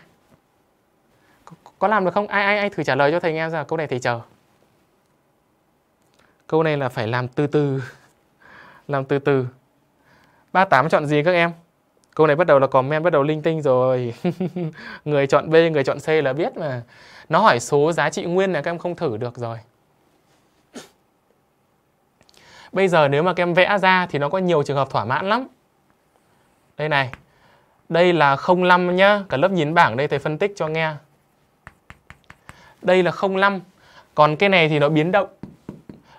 Speaker 1: Có, có làm được không? Ai ai ai thử trả lời cho thầy nghe ra câu này thầy chờ. Câu này là phải làm từ từ. làm từ từ. 38 chọn gì các em? Câu này bắt đầu là comment bắt đầu linh tinh rồi. người chọn B, người chọn C là biết mà. Nó hỏi số giá trị nguyên là các em không thử được rồi. Bây giờ nếu mà các em vẽ ra thì nó có nhiều trường hợp thỏa mãn lắm. Đây này. Đây là 05 nhá. Cả lớp nhìn bảng đây thầy phân tích cho nghe. Đây là 05. Còn cái này thì nó biến động.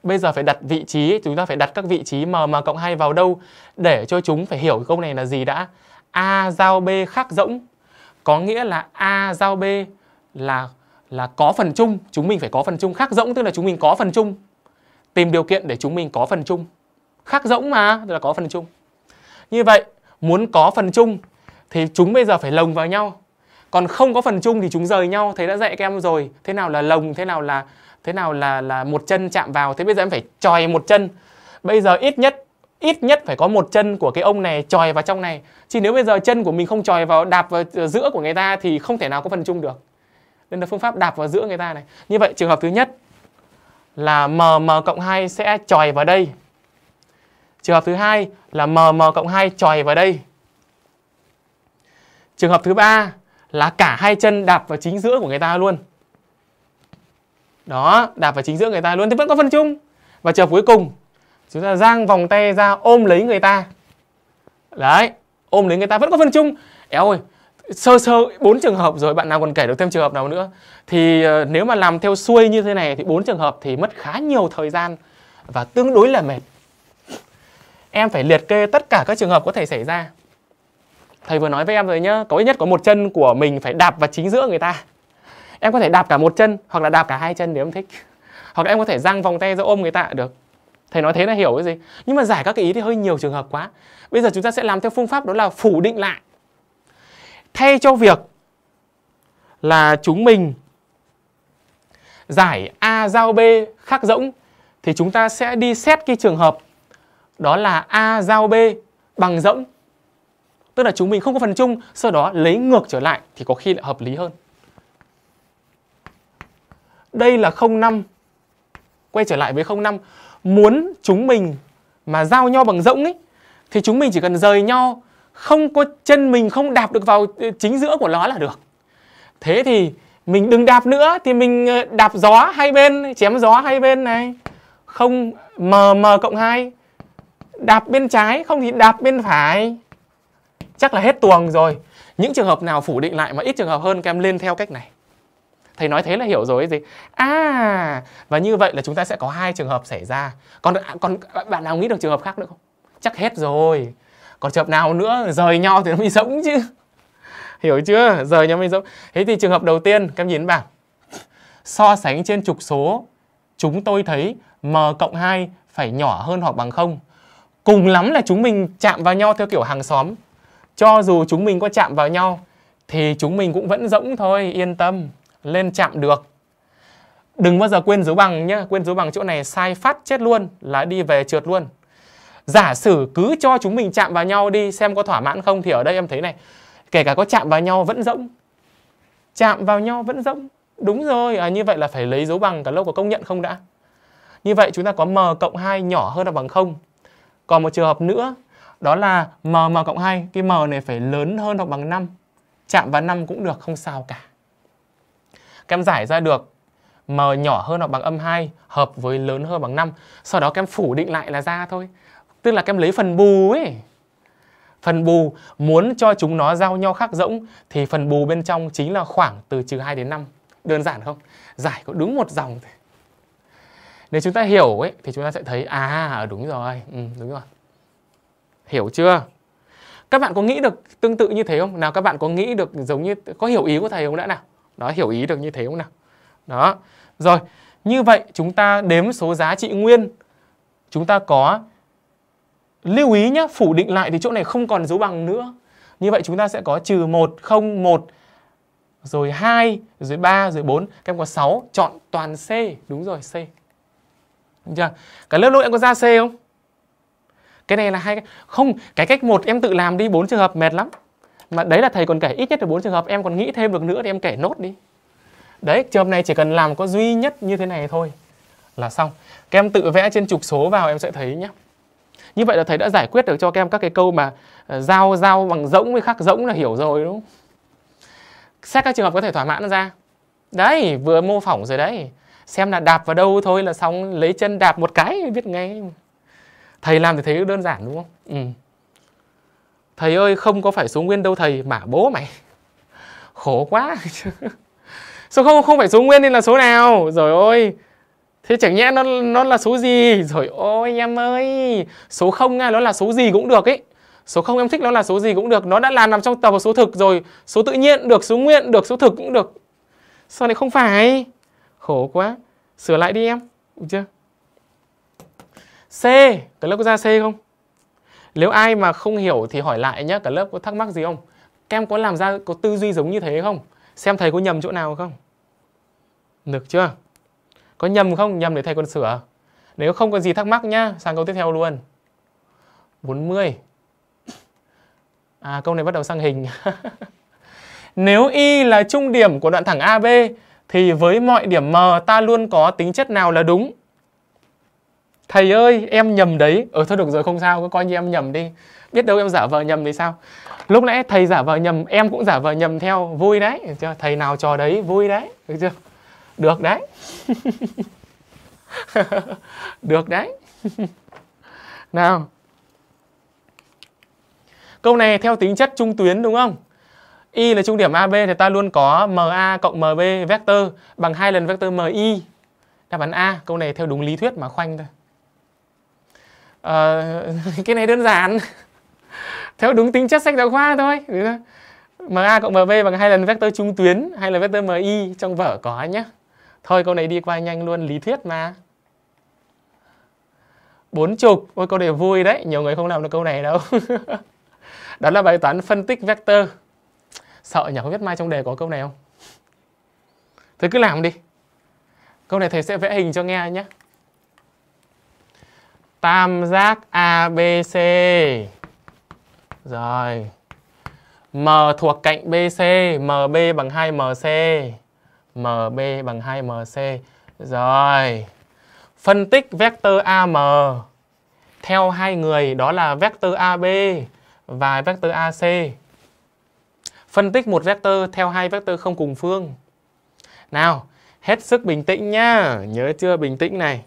Speaker 1: Bây giờ phải đặt vị trí, chúng ta phải đặt các vị trí m m cộng 2 vào đâu để cho chúng phải hiểu câu này là gì đã. A giao B khác rỗng. Có nghĩa là A giao B là là có phần chung, chúng mình phải có phần chung khác rỗng tức là chúng mình có phần chung tìm điều kiện để chúng mình có phần chung. khác rỗng mà, là có phần chung. Như vậy, muốn có phần chung thì chúng bây giờ phải lồng vào nhau. Còn không có phần chung thì chúng rời nhau, thấy đã dạy các em rồi. Thế nào là lồng, thế nào là thế nào là là một chân chạm vào. Thế bây giờ em phải tròi một chân. Bây giờ ít nhất ít nhất phải có một chân của cái ông này tròi vào trong này. Chứ nếu bây giờ chân của mình không tròi vào đạp vào giữa của người ta thì không thể nào có phần chung được. Nên là phương pháp đạp vào giữa người ta này. Như vậy trường hợp thứ nhất là mm cộng 2 sẽ tròi vào đây. Trường hợp thứ hai là mm cộng 2 tròi vào đây. Trường hợp thứ ba là cả hai chân đạp vào chính giữa của người ta luôn. Đó, đạp vào chính giữa người ta luôn thì vẫn có phân chung. Và trường hợp cuối cùng, chúng ta giang vòng tay ra ôm lấy người ta. Đấy, ôm lấy người ta vẫn có phân chung. Éo ơi, sơ sơ bốn trường hợp rồi bạn nào còn kể được thêm trường hợp nào nữa. Thì uh, nếu mà làm theo xuôi như thế này thì bốn trường hợp thì mất khá nhiều thời gian và tương đối là mệt. Em phải liệt kê tất cả các trường hợp có thể xảy ra. Thầy vừa nói với em rồi nhá có ít nhất có một chân của mình phải đạp vào chính giữa người ta. Em có thể đạp cả một chân hoặc là đạp cả hai chân nếu em thích. Hoặc là em có thể giang vòng tay ra ôm người ta được. Thầy nói thế là hiểu cái gì? Nhưng mà giải các cái ý thì hơi nhiều trường hợp quá. Bây giờ chúng ta sẽ làm theo phương pháp đó là phủ định lại thay cho việc là chúng mình giải A giao B khác rỗng thì chúng ta sẽ đi xét cái trường hợp đó là A giao B bằng rỗng. Tức là chúng mình không có phần chung, sau đó lấy ngược trở lại thì có khi lại hợp lý hơn. Đây là 05. Quay trở lại với 05. Muốn chúng mình mà giao nhau bằng rỗng ấy thì chúng mình chỉ cần rời nhau không có chân mình không đạp được vào ờ, chính giữa của nó là được. Thế thì mình đừng đạp nữa thì mình ờ, đạp gió hai bên, chém gió hai bên này. Không m m cộng 2 đạp bên trái không thì đạp bên phải. Chắc là hết tuồng rồi. Những trường hợp nào phủ định lại mà ít trường hợp hơn các em lên theo cách này. Thầy nói thế là hiểu rồi gì. À và như vậy là chúng ta sẽ có hai trường hợp xảy ra. Còn à, còn à, bạn nào nghĩ được trường hợp khác nữa không? Chắc hết rồi còn trường hợp nào nữa rời nhau thì nó mới giống chứ hiểu chưa rời nhau mới giống thế thì trường hợp đầu tiên các em nhìn bảng so sánh trên trục số chúng tôi thấy m cộng 2 phải nhỏ hơn hoặc bằng không Cùng lắm là chúng mình chạm vào nhau theo kiểu hàng xóm. Cho dù chúng mình có chạm vào nhau thì chúng mình cũng vẫn rỗng thôi, yên tâm, lên chạm được. Đừng bao giờ quên dấu bằng nhé, quên dấu bằng chỗ này sai phát chết luôn là đi về trượt luôn. Giả sử cứ cho chúng mình chạm vào nhau đi xem có thỏa mãn không thì ở đây em thấy này, kể cả có chạm vào nhau vẫn rỗng. Chạm vào nhau vẫn rỗng. Đúng rồi, à, như vậy là phải lấy dấu bằng cả lâu có công nhận không đã? Như vậy chúng ta có m cộng 2 nhỏ hơn là bằng 0 còn một trường hợp nữa đó là m m cộng 2, cái m này phải lớn hơn hoặc bằng 5. Chạm vào 5 cũng được, không sao cả. Các em giải ra được m nhỏ hơn hoặc bằng âm 2 hợp với lớn hơn bằng 5. Sau đó các em phủ định lại là ra thôi. Tức là các em lấy phần bù ấy. Phần bù muốn cho chúng nó giao nhau khác rỗng thì phần bù bên trong chính là khoảng từ trừ 2 đến 5. Đơn giản không? Giải có đúng một dòng thôi. Nếu chúng ta hiểu ấy thì chúng ta sẽ thấy à đúng rồi ừ, đúng rồi. Hiểu chưa? Các bạn có nghĩ được tương tự như thế không? Nào các bạn có nghĩ được giống như có hiểu ý của thầy không đã nào? Đó hiểu ý được như thế không nào? Đó. Rồi như vậy chúng ta đếm số giá trị nguyên. Chúng ta có lưu ý nhé phủ định lại thì chỗ này không còn dấu bằng nữa như vậy chúng ta sẽ có trừ 1, 0, 1 rồi 2, rồi 3, rồi 4 Các em có 6, chọn toàn C Đúng rồi, C đúng chưa? Cả lớp lúc em có ra C không? Cái này là hai cái không, cái cách một em tự làm đi bốn trường hợp mệt lắm. Mà đấy là thầy còn kể ít nhất là bốn trường hợp, em còn nghĩ thêm được nữa thì em kể nốt đi. Đấy, trường hợp này chỉ cần làm có duy nhất như thế này thôi là xong. Các em tự vẽ trên trục số vào em sẽ thấy nhé. Như vậy là thầy đã giải quyết được cho các em các cái câu mà ờ, giao giao bằng rỗng với khắc rỗng là hiểu rồi đúng không? Xét các trường hợp có thể thỏa mãn ra. Đấy, vừa mô phỏng rồi đấy xem là đạp vào đâu thôi là xong lấy chân đạp một cái biết ngay thầy làm thì thấy đơn giản đúng không ừ. thầy ơi không có phải số nguyên đâu thầy mà bố mày khổ quá số không không phải số nguyên nên là số nào rồi ôi thế chẳng nhẽ nó nó là số gì rồi, ôi em ơi, số không nha nó là số gì cũng được ấy số không em thích nó là số gì cũng được nó đã là nằm trong tập số thực rồi số tự nhiên được, số nguyên được, số thực cũng được sao lại không phải Khổ quá. Sửa lại đi em. Được chưa? C. Cả lớp có ra C không? Nếu ai mà không hiểu thì hỏi lại nhé. Cả lớp có thắc mắc gì không? Các em có làm ra, có tư duy giống như thế không? Xem thầy có nhầm chỗ nào không? Được chưa? Có nhầm không? Nhầm để thầy còn sửa. Nếu không có gì thắc mắc nhá, sang câu tiếp theo luôn. 40. À câu này bắt đầu sang hình. Nếu y là trung điểm của đoạn thẳng AB thì với mọi điểm m ta luôn có tính chất nào là đúng? Thầy ơi, em nhầm đấy. Ờ thôi được rồi không sao, cứ coi như em nhầm đi. biết đâu em giả vờ nhầm thì sao lúc nãy thầy giả vờ nhầm em cũng giả vờ nhầm theo vui đấy được chưa thầy nào trò đấy vui đấy được chưa được đấy được đấy nào câu này theo tính chất trung tuyến đúng không y là trung điểm AB thì ta luôn có MA cộng MB vector bằng hai lần vector MI. Đáp án A, câu này theo đúng lý thuyết mà khoanh thôi. À, cái này đơn giản. theo đúng tính chất sách giáo khoa thôi. MA cộng MB bằng hai lần vector trung tuyến hay là vector MI trong vở có nhé. Thôi câu này đi qua nhanh luôn, lý thuyết mà. Bốn chục, ôi câu này vui đấy, nhiều người không làm được câu này đâu. Đó là bài toán phân tích vector. Sợ nhỉ, không biết mai trong đề có câu này không? Thôi cứ làm đi. Câu này thầy sẽ vẽ hình cho nghe nhé. Tam giác ABC. Rồi. M thuộc cạnh BC, MB bằng 2MC. MB bằng 2MC. Rồi. Phân tích vector AM theo hai người đó là vector AB và vector AC. Phân tích một vector theo hai vector không cùng phương. Nào, hết sức bình tĩnh nhá. Nhớ chưa bình tĩnh này.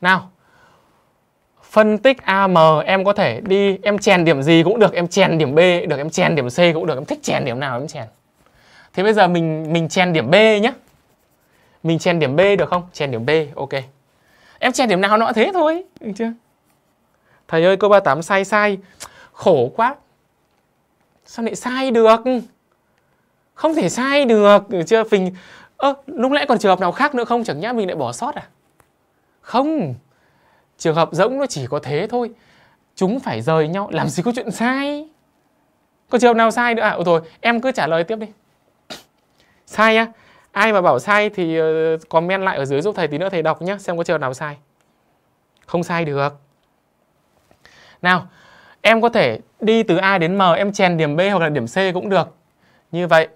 Speaker 1: Nào, phân tích AM em có thể đi em chèn điểm gì cũng được, em chèn điểm B được, em chèn điểm C cũng được, em thích chèn điểm nào em chèn. Thế bây giờ mình mình chèn điểm B nhé. Mình chèn điểm B được không? Chèn điểm B, ok. Em chèn điểm nào nó thế thôi, được chưa? Thầy ơi câu 38 sai sai khổ quá sao lại sai được không thể sai được được chưa mình ơ lúc lẽ còn trường hợp nào khác nữa không chẳng nhẽ mình lại bỏ sót à không trường hợp rỗng nó chỉ có thế thôi chúng phải rời nhau làm gì có chuyện sai có trường hợp nào sai nữa à ừ, rồi em cứ trả lời tiếp đi sai á ai mà bảo sai thì ờ, comment lại ở dưới giúp thầy tí nữa thầy đọc nhé xem có trường hợp nào sai không sai được nào Em có thể đi từ A đến M em chèn điểm B hoặc là điểm C cũng được. Như vậy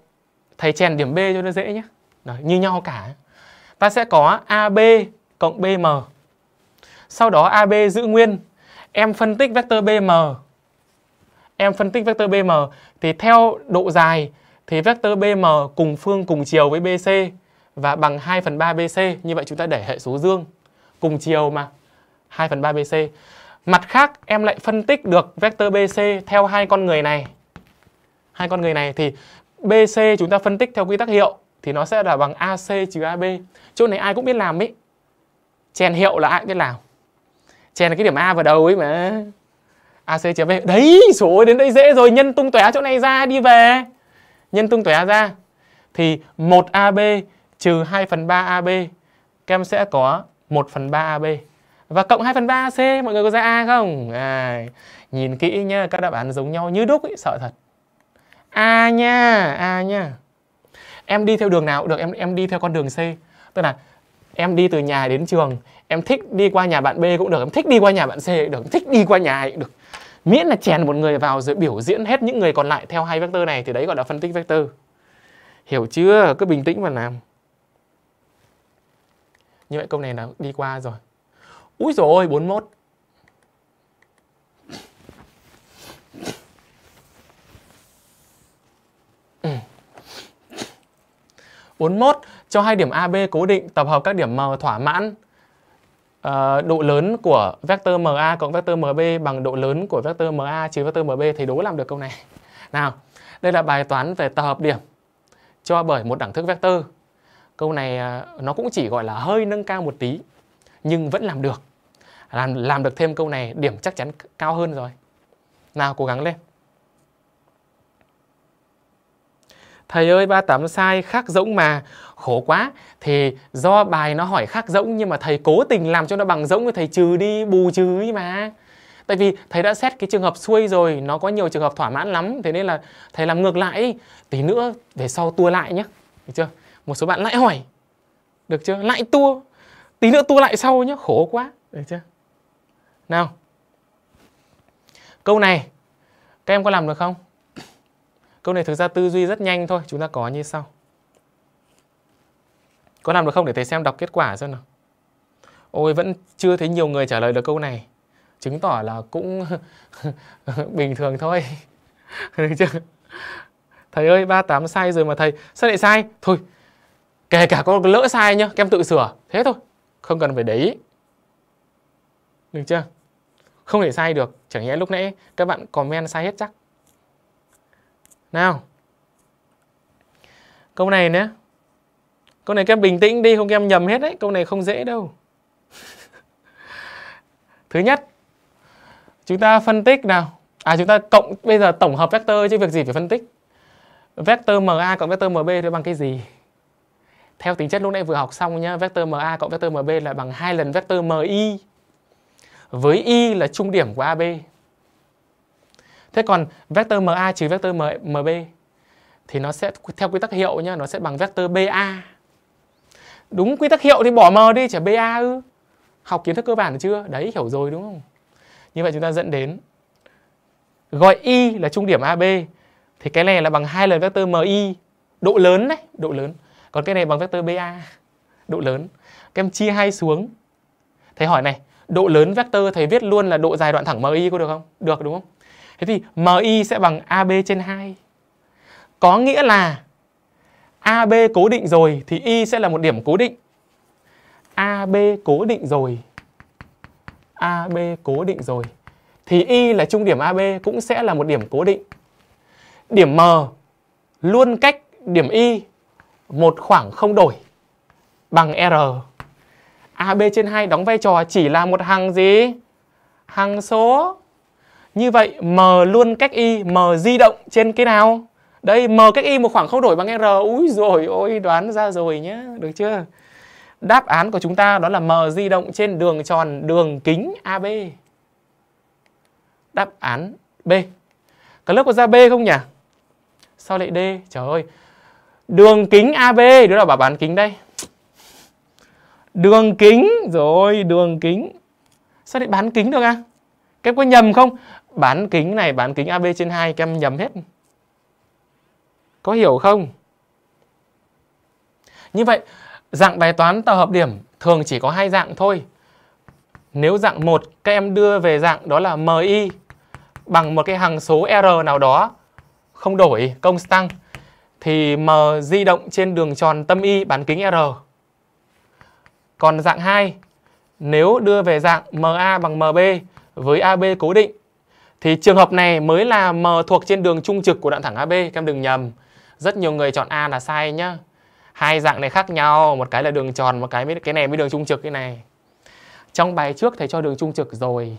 Speaker 1: thầy chèn điểm B cho nó dễ nhé. Đó, như nhau cả. Ta sẽ có AB cộng BM. Sau đó AB giữ nguyên. Em phân tích vector BM. Em phân tích vector BM thì theo độ dài, thì vector BM cùng phương cùng chiều với BC và bằng 2 phần 3 BC. Như vậy chúng ta để hệ số dương. Cùng chiều mà. 2 phần 3 BC. Mặt khác, em lại phân tích được vector BC theo hai con người này. Hai con người này thì BC chúng ta phân tích theo quy tắc hiệu thì nó sẽ là bằng AC trừ AB. Chỗ này ai cũng biết làm ý. Chèn hiệu là ai cũng biết làm. Chèn cái điểm A vào đầu ấy mà. AC trừ B. Đấy, số ơi đến đây dễ rồi, nhân tung tóe chỗ này ra đi về. Nhân tung tóe ra. Thì 1AB trừ 2 phần 3 AB các em sẽ có 1 phần 3 AB và cộng 2 phần 3 ac mọi người có ra A không? À, nhìn kỹ nhá các đáp án giống nhau như đúc ấy, sợ thật. A nha A nha. Em đi theo đường nào? Cũng được em em đi theo con đường C. Tức là em đi từ nhà đến trường em thích đi qua nhà bạn B cũng được, em thích đi qua nhà bạn C cũng được, em thích đi qua nhà cũng được. Miễn là chèn một người vào rồi biểu diễn hết những người còn lại theo hai vectơ này thì đấy gọi là phân tích vectơ hiểu chưa? Cứ bình tĩnh mà làm. Như vậy câu này là đi qua rồi. Úi dồi ôi 41 ừ. 41 cho hai điểm AB cố định, tập hợp các điểm M thỏa mãn uh, độ lớn của vector MA cộng vector MB bằng độ lớn của vector MA trừ vector MB thì đố làm được câu này. Nào, đây là bài toán về tập hợp điểm cho bởi một đẳng thức vector. Câu này uh, nó cũng chỉ gọi là hơi nâng cao một tí nhưng vẫn làm được làm làm được thêm câu này điểm chắc chắn cao hơn rồi nào cố gắng lên Thầy ơi, ba tấm sai khác rỗng mà. Khổ quá. Thì do bài nó hỏi khác rỗng, Nhưng mà thầy cố tình làm cho nó bằng rỗng Thì thầy trừ đi, bù trừ ấy mà. Tại vì thầy đã xét cái trường hợp xuôi rồi, Nó có nhiều trường hợp thỏa mãn lắm. Thế nên là thầy làm ngược lại. Tí nữa về sau tua lại nhé Được chưa? Một số bạn lại hỏi. Được chưa? Lại tua. Tí nữa tua lại sau nhé Khổ quá. Được chưa? Nào. Câu này, Các em có làm được không? Câu này thực ra tư duy rất nhanh thôi, Chúng ta có như sau Có làm được không để thầy xem đọc kết quả xem nào Ôi, vẫn chưa thấy nhiều người trả lời được câu này. Chứng tỏ là cũng bình thường thôi. Được chưa? Thầy ơi 38 sai rồi mà thầy, Sao lại sai? Thôi, kể cả có lỡ sai nhá em tự sửa Thế thôi, Không cần phải để ý Được chưa? Không thể sai được, Chẳng nhẽ lúc nãy các bạn comment sai hết chắc nào Câu này nhé Câu này các em bình tĩnh đi Không em nhầm hết đấy Câu này không dễ đâu Thứ nhất Chúng ta phân tích nào À chúng ta cộng Bây giờ tổng hợp vector chứ việc gì phải phân tích Vector MA cộng vector MB thì bằng cái gì? Theo tính chất lúc nãy vừa học xong nhá, vector MA cộng vector MB là bằng hai lần vector MI. Với Y là trung điểm của AB. Thế còn vector MA trừ vector MB thì nó sẽ theo quy tắc hiệu nhá, nó sẽ bằng vector BA. Đúng quy tắc hiệu thì bỏ M đi, chả BA ư. Học kiến thức cơ bản chưa? Đấy, hiểu rồi đúng không? Như vậy chúng ta dẫn đến gọi Y là trung điểm AB thì cái này là bằng hai lần vector mi độ lớn đấy độ lớn còn cái này bằng vector ba độ lớn các em chia hai xuống thầy hỏi này độ lớn vector thầy viết luôn là độ dài đoạn thẳng mi có được không được đúng không thế thì mi sẽ bằng ab trên 2 có nghĩa là ab cố định rồi thì y sẽ là một điểm cố định ab cố định rồi ab cố định rồi thì y là trung điểm ab cũng sẽ là một điểm cố định điểm M luôn cách điểm Y một khoảng không đổi bằng R. AB trên 2 đóng vai trò chỉ là một hằng gì? Hằng số. Như vậy M luôn cách Y, M di động trên cái nào? Đây M cách Y một khoảng không đổi bằng R. Úi rồi ôi đoán ra rồi nhé, được chưa? Đáp án của chúng ta đó là M di động trên đường tròn đường kính AB. Đáp án B. Cả lớp có ra B không nhỉ? Sao lại D? Trời ơi. Đường kính AB, đó là bảo bán kính đây. Đường kính, rồi đường kính. Sao lại bán kính được à? Các em có nhầm không? Bán kính này, bán kính AB trên 2 các em nhầm hết. Có hiểu không? Như vậy, dạng bài toán tập hợp điểm thường chỉ có hai dạng thôi. Nếu dạng 1 các em đưa về dạng đó là MI bằng một cái hằng số R nào đó không đổi công tăng thì M di động trên đường tròn tâm Y bán kính R. Còn dạng 2, nếu đưa về dạng MA bằng MB với AB cố định thì trường hợp này mới là M thuộc trên đường trung trực của đoạn thẳng AB, các em đừng nhầm. Rất nhiều người chọn A là sai nhá. Hai dạng này khác nhau, một cái là đường tròn, một cái cái này mới đường trung trực cái này. Trong bài trước thầy cho đường trung trực rồi.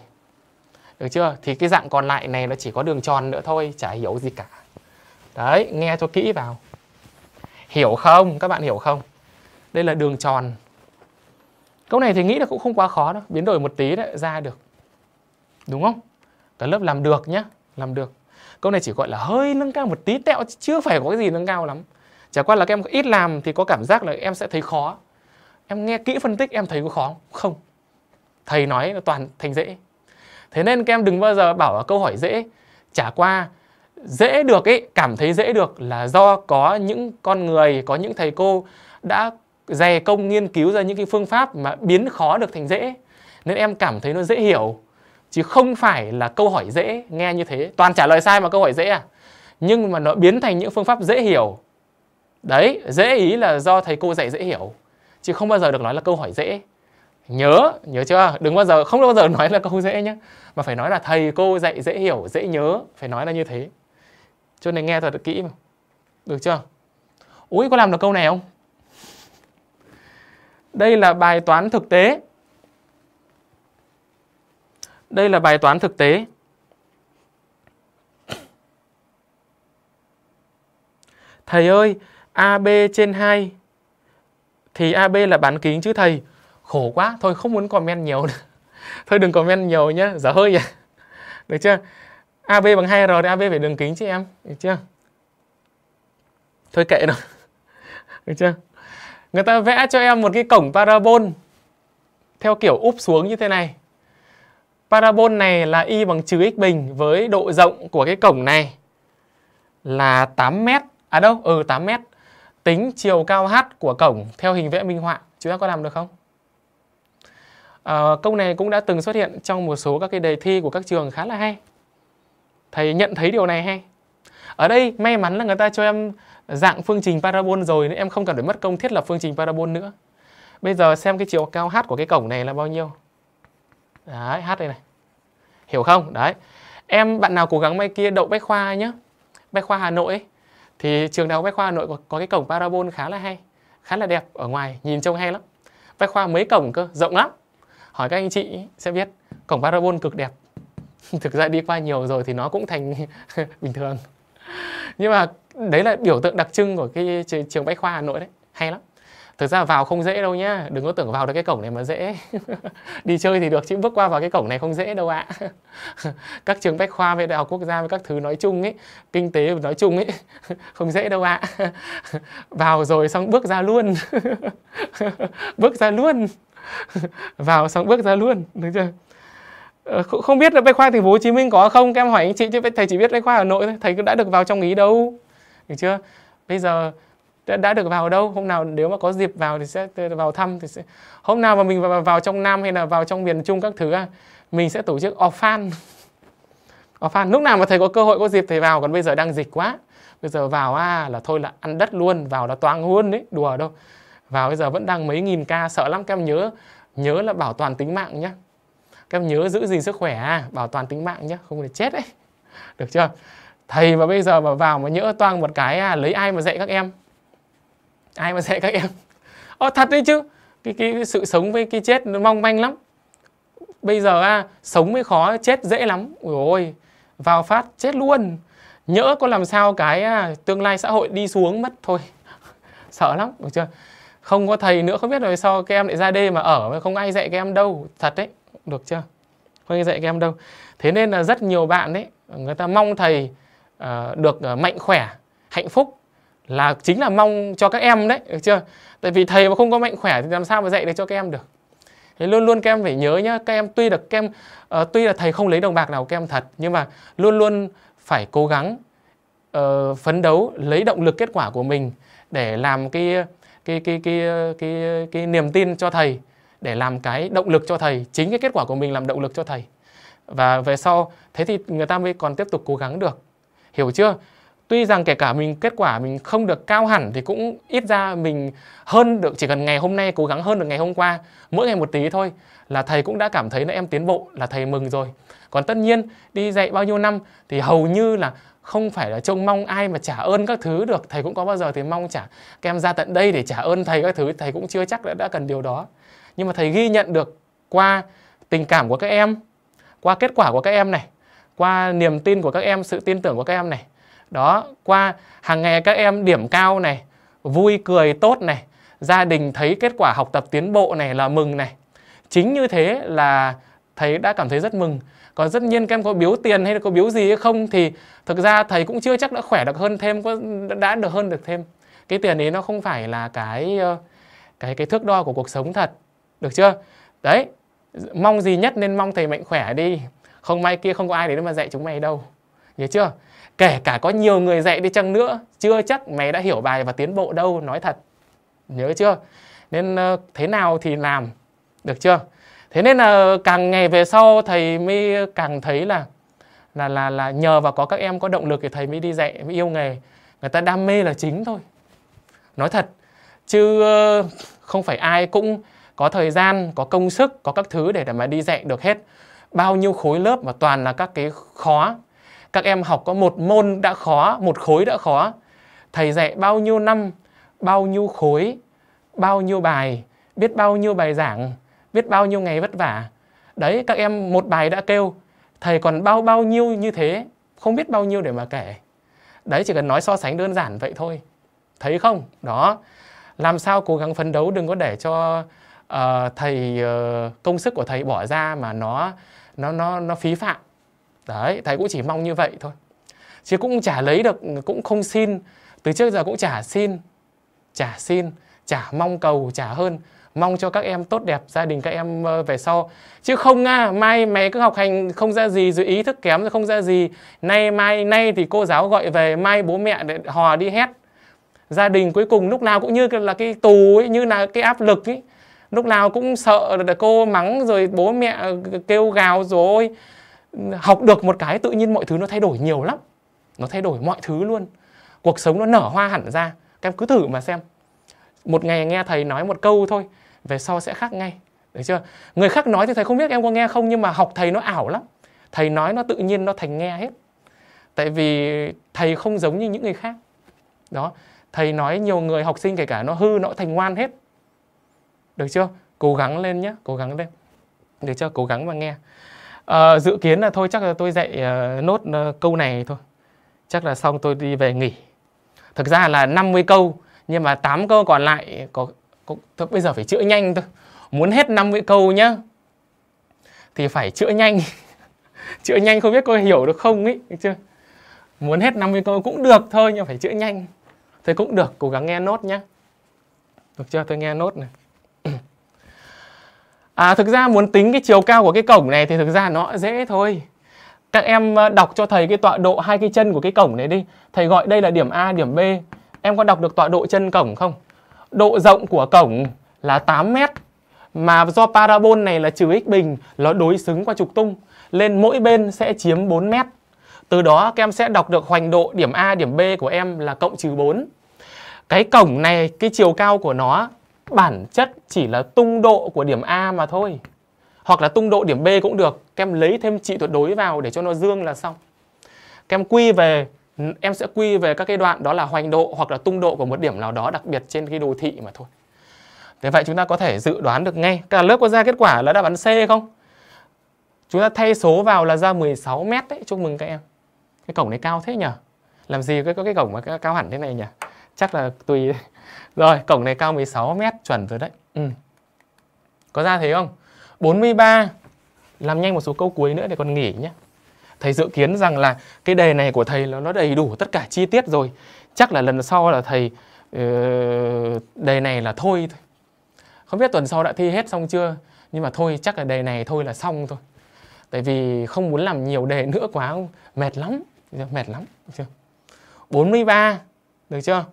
Speaker 1: Được chưa? Thì cái dạng còn lại này nó chỉ có đường tròn nữa thôi, chả hiểu gì cả. Đấy, nghe cho kỹ vào. Hiểu không? Các bạn hiểu không? Đây là đường tròn. Câu này thì nghĩ là cũng không quá khó đâu. Biến đổi một tí đã ra được. Đúng không? Cả lớp làm được nhá. Làm được. Câu này chỉ gọi là hơi nâng cao một tí tẹo. Chưa phải có cái gì nâng cao lắm. Chả qua là các em ít làm thì có cảm giác là em sẽ thấy khó. Em nghe kỹ phân tích, em thấy có khó không? Thầy nói là toàn thành dễ. Thế nên các em đừng bao giờ bảo là câu hỏi dễ. Chả qua dễ được ấy cảm thấy dễ được là do có những con người, có những thầy cô đã dày công nghiên cứu ra những cái phương pháp mà biến khó được thành dễ nên em cảm thấy nó dễ hiểu chứ không phải là câu hỏi dễ nghe như thế. Toàn trả lời sai mà câu hỏi dễ à? Nhưng mà nó biến thành những phương pháp dễ hiểu. Đấy, dễ ý là do thầy cô dạy dễ hiểu. Chứ không bao giờ được nói là câu hỏi dễ. Nhớ nhớ chưa? Đừng bao giờ, không bao giờ nói là câu dễ nhé mà phải nói là thầy cô dạy dễ hiểu, dễ nhớ. Phải nói là như thế. Cho nên nghe thật kỹ mà. Được chưa? Ui, có làm được câu này không? Đây là bài toán thực tế. Đây là bài toán thực tế. Thầy ơi, AB trên 2 thì AB là bán kính chứ thầy. Khổ quá, thôi không muốn comment nhiều nữa. thôi đừng comment nhiều nhé, dở hơi à. Được chưa? AB bằng 2R thì AB phải đường kính chứ em. Được chưa? Thôi kệ nó. Được chưa? Người ta vẽ cho em một cái cổng parabol theo kiểu úp xuống như thế này. Parabol này là y bằng trừ x bình với độ rộng của cái cổng này là 8 mét. À đâu? Ừ 8 mét. Tính chiều cao h của cổng theo hình vẽ minh họa. Chúng ta có làm được không? À, câu này cũng đã từng xuất hiện trong một số các cái đề thi của các trường khá là hay. Thầy nhận thấy điều này hay. Ở đây may mắn là người ta cho em dạng phương trình parabol rồi nên em không cần phải mất công thiết lập phương trình parabol nữa. Bây giờ xem cái chiều cao h của cái cổng này là bao nhiêu. Đấy, hát đây này. Hiểu không? Đấy. Em bạn nào cố gắng mai kia đậu Bách Khoa nhé. Bách Khoa Hà Nội ấy, thì trường đại học Bách Khoa Hà Nội có, có cái cổng parabol khá là hay, khá là đẹp ở ngoài, nhìn trông hay lắm. Bách Khoa mấy cổng cơ, rộng lắm. Hỏi các anh chị sẽ biết, cổng parabol cực đẹp. Thực ra đi qua nhiều rồi thì nó cũng thành bình thường. Nhưng mà đấy là biểu tượng đặc trưng của cái trường Bách Khoa Hà Nội đấy, hay lắm. Thực ra vào không dễ đâu nhá, đừng có tưởng vào được cái cổng này mà dễ. đi chơi thì được chứ bước qua vào cái cổng này không dễ đâu ạ. các trường bách khoa với đại học quốc gia với các thứ nói chung ấy, kinh tế nói chung ấy không dễ đâu ạ. vào rồi xong bước ra luôn. bước ra luôn. vào xong bước ra luôn, được chưa? Ờ, không biết là bách khoa thành phố Hồ Chí Minh có không? Các em hỏi anh chị chứ thầy chỉ biết bách khoa Hà Nội thôi, thầy cũng đã được vào trong ý đâu. Được chưa? Bây giờ đã, đã được vào đâu? Hôm nào nếu mà có dịp vào thì sẽ vào thăm thì sẽ hôm nào mà mình vào, vào trong nam hay là vào trong miền trung các thứ à mình sẽ tổ chức offan offan lúc nào mà thầy có cơ hội có dịp thầy vào còn bây giờ đang dịch quá. Bây giờ vào à là thôi là ăn đất luôn vào là toang luôn đấy đùa đâu. Vào bây giờ vẫn đang mấy nghìn ca sợ lắm. Các em nhớ nhớ là bảo toàn tính mạng nhá. Các em nhớ giữ gìn sức khỏe à, bảo toàn tính mạng nhá không để chết đấy. Được chưa? Thầy mà bây giờ mà vào mà nhỡ toang một cái à lấy ai mà dạy các em? Ai mà dạy các em? Ồ, thật đấy chứ. Cái, cái, cái sự sống với cái chết nó mong manh lắm. Bây giờ à, sống mới khó chết dễ lắm. Ui ôi vào phát chết luôn. Nhỡ có làm sao cái à, tương lai xã hội đi xuống mất thôi. Sợ lắm được chưa? Không có thầy nữa không biết rồi sao các em lại ra đây mà ở mà không ai dạy các em đâu. Thật đấy được chưa? Không ai dạy các em đâu. Thế nên là rất nhiều bạn đấy người ta mong thầy uh, được ờ, mạnh khỏe hạnh phúc là chính là mong cho các em đấy được chưa? Tại vì thầy mà không có mạnh khỏe thì làm sao mà dạy được cho các em được? Thế luôn luôn các em phải nhớ nhá các em tuy được các em uh, tuy là thầy không lấy đồng bạc nào của các em thật nhưng mà luôn luôn phải cố gắng uh, phấn đấu lấy động lực kết quả của mình để làm cái cái cái cái cái cái, cái niềm tin cho thầy để làm cái động lực cho thầy chính cái kết quả của mình làm động lực cho thầy. Và về sau thế thì người ta mới còn tiếp tục cố gắng được. Hiểu chưa? Tuy rằng kể cả mình kết quả mình không được cao hẳn thì cũng ít ra mình hơn được chỉ cần ngày hôm nay cố gắng hơn được ngày hôm qua mỗi ngày một tí thôi là thầy cũng đã cảm thấy là em tiến bộ là thầy mừng rồi. Còn tất nhiên đi dạy bao nhiêu năm thì hầu như là không phải là trông mong ai mà trả ơn các thứ được. Thầy cũng có bao giờ thì mong trả các em ra tận đây để trả ơn thầy các thứ thầy cũng chưa chắc đã, đã cần điều đó. Nhưng mà thầy ghi nhận được qua tình cảm của các em qua kết quả của các em này qua niềm tin của các em sự tin tưởng của các em này đó, qua hàng ngày các em điểm cao này, vui cười tốt này, gia đình thấy kết quả học tập tiến bộ này là mừng này. Chính như thế là thầy đã cảm thấy rất mừng. Còn rất nhiên các em có biếu tiền hay là có biếu gì hay không thì thực ra thầy cũng chưa chắc đã khỏe được hơn thêm, có, đã được hơn được thêm. Cái tiền ấy nó không phải là cái ờ, cái cái thước đo của cuộc sống thật, được chưa? Đấy, mong gì nhất nên mong thầy mạnh khỏe đi. Không may kia không có ai đến mà dạy chúng mày đâu nhớ chưa? Kể cả có nhiều người dạy đi chăng nữa, chưa chắc mày đã hiểu bài và tiến bộ đâu, nói thật. Nhớ chưa? Nên ờ, thế nào thì làm, được chưa? Thế nên là càng ngày về sau, thầy mới càng thấy là là là là nhờ vào có các em có động lực thì thầy mới đi dạy, mới yêu nghề. Người ta đam mê là chính thôi. Nói thật, chứ ờ, không phải ai cũng có thời gian, có công sức, có các thứ để mà đi dạy được hết. Bao nhiêu khối lớp mà toàn là các cái khó các em học có một môn đã khó, một khối đã khó. Thầy dạy bao nhiêu năm, bao nhiêu khối, bao nhiêu bài, biết bao nhiêu bài giảng, biết bao nhiêu ngày vất vả. Đấy, các em một bài đã kêu, thầy còn bao bao nhiêu như thế, không biết bao nhiêu để mà kể. Đấy, chỉ cần nói so sánh đơn giản vậy thôi. Thấy không? Đó. Làm sao cố gắng phấn đấu đừng có để cho uh, thầy uh, công sức của thầy bỏ ra mà nó nó nó nó phí phạm đấy, thầy cũng chỉ mong như vậy thôi. Chứ cũng chả lấy được, cũng không xin. Từ trước giờ cũng chả xin chả xin, chả mong cầu, chả hơn. Mong cho các em tốt đẹp, gia đình các em ờ, về sau. Chứ không à mai mày cứ học hành không ra gì, rồi ý thức kém rồi không ra gì. Nay mai, nay thì cô giáo gọi về, mai bố mẹ để hò đi hét gia đình cuối cùng lúc nào cũng như là cái tù ấy, như là cái áp lực ấy. Lúc nào cũng sợ là cô mắng rồi bố mẹ kêu gào rồi học được một cái tự nhiên mọi thứ nó thay đổi nhiều lắm. Nó thay đổi mọi thứ luôn. Cuộc sống nó nở hoa hẳn ra. Các em cứ thử mà xem. Một ngày nghe thầy nói một câu thôi, về sau sẽ khác ngay. Được chưa? Người khác nói thì thầy không biết em có nghe không, nhưng mà học thầy nó ảo lắm. Thầy nói nó tự nhiên, nó thành nghe hết. Tại vì thầy không giống như những người khác. Đó. Thầy nói nhiều người, học sinh kể cả nó hư, nó thành ngoan hết. Được chưa? Cố gắng lên nhé cố gắng lên. Được chưa? Cố gắng mà nghe à, dự kiến là thôi chắc là tôi dạy uh, nốt uh, câu này thôi. Chắc là xong tôi đi về nghỉ. Thực ra là 50 câu nhưng mà 8 câu còn lại có, có thôi, bây giờ phải chữa nhanh thôi. Muốn hết 50 câu nhá thì phải chữa nhanh. Chữa nhanh không biết cô hiểu được không ấy được chưa? Muốn hết 50 câu cũng được thôi nhưng phải chữa nhanh. Thôi cũng được cố gắng nghe nốt nhá. Được chưa? Tôi nghe nốt này à thực ra muốn tính cái chiều cao của cái cổng này thì thực ra nó dễ thôi. Các em ờ, đọc cho thầy cái tọa độ hai cái chân của cái cổng này đi. Thầy gọi đây là điểm A, điểm B. Em có đọc được tọa độ chân cổng không? Độ rộng của cổng là 8 mét, mà do parabol này là trừ x bình, nó đối xứng qua trục tung. Lên mỗi bên sẽ chiếm 4 mét. Từ đó các em sẽ đọc được hoành độ điểm A, điểm B của em là cộng trừ 4 cái cổng này, cái chiều cao của nó bản chất chỉ là tung độ của điểm A mà thôi hoặc là tung độ điểm B cũng được các em lấy thêm trị tuyệt đối vào để cho nó dương là xong các em quy về, em sẽ quy về các cái đoạn đó là hoành độ hoặc là tung độ của một điểm nào đó đặc biệt trên cái đồ thị mà thôi Thế vậy chúng ta có thể dự đoán được ngay. Cả lớp có ra kết quả là đáp án C không? Chúng ta thay số vào là ra 16 mét đấy. Chúc mừng các em. Cái cổng này cao thế nhỉ? Làm gì có cái cổng mà cao hẳn thế này nhỉ? Chắc là tùy. Rồi, cổng này cao 16 mét chuẩn rồi đấy. Ừ. Có ra thế không? 43. Làm nhanh một số câu cuối nữa để còn nghỉ nhé. Thầy dự kiến rằng là cái đề này của thầy nó đầy đủ tất cả chi tiết rồi. Chắc là lần sau là thầy uh, đề này là thôi thôi không biết tuần sau đã thi hết xong chưa nhưng mà thôi chắc là đề này thôi là xong thôi tại vì không muốn làm nhiều đề nữa quá mệt lắm mệt lắm được chưa 43 được chưa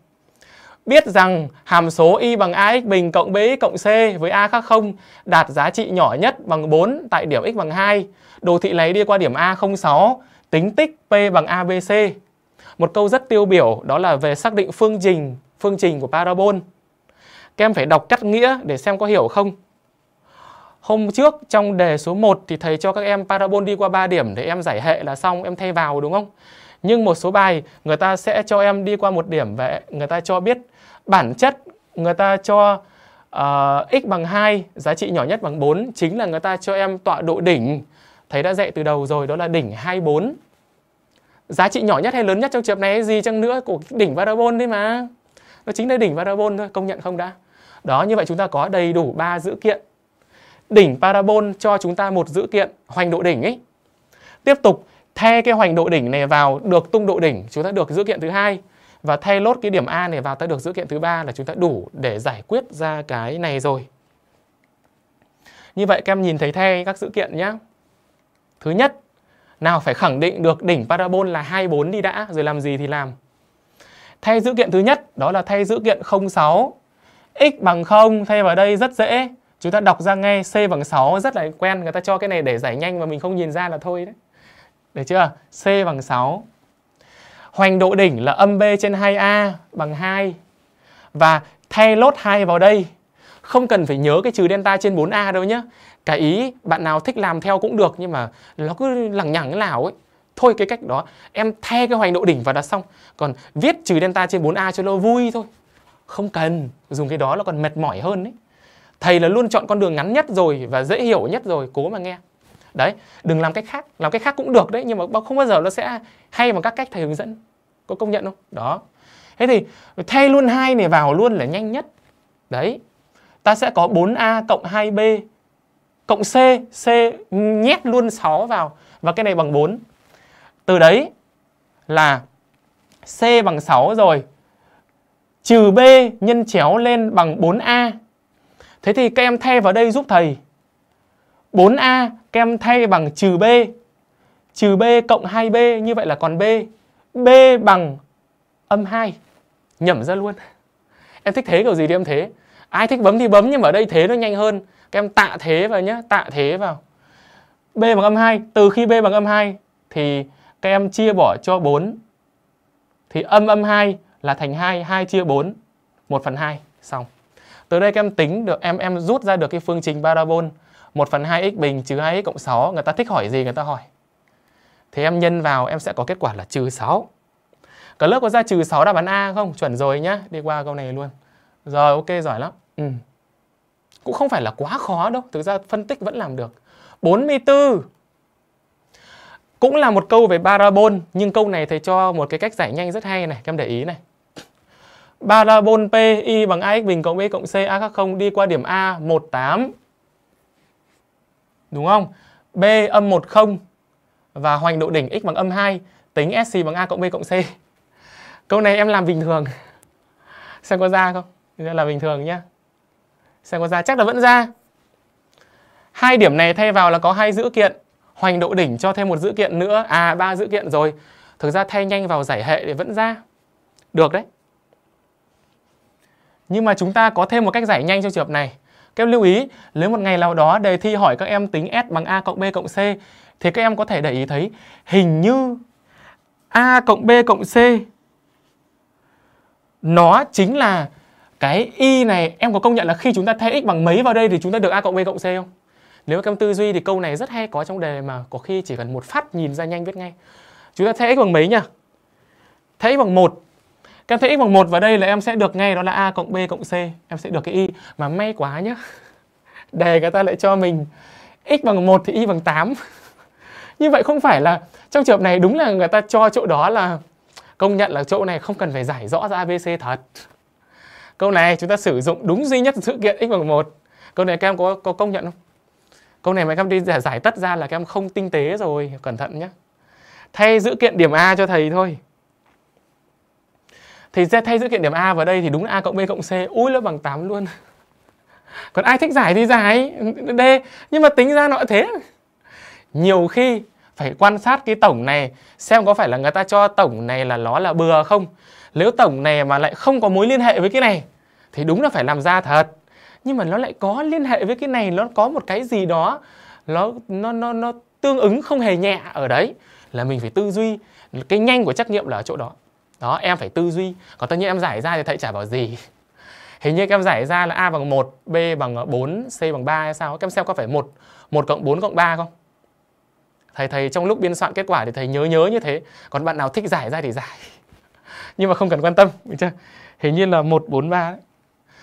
Speaker 1: biết rằng hàm số y bằng ax bình cộng bx cộng c với a khác 0 đạt giá trị nhỏ nhất bằng 4 tại điểm x bằng 2. Đồ thị này đi qua điểm A06, tính tích P bằng ABC. Một câu rất tiêu biểu đó là về xác định phương trình, phương trình của parabol. Các em phải đọc cắt nghĩa để xem có hiểu không. Hôm trước trong đề số 1 thì thầy cho các em parabol đi qua 3 điểm để em giải hệ là xong, em thay vào đúng không? Nhưng một số bài người ta sẽ cho em đi qua một điểm và người ta cho biết bản chất người ta cho uh, x bằng 2, giá trị nhỏ nhất bằng 4 chính là người ta cho em tọa độ đỉnh. Thầy đã dạy từ đầu rồi đó là đỉnh 24. Giá trị nhỏ nhất hay lớn nhất trong trường này gì chăng nữa của đỉnh parabol đấy mà. Nó chính là đỉnh parabol thôi, công nhận không đã? Đó, như vậy chúng ta có đầy đủ ba dữ kiện. Đỉnh parabol cho chúng ta một dữ kiện hoành độ đỉnh ấy. Tiếp tục thay cái hoành độ đỉnh này vào được tung độ đỉnh, chúng ta được dữ kiện thứ hai và thay lốt cái điểm A này vào ta được dữ kiện thứ ba là chúng ta đủ để giải quyết ra cái này rồi. Như vậy các em nhìn thấy thay các dữ kiện nhé. Thứ nhất, nào phải khẳng định được đỉnh parabol là 24 đi đã rồi làm gì thì làm. Thay dữ kiện thứ nhất đó là thay dữ kiện 06 x bằng 0 thay vào đây rất dễ. Chúng ta đọc ra ngay c bằng 6 rất là quen, người ta cho cái này để giải nhanh mà mình không nhìn ra là thôi đấy. Được chưa? c bằng 6. Hoành độ đỉnh là âm b trên 2a bằng 2. Và thay lốt 2 vào đây. Không cần phải nhớ cái trừ delta trên 4a đâu nhé. Cái ý bạn nào thích làm theo cũng được, nhưng mà nó cứ lằng nhằng cái nào ấy. Thôi cái cách đó, em thay cái hoành độ đỉnh vào là xong. Còn viết trừ delta trên 4a cho nó vui thôi không cần, dùng cái đó là còn mệt mỏi hơn đấy thầy là luôn chọn con đường ngắn nhất rồi và dễ hiểu nhất rồi, cố mà nghe đấy, đừng làm cách khác, làm cách khác cũng được đấy, nhưng mà không bao giờ nó sẽ hay bằng các cách thầy hướng dẫn. Có công nhận không? Đó. Thế thì thay luôn hai này vào luôn là nhanh nhất. Đấy, ta sẽ có 4a cộng 2b cộng c c nhét luôn 6 vào, và cái này bằng 4 từ đấy là c bằng 6 rồi, trừ b nhân chéo lên bằng 4a. Thế thì các em thay vào đây giúp thầy. 4a các em thay bằng trừ b. Trừ b cộng 2b như vậy là còn b. b bằng âm 2. Nhẩm ra luôn. Em thích thế, kiểu gì thì em thế. ai thích bấm thì bấm, nhưng mà ở đây thế nó nhanh hơn các em tạ thế vào nhé tạ thế vào b bằng âm 2 từ khi b bằng âm 2 thì các em chia bỏ cho 4 thì âm âm 2 là thành 2 2 chia 4 1 phần 2 xong từ đây các em tính được, em em rút ra được cái phương trình parabol 1 phần 2x bình trừ 2x cộng 6 người ta thích hỏi gì người ta hỏi. Thì em nhân vào, em sẽ có kết quả là trừ 6 cả lớp có ra trừ 6 đáp án A không? Chuẩn rồi nhá, đi qua câu này luôn. Rồi, ok, giỏi lắm. Ừ. cũng không phải là quá khó đâu, thực ra phân tích vẫn làm được. 44 cũng là một câu về parabol, nhưng câu này thầy cho một cái cách giải nhanh rất hay này, các em để ý này. Parabol P y bằng ax bình cộng b cộng c a khác 0 đi qua điểm A 18 đúng không? B, âm 10 và hoành độ đỉnh x bằng âm 2 tính SC bằng A cộng B cộng C. Câu này em làm bình thường. Xem có ra không? Là bình thường nhá. Xem có ra, chắc là vẫn ra. Hai điểm này thay vào là có hai dữ kiện. Hoành độ đỉnh cho thêm một dữ kiện nữa. À ba dữ kiện rồi. Thực ra thay nhanh vào giải hệ để vẫn ra. Được đấy. Nhưng mà chúng ta có thêm một cách giải nhanh cho trường hợp này các em lưu ý, nếu một ngày nào đó đề thi hỏi các em tính S bằng A cộng B cộng C, thì các em có thể để ý thấy hình như A cộng B cộng C nó chính là cái y này. Em có công nhận là khi chúng ta thay x bằng mấy vào đây thì chúng ta được a cộng b cộng c không? Nếu các em tư duy thì câu này rất hay có trong đề mà có khi chỉ cần một phát nhìn ra nhanh viết ngay. Chúng ta thay x bằng mấy nhỉ thay x bằng một các em thấy x bằng một vào đây là em sẽ được ngay đó là a cộng b cộng c. Em sẽ được cái y. Mà may quá nhá. Đề người ta lại cho mình x bằng 1 thì y bằng 8 như vậy không phải là trong trường hợp này đúng là người ta cho chỗ đó là công nhận là chỗ này không cần phải giải rõ ra ABC thật. Câu này chúng ta sử dụng đúng duy nhất sự kiện x bằng một. Câu này các em có có công nhận không? Câu này mà các em đi giải, giải tất ra là các em không tinh tế rồi. Cẩn thận nhé thay dữ kiện điểm A cho thầy thôi thì sẽ thay dữ kiện điểm A vào đây thì đúng là A cộng B cộng C. Ui nó bằng 8 luôn. Còn ai thích giải thì giải. D, Nhưng mà tính ra nó thế. Nhiều khi phải quan sát cái tổng này, xem có phải là người ta cho tổng này là nó là bừa không. Nếu tổng này mà lại không có mối liên hệ với cái này, thì đúng là phải làm ra thật. Nhưng mà nó lại có liên hệ với cái này, nó có một cái gì đó, nó nó nó nó tương ứng không hề nhẹ ở đấy, là mình phải tư duy cái nhanh của trắc nghiệm là ở chỗ đó đó, em phải tư duy. Còn tất nhiên em giải ra thì thầy chả bảo gì. Hình như các em giải ra là a bằng 1 b bằng 4 c bằng 3 hay sao? Các em xem có phải 1 1 cộng 4 cộng 3 không? Thầy thầy trong lúc biên soạn kết quả thì thầy nhớ nhớ như thế. Còn bạn nào thích giải ra thì giải. Nhưng mà không cần quan tâm, được chưa? Hình như là 143 đấy.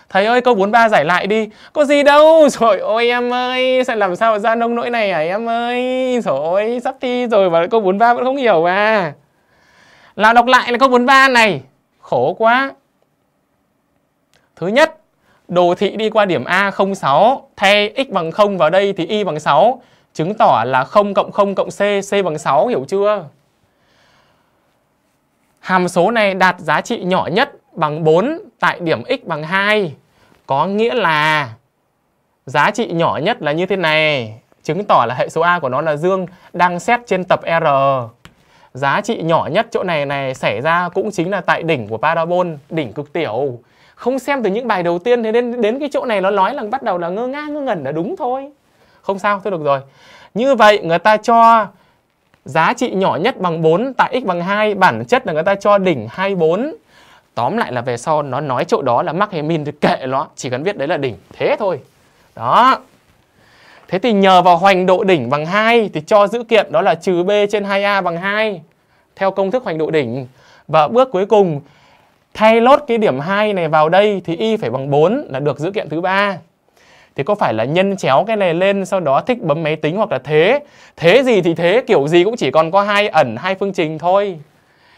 Speaker 1: Thầy ơi, câu 43 giải lại đi. Có gì đâu? Rồi ôi em ơi, Sẽ làm sao ra nông nỗi này à em ơi? Rồi sắp thi rồi mà câu 43 vẫn không hiểu à là đọc lại là câu 43 này Khổ quá Thứ nhất, Đồ thị đi qua điểm A 06 Thay x bằng 0 vào đây thì y bằng 6 Chứng tỏ là 0 cộng 0 cộng C C bằng 6 hiểu chưa Hàm số này đạt giá trị nhỏ nhất bằng 4 tại điểm x bằng 2. Có nghĩa là giá trị nhỏ nhất là như thế này. Chứng tỏ là hệ số A của nó là dương đang xét trên tập R. Giá trị nhỏ nhất chỗ này này xảy ra cũng chính là tại đỉnh của parabol, đỉnh cực tiểu. Không xem từ những bài đầu tiên thế đến đến cái chỗ này nó nói là bắt đầu là ngơ ngác ngơ ngẩn là đúng thôi. Không sao, thôi được rồi. Như vậy người ta cho giá trị nhỏ nhất bằng 4 tại x bằng 2 bản chất là người ta cho đỉnh 24 tóm lại là về sau nó nói chỗ đó là mắc hay min thì kệ nó chỉ cần viết đấy là đỉnh thế thôi đó thế thì nhờ vào hoành độ đỉnh bằng 2 thì cho dữ kiện đó là trừ b trên 2a bằng 2 theo công thức hoành độ đỉnh. Và bước cuối cùng, thay lốt cái điểm 2 này vào đây thì y phải bằng 4 là được dữ kiện thứ ba. Thì có phải là nhân chéo cái này lên sau đó thích bấm máy tính hoặc là thế? Thế gì thì thế, kiểu gì cũng chỉ còn có hai ẩn, hai phương trình thôi.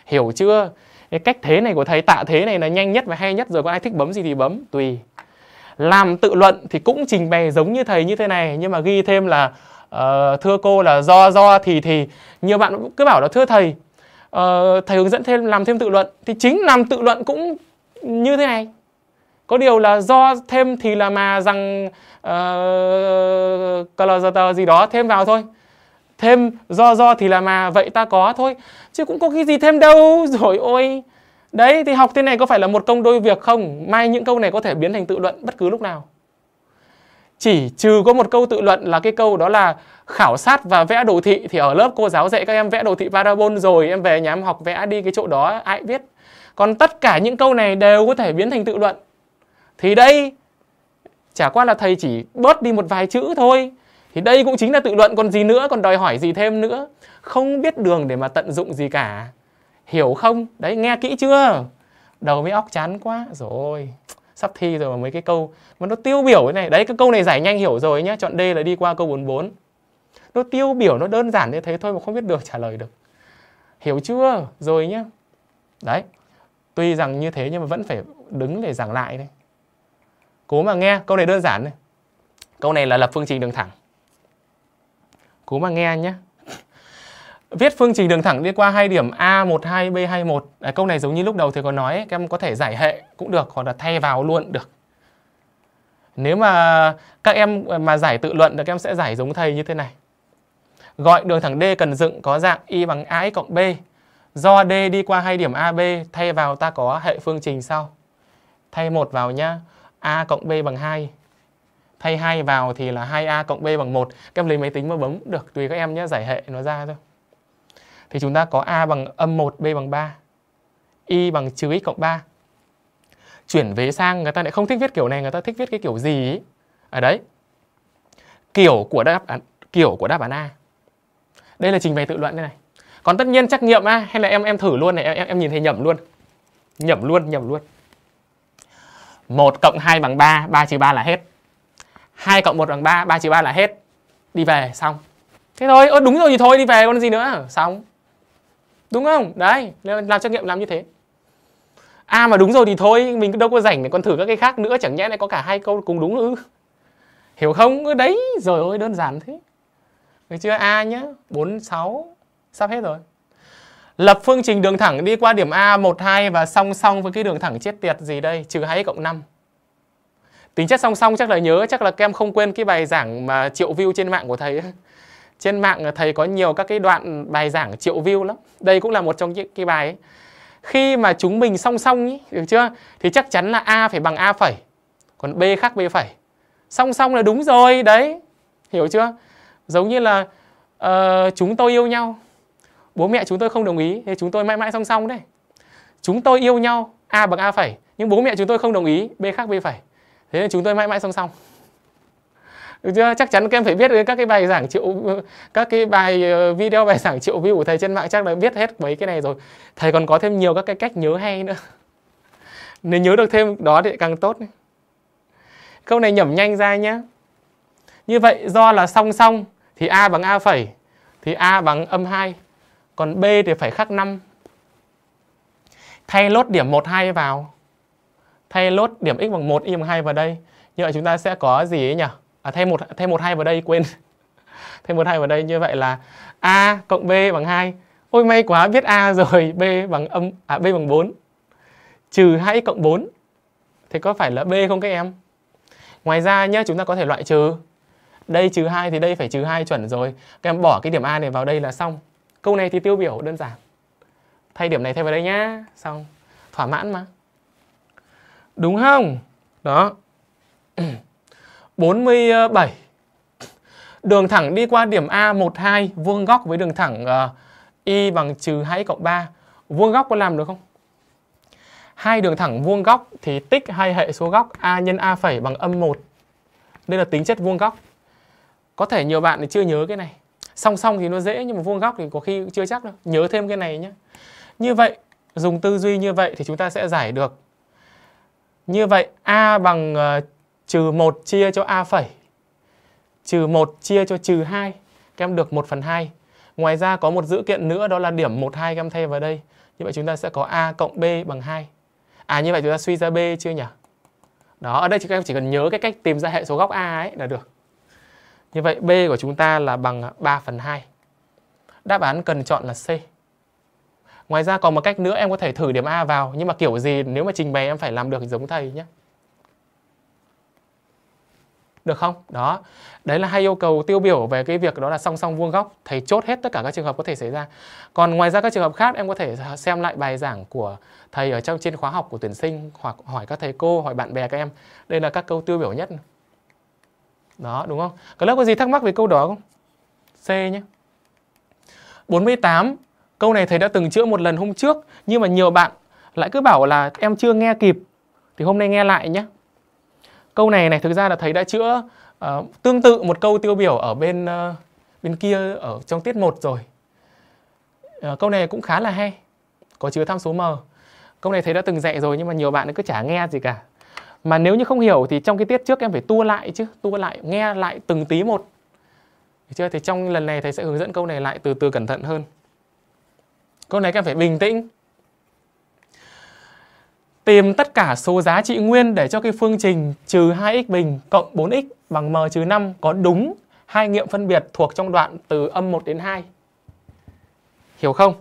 Speaker 1: Hiểu chưa? Cái cách thế này của thầy tạ thế này là nhanh nhất và hay nhất, rồi có ai thích bấm gì thì bấm, tùy làm tự luận thì cũng trình bày giống như thầy như thế này nhưng mà ghi thêm là uh, thưa cô là do do thì thì nhiều bạn cứ bảo là thưa thầy uh, thầy hướng dẫn thêm làm thêm tự luận. Thì chính làm tự luận cũng như thế này. Có điều là do thêm thì là mà rằng uh, gì đó thêm vào thôi. Thêm do do thì là mà vậy ta có thôi. Chứ cũng có cái gì thêm đâu. Rồi ôi Đấy thì học thế này có phải là một công đôi việc không? Mai những câu này có thể biến thành tự luận bất cứ lúc nào. Chỉ trừ có một câu tự luận là cái câu đó là khảo sát và vẽ đồ thị thì ở lớp cô giáo dạy các em vẽ đồ thị parabol rồi em về nhà em học vẽ đi cái chỗ đó ai biết. Còn tất cả những câu này đều có thể biến thành tự luận. Thì đây chả qua là thầy chỉ bớt đi một vài chữ thôi. Thì đây cũng chính là tự luận còn gì nữa, còn đòi hỏi gì thêm nữa. Không biết đường để mà tận dụng gì cả. Hiểu không? Đấy, nghe kỹ chưa? Đầu mới óc chán quá. Rồi, sắp thi rồi mà mấy cái câu mà nó tiêu biểu thế này. Đấy, cái câu này giải nhanh hiểu rồi nhá. Chọn D là đi qua câu 44. Nó tiêu biểu, nó đơn giản như thế thôi mà không biết được trả lời được. Hiểu chưa? Rồi nhá. Đấy. Tuy rằng như thế nhưng mà vẫn phải đứng để giảng lại đây. Cố mà nghe, câu này đơn giản này. Câu này là lập phương trình đường thẳng. Cố mà nghe nhé. Viết phương trình đường thẳng đi qua hai điểm A12, B21. À, câu này giống như lúc đầu thầy có nói, các em có thể giải hệ cũng được, hoặc là thay vào luôn được. Nếu mà các em mà giải tự luận thì các em sẽ giải giống thầy như thế này. Gọi đường thẳng D cần dựng có dạng y bằng A cộng B. Do D đi qua hai điểm AB, thay vào ta có hệ phương trình sau. Thay một vào nhá. A cộng B bằng 2. Thay 2 vào thì là 2A cộng B bằng 1. Các em lấy máy tính mà bấm được, tùy các em nhé, giải hệ nó ra thôi. Thì chúng ta có A bằng âm 1, B bằng 3. Y bằng trừ x cộng 3. Chuyển vế sang, người ta lại không thích viết kiểu này, người ta thích viết cái kiểu gì ấy. Ở đấy. Kiểu của đáp án, kiểu của đáp án A. Đây là trình bày tự luận đây này. Còn tất nhiên trắc nghiệm A hay là em em thử luôn này, em em nhìn thấy nhầm luôn. Nhầm luôn, nhầm luôn. 1 cộng 2 bằng 3, 3 trừ 3 là hết. 2 cộng 1 bằng 3, 3 trừ 3 là hết. Đi về, xong. Thế thôi, ơ đúng rồi thì thôi đi về còn gì nữa, xong. Đúng không? Đấy, làm trắc nghiệm làm như thế. À mà đúng rồi thì thôi, mình đâu có rảnh để còn thử các cái khác nữa, chẳng nhẽ lại có cả hai câu cùng đúng ư. Hiểu không? Đấy, rồi ôi đơn giản thế. Được chưa? A nhá, 4, 6, sắp hết rồi. Lập phương trình đường thẳng đi qua điểm A 1 2 và song song với cái đường thẳng chết tiệt gì đây? Trừ 2 cộng 5. Tính chất song song chắc là nhớ, chắc là các em không quên cái bài giảng mà triệu view trên mạng của thầy. Trên mạng thầy có nhiều các cái đoạn bài giảng triệu view lắm. Đây cũng là một trong những cái bài ấy. Khi mà chúng mình song song ý, được chưa? Thì chắc chắn là A phải bằng A phẩy. Còn B khác B phẩy. Song song là đúng rồi, đấy. Hiểu chưa? Giống như là uh, chúng tôi yêu nhau bố mẹ chúng tôi không đồng ý thì chúng tôi mãi mãi song song đấy chúng tôi yêu nhau a bằng a phẩy nhưng bố mẹ chúng tôi không đồng ý b khác b phẩy thế nên chúng tôi mãi mãi song song được chưa chắc chắn các em phải biết các cái bài giảng triệu các cái bài ờ, video bài giảng triệu view của thầy trên mạng chắc là biết hết mấy cái này rồi thầy còn có thêm nhiều các cái cách nhớ hay nữa nếu nhớ được thêm đó thì càng tốt câu này nhẩm nhanh ra nhé như vậy do là song song thì a bằng a phẩy thì a bằng âm 2 còn B thì phải khắc 5. Thay lốt điểm 1, 2 vào. Thay lốt điểm x bằng 1, y bằng 2 vào đây. Như vậy chúng ta sẽ có gì ấy nhỉ? À, thêm một thêm một hai vào đây, quên. thêm một hai vào đây. Như vậy là A cộng B bằng 2. Ôi may quá, biết A rồi. B bằng âm à, B bằng 4. Trừ 2x cộng 4. thì có phải là B không các em? Ngoài ra nhé, chúng ta có thể loại trừ. Đây trừ 2 thì đây phải trừ 2 chuẩn rồi. Các em bỏ cái điểm A này vào đây là xong. Câu này thì tiêu biểu đơn giản. Thay điểm này thay vào đây nhá. Xong. Thỏa mãn mà. Đúng không? Đó. 47. Đường thẳng đi qua điểm A 12 vuông góc với đường thẳng uh, y bằng trừ 2 cộng 3. Vuông góc có làm được không? Hai đường thẳng vuông góc thì tích hai hệ số góc A nhân A phẩy bằng âm 1. Đây là tính chất vuông góc. Có thể nhiều bạn thì chưa nhớ cái này song song thì nó dễ nhưng mà vuông góc thì có khi chưa chắc đâu nhớ thêm cái này nhé như vậy dùng tư duy như vậy thì chúng ta sẽ giải được như vậy a bằng uh, trừ 1 chia cho a phẩy trừ 1 chia cho trừ 2 các em được 1 phần 2 ngoài ra có một dữ kiện nữa, đó là điểm 1 2 các em thay vào đây như vậy chúng ta sẽ có a cộng b bằng 2 à như vậy chúng ta suy ra b chưa nhỉ đó, ở đây các em chỉ cần nhớ cái cách tìm ra hệ số góc a ấy là được như vậy B của chúng ta là bằng 3 phần 2. Đáp án cần chọn là C. Ngoài ra còn một cách nữa em có thể thử điểm A vào. Nhưng mà kiểu gì nếu mà trình bày em phải làm được giống thầy nhé. Được không? Đó. Đấy là hai yêu cầu tiêu biểu về cái việc đó là song song vuông góc. Thầy chốt hết tất cả các trường hợp có thể xảy ra. Còn ngoài ra các trường hợp khác em có thể xem lại bài giảng của thầy ở trong trên khóa học của tuyển sinh hoặc hỏi các thầy cô, hỏi bạn bè các em. Đây là các câu tiêu biểu nhất. Đó, đúng không? Các lớp có gì thắc mắc về câu đó không? C nhé. 48. Câu này thầy đã từng chữa một lần hôm trước nhưng mà nhiều bạn lại cứ bảo là em chưa nghe kịp thì hôm nay nghe lại nhé. Câu này này thực ra là thầy đã chữa uh, tương tự một câu tiêu biểu ở bên uh, bên kia ở trong tiết 1 rồi. Uh, câu này cũng khá là hay. Có chứa tham số m. Câu này thầy đã từng dạy rồi nhưng mà nhiều bạn cứ chả nghe gì cả. Mà nếu như không hiểu thì trong cái tiết trước em phải tua lại chứ, tua lại, nghe lại từng tí một. Được chưa? Thì trong lần này thầy sẽ hướng dẫn câu này lại từ từ cẩn thận hơn. Câu này các em phải bình tĩnh. Tìm tất cả số giá trị nguyên để cho cái phương trình trừ 2x bình cộng 4x bằng m trừ 5 có đúng hai nghiệm phân biệt thuộc trong đoạn từ âm 1 đến 2. Hiểu không?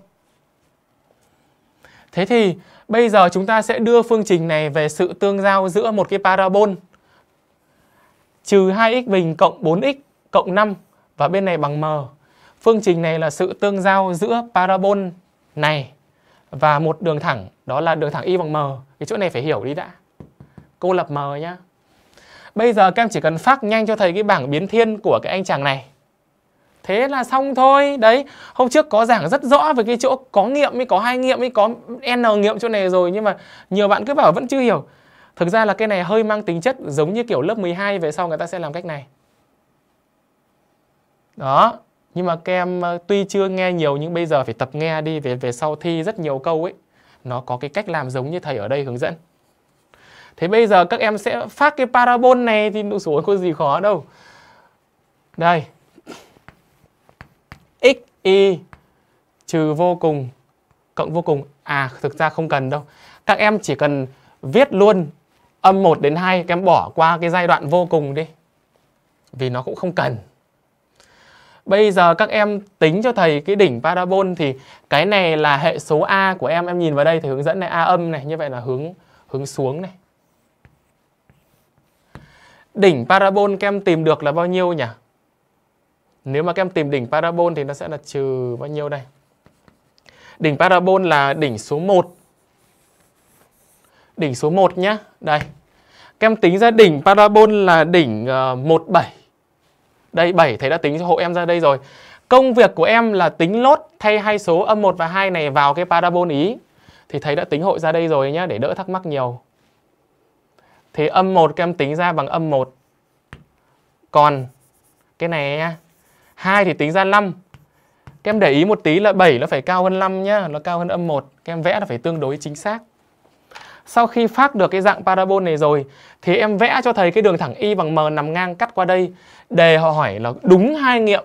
Speaker 1: Thế thì bây giờ chúng ta sẽ đưa phương trình này về sự tương giao giữa một cái parabol trừ 2x bình cộng 4x cộng 5 và bên này bằng m. Phương trình này là sự tương giao giữa parabol này và một đường thẳng, đó là đường thẳng y bằng m. Cái chỗ này phải hiểu đi đã. Cô lập mờ nhá. Bây giờ các em chỉ cần phát nhanh cho thầy cái bảng biến thiên của cái anh chàng này. Thế là xong thôi. Đấy, hôm trước có giảng rất rõ về cái chỗ có nghiệm mới có hai nghiệm mới có n nghiệm chỗ này rồi nhưng mà nhiều bạn cứ bảo vẫn chưa hiểu. Thực ra là cái này hơi mang tính chất giống như kiểu lớp 12 về sau người ta sẽ làm cách này. Đó, nhưng mà các em ờ, tuy chưa nghe nhiều nhưng bây giờ phải tập nghe đi về về sau thi rất nhiều câu ấy. Nó có cái cách làm giống như thầy ở đây hướng dẫn. Thế bây giờ các em sẽ phát cái parabol này thì đủ số có gì khó đâu. Đây. x, y, trừ vô cùng, cộng vô cùng. À thực ra không cần đâu. Các em chỉ cần viết luôn âm 1 đến 2 các em bỏ qua cái giai đoạn vô cùng đi. Vì nó cũng không cần. Bây giờ các em tính cho thầy cái đỉnh parabol thì cái này là hệ số A của em. Em nhìn vào đây thì hướng dẫn này A âm này. Như vậy là hướng hướng xuống này. Đỉnh parabol các em tìm được là bao nhiêu nhỉ? Nếu mà các em tìm đỉnh parabol thì nó sẽ là trừ bao nhiêu đây? Đỉnh parabol là đỉnh số 1. Đỉnh số 1 nhá. Đây. Các em tính ra đỉnh parabol là đỉnh ờ, uh, 17. Đây 7 thầy đã tính cho hộ em ra đây rồi. Công việc của em là tính lốt thay hai số âm 1 và 2 này vào cái parabol ý. Thì thầy đã tính hội ra đây rồi nhá để đỡ thắc mắc nhiều. Thì âm 1 các em tính ra bằng âm 1. Còn cái này nha. 2 thì tính ra 5. Các em để ý một tí là 7 nó phải cao hơn 5 nhá, nó cao hơn âm 1. Các em vẽ là phải tương đối chính xác. Sau khi phát được cái dạng parabol này rồi thì em vẽ cho thầy cái đường thẳng y bằng m nằm ngang cắt qua đây. Đề họ hỏi là đúng hai nghiệm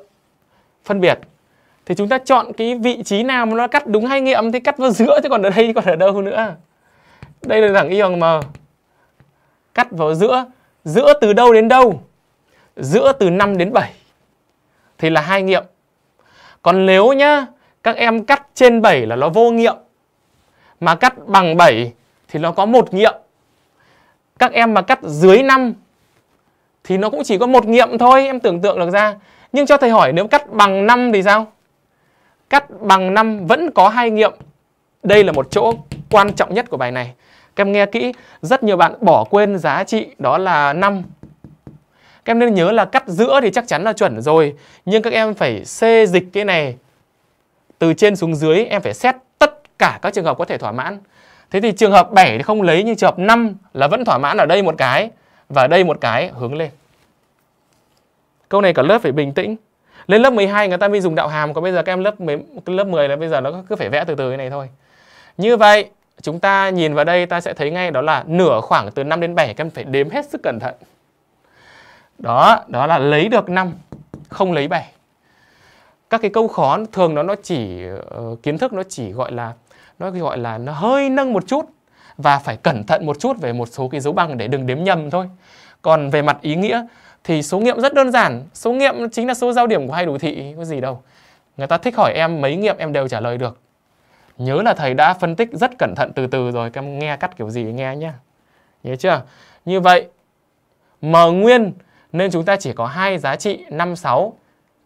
Speaker 1: phân biệt. Thì chúng ta chọn cái vị trí nào mà nó cắt đúng hai nghiệm thì cắt vào giữa chứ còn ở đây còn ở đâu nữa. Đây là đường thẳng y bằng m. Cắt vào giữa. Giữa từ đâu đến đâu? Giữa từ 5 đến 7. Thì là hai nghiệm. Còn nếu nhá, các em cắt trên 7 là nó vô nghiệm. Mà cắt bằng 7 thì nó có một nghiệm. Các em mà cắt dưới 5 thì nó cũng chỉ có một nghiệm thôi, em tưởng tượng được ra. Nhưng cho thầy hỏi nếu cắt bằng 5 thì sao? Cắt bằng 5 vẫn có hai nghiệm. Đây là một chỗ quan trọng nhất của bài này. Các em nghe kỹ, rất nhiều bạn bỏ quên giá trị đó là 5. Các em nên nhớ là cắt giữa thì chắc chắn là chuẩn rồi. Nhưng các em phải xê dịch cái này từ trên xuống dưới, em phải xét tất cả các trường hợp có thể thỏa mãn. Thế thì trường hợp 7 thì không lấy nhưng trường hợp 5 là vẫn thỏa mãn ở đây một cái và đây một cái hướng lên. Câu này cả lớp phải bình tĩnh. Lên lớp 12 người ta mới dùng đạo hàm còn bây giờ các em lớp 10, lớp 10 là bây giờ nó cứ phải vẽ từ từ cái này thôi. Như vậy, chúng ta nhìn vào đây ta sẽ thấy ngay đó là nửa khoảng từ 5 đến 7 các em phải đếm hết sức cẩn thận. Đó, đó là lấy được 5, không lấy 7. Các cái câu khó thường nó nó chỉ uh, kiến thức nó chỉ gọi là nó gọi là nó hơi nâng một chút và phải cẩn thận một chút về một số cái dấu bằng để đừng đếm nhầm thôi. Còn về mặt ý nghĩa thì số nghiệm rất đơn giản, số nghiệm chính là số giao điểm của hai đồ thị, có gì đâu. Người ta thích hỏi em mấy nghiệm em đều trả lời được. Nhớ là thầy đã phân tích rất cẩn thận từ từ rồi, các em nghe cắt kiểu gì nghe nhá. Nhớ chưa? Như vậy, M nguyên Nên chúng ta chỉ có hai giá trị 5, 6.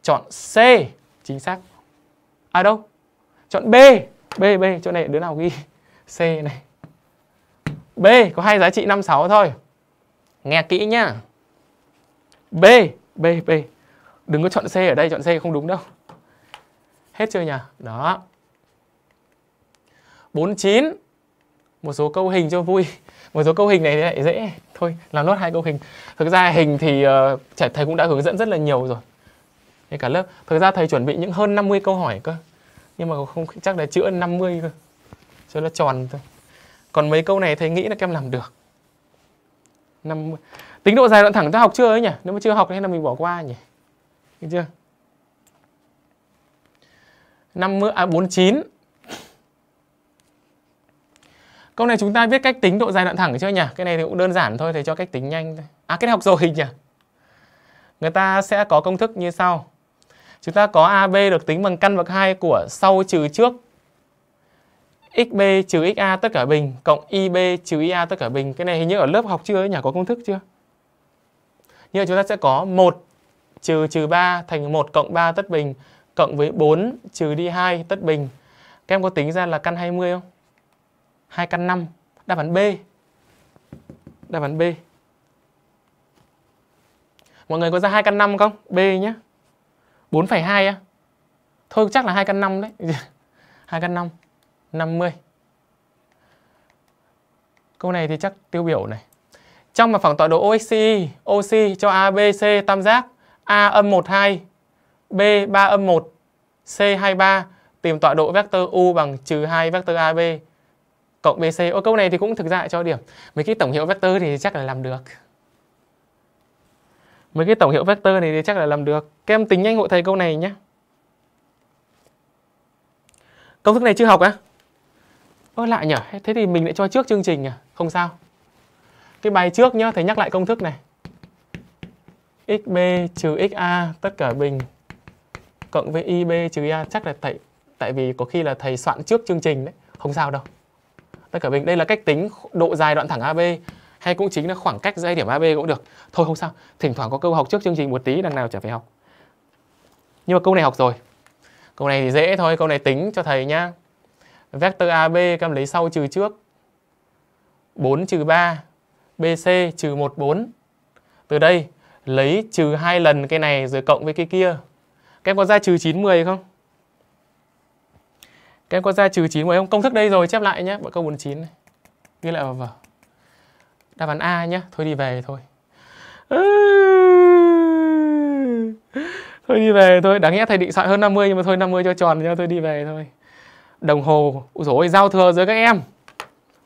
Speaker 1: Chọn C. Chính xác. À đâu? Chọn B. B, B. Chỗ này đứa nào ghi? C này. B có hai giá trị 5, 6 thôi. Nghe kỹ nhá. B. B, B. Đừng có chọn C ở đây. Chọn C không đúng đâu. Hết chưa nhỉ? Đó. 49. Một số câu hình cho vui. Một số câu hình này lại dễ. Thôi, làm nốt hai câu hình. Thực ra hình thì uh, thầy cũng đã hướng dẫn rất là nhiều rồi. Thế cả lớp. Thực ra thầy chuẩn bị những hơn 50 câu hỏi cơ. Nhưng mà không chắc là chữa 50 cơ. Cho nó tròn thôi. Còn mấy câu này thầy nghĩ là các em làm được. 50. Tính độ dài đoạn thẳng ta học chưa ấy nhỉ? Nếu mà chưa học thì là mình bỏ qua nhỉ? Được chưa? 50 à 49 Câu này chúng ta biết cách tính độ dài đoạn thẳng chưa nhỉ? Cái này thì cũng đơn giản thôi, thầy cho cách tính nhanh thôi. À cái này học rồi nhỉ? Người ta sẽ có công thức như sau. Chúng ta có AB được tính bằng căn bậc 2 của sau trừ trước xb trừ xa tất cả bình, cộng ib trừ ia tất cả bình. Cái này hình như ở lớp học chưa ấy nhỉ? Có công thức chưa? Như vậy chúng ta sẽ có 1 trừ trừ 3 thành 1 cộng 3 tất bình, cộng với 4 trừ đi 2 tất bình. Các em có tính ra là căn 20 không? 2 căn 5. Đáp án B. Đáp án B. Mọi người có ra 2 căn 5 không? B nhé. 4,2 á. Thôi chắc là 2 căn 5 đấy. 2 căn 5. 50. Câu này thì chắc tiêu biểu này. Trong mặt phẳng tọa độ OXY, OC cho ABC tam giác A âm 12, B 3 âm 1, C 23 tìm tọa độ vector U bằng trừ 2 vector AB cộng BC. Ô câu này thì cũng thực ra cho điểm. Mấy cái tổng hiệu vector thì chắc là làm được. Mấy cái tổng hiệu vector này thì chắc là làm được. Các em tính nhanh hộ thầy câu này nhé. Công thức này chưa học á? Ơ lại nhở. Thế thì mình lại cho trước chương trình à? Không sao. Cái bài trước nhá, thầy nhắc lại công thức này. xb trừ xa tất cả bình cộng với ib trừ a chắc là thầy tại vì có khi là thầy soạn trước chương trình đấy, không sao đâu. Tất cả bình đây là cách tính độ dài đoạn thẳng AB hay cũng chính là khoảng cách dây điểm AB cũng được. Thôi không sao, thỉnh thoảng có câu học trước chương trình một tí đằng nào chả phải học. Nhưng mà câu này học rồi. Câu này thì dễ thôi, câu này tính cho thầy nhá. Vector AB các em lấy sau trừ trước. 4 trừ 3, BC trừ 1 4. Từ đây lấy trừ hai lần cái này rồi cộng với cái kia. Các em có ra trừ 9 10 không? Các em có ra trừ 9 10 không? Công thức đây rồi chép lại nhé, bộ câu 49 này. Ghi lại vào vở. Đáp án A nhé, thôi đi về thôi. Thôi đi về thôi, đáng nhẽ thầy định soạn hơn 50 nhưng mà thôi 50 cho tròn cho thôi đi về thôi. Đồng hồ, ôi giao thừa rồi các em.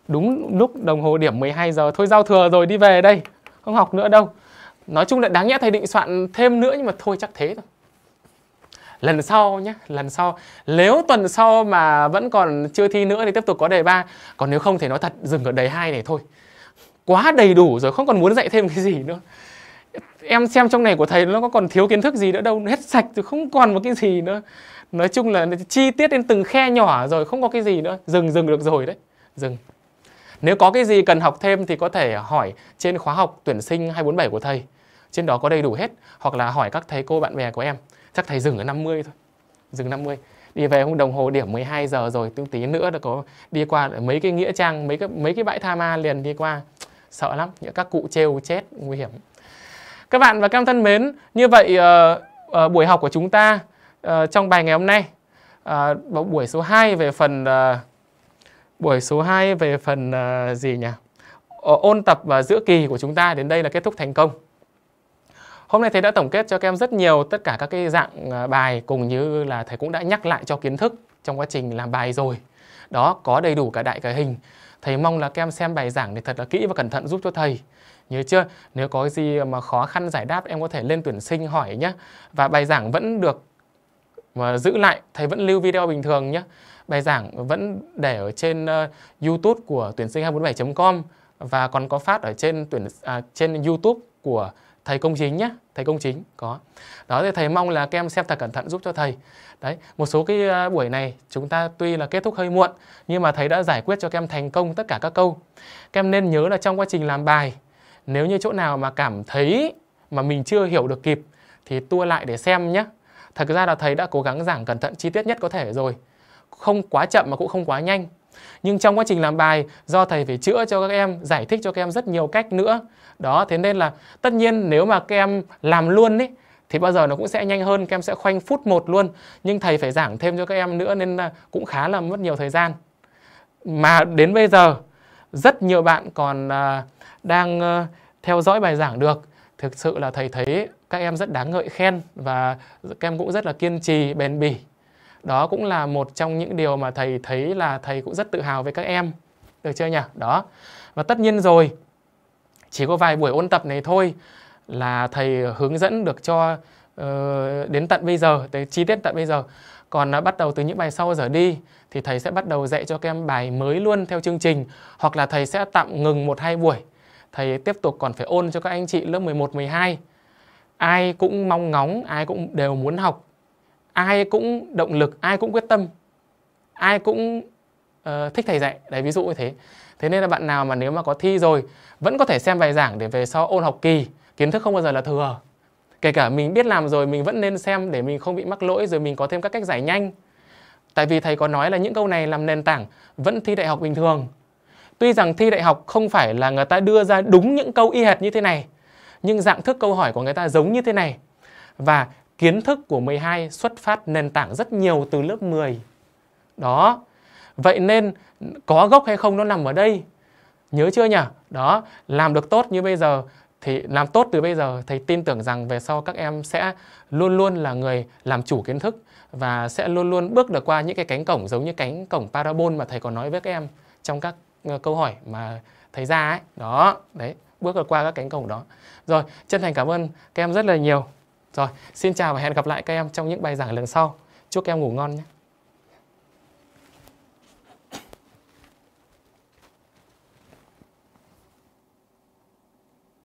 Speaker 1: Đúng lúc đồng hồ điểm 12 giờ thôi giao thừa rồi đi về đây. Không học nữa đâu. Nói chung là đáng nhẽ thầy định soạn thêm nữa nhưng mà thôi chắc thế thôi lần sau nhé lần sau nếu tuần sau mà vẫn còn chưa thi nữa thì tiếp tục có đề ba còn nếu không thì nói thật dừng ở đề hai này thôi quá đầy đủ rồi, không còn muốn dạy thêm cái gì nữa. Em xem trong này của thầy nó có còn thiếu kiến thức gì nữa đâu, hết sạch rồi, không còn một cái gì nữa. Nói chung là chi tiết đến từng khe nhỏ rồi, không có cái gì nữa. Dừng dừng được rồi đấy, dừng. Nếu có cái gì cần học thêm thì có thể hỏi trên khóa học tuyển sinh 247 của thầy. Trên đó có đầy đủ hết, hoặc là hỏi các thầy cô, bạn bè của em. Chắc thầy dừng ở 50 thôi, dừng 50 đi về không đồng hồ điểm 12 giờ rồi tương tí nữa là có đi qua mấy cái nghĩa trang, mấy cái mấy cái bãi tha ma liền đi qua sợ lắm những các cụ trêu chết nguy hiểm các bạn và các em thân mến như vậy uh, uh, buổi học của chúng ta uh, trong bài ngày hôm nay uh, buổi số 2 về phần uh, buổi số 2 về phần uh, gì nhỉ ôn tập và giữa kỳ của chúng ta đến đây là kết thúc thành công Hôm nay thầy đã tổng kết cho các em rất nhiều tất cả các cái dạng bài cùng như là thầy cũng đã nhắc lại cho kiến thức trong quá trình làm bài rồi. Đó, có đầy đủ cả đại cả hình. Thầy mong là các em xem bài giảng thì thật là kỹ và cẩn thận giúp cho thầy. Nhớ chưa? Nếu có gì mà khó khăn giải đáp em có thể lên tuyển sinh hỏi nhé. Và bài giảng vẫn được mà giữ lại, thầy vẫn lưu video bình thường nhé. Bài giảng vẫn để ở trên uh, YouTube của tuyển sinh 247.com và còn có phát ở trên tuyển à, trên YouTube của thầy công chính nhé thầy công chính có đó thì thầy mong là các em xem thật cẩn thận giúp cho thầy đấy một số cái buổi này chúng ta tuy là kết thúc hơi muộn nhưng mà thầy đã giải quyết cho các em thành công tất cả các câu các em nên nhớ là trong quá trình làm bài nếu như chỗ nào mà cảm thấy mà mình chưa hiểu được kịp thì tua lại để xem nhé. Thật ra là thầy đã cố gắng giảng cẩn thận chi tiết nhất có thể rồi. Không quá chậm mà cũng không quá nhanh. Nhưng trong quá trình làm bài do thầy phải chữa cho các em, giải thích cho các em rất nhiều cách nữa. Đó, thế nên là tất nhiên nếu mà các em làm luôn ấy thì bao giờ nó cũng sẽ nhanh hơn, các em sẽ khoanh phút một luôn. Nhưng thầy phải giảng thêm cho các em nữa nên là cũng khá là mất nhiều thời gian. Mà đến bây giờ rất nhiều bạn còn à, đang ờ, theo dõi bài giảng được. Thực sự là thầy thấy các em rất đáng ngợi khen và các em cũng rất là kiên trì, bền bỉ. Đó cũng là một trong những điều mà thầy thấy là thầy cũng rất tự hào với các em. Được chưa nhỉ? Đó. Và tất nhiên rồi, chỉ có vài buổi ôn tập này thôi là thầy hướng dẫn được cho uh, đến tận bây giờ, tới chi tiết tận bây giờ. Còn uh, bắt đầu từ những bài sau giờ đi thì thầy sẽ bắt đầu dạy cho các em bài mới luôn theo chương trình hoặc là thầy sẽ tạm ngừng một hai buổi. Thầy tiếp tục còn phải ôn cho các anh chị lớp 11, 12. Ai cũng mong ngóng, ai cũng đều muốn học. Ai cũng động lực, ai cũng quyết tâm. Ai cũng uh, thích thầy dạy. Đấy ví dụ như thế. Thế nên là bạn nào mà nếu mà có thi rồi vẫn có thể xem bài giảng để về sau ôn học kỳ. Kiến thức không bao giờ là thừa. Kể cả mình biết làm rồi mình vẫn nên xem để mình không bị mắc lỗi rồi mình có thêm các cách giải nhanh. Tại vì thầy có nói là những câu này làm nền tảng vẫn thi đại học bình thường. Tuy rằng thi đại học không phải là người ta đưa ra đúng những câu y hệt như thế này, nhưng dạng thức câu hỏi của người ta giống như thế này. Và kiến thức của 12 xuất phát nền tảng rất nhiều từ lớp 10. Đó. Vậy nên có gốc hay không nó nằm ở đây. Nhớ chưa nhỉ? Đó, làm được tốt như bây giờ thì làm tốt từ bây giờ thầy tin tưởng rằng về sau các em sẽ luôn luôn là người làm chủ kiến thức và sẽ luôn luôn bước được qua những cái cánh cổng giống như cánh cổng parabol mà thầy có nói với các em trong các ờ, câu hỏi mà thầy ra ấy. Đó, đấy, bước được qua các cánh cổng đó. Rồi, chân thành cảm ơn các em rất là nhiều. Rồi, xin chào và hẹn gặp lại các em trong những bài giảng lần sau. Chúc các em ngủ ngon nhé.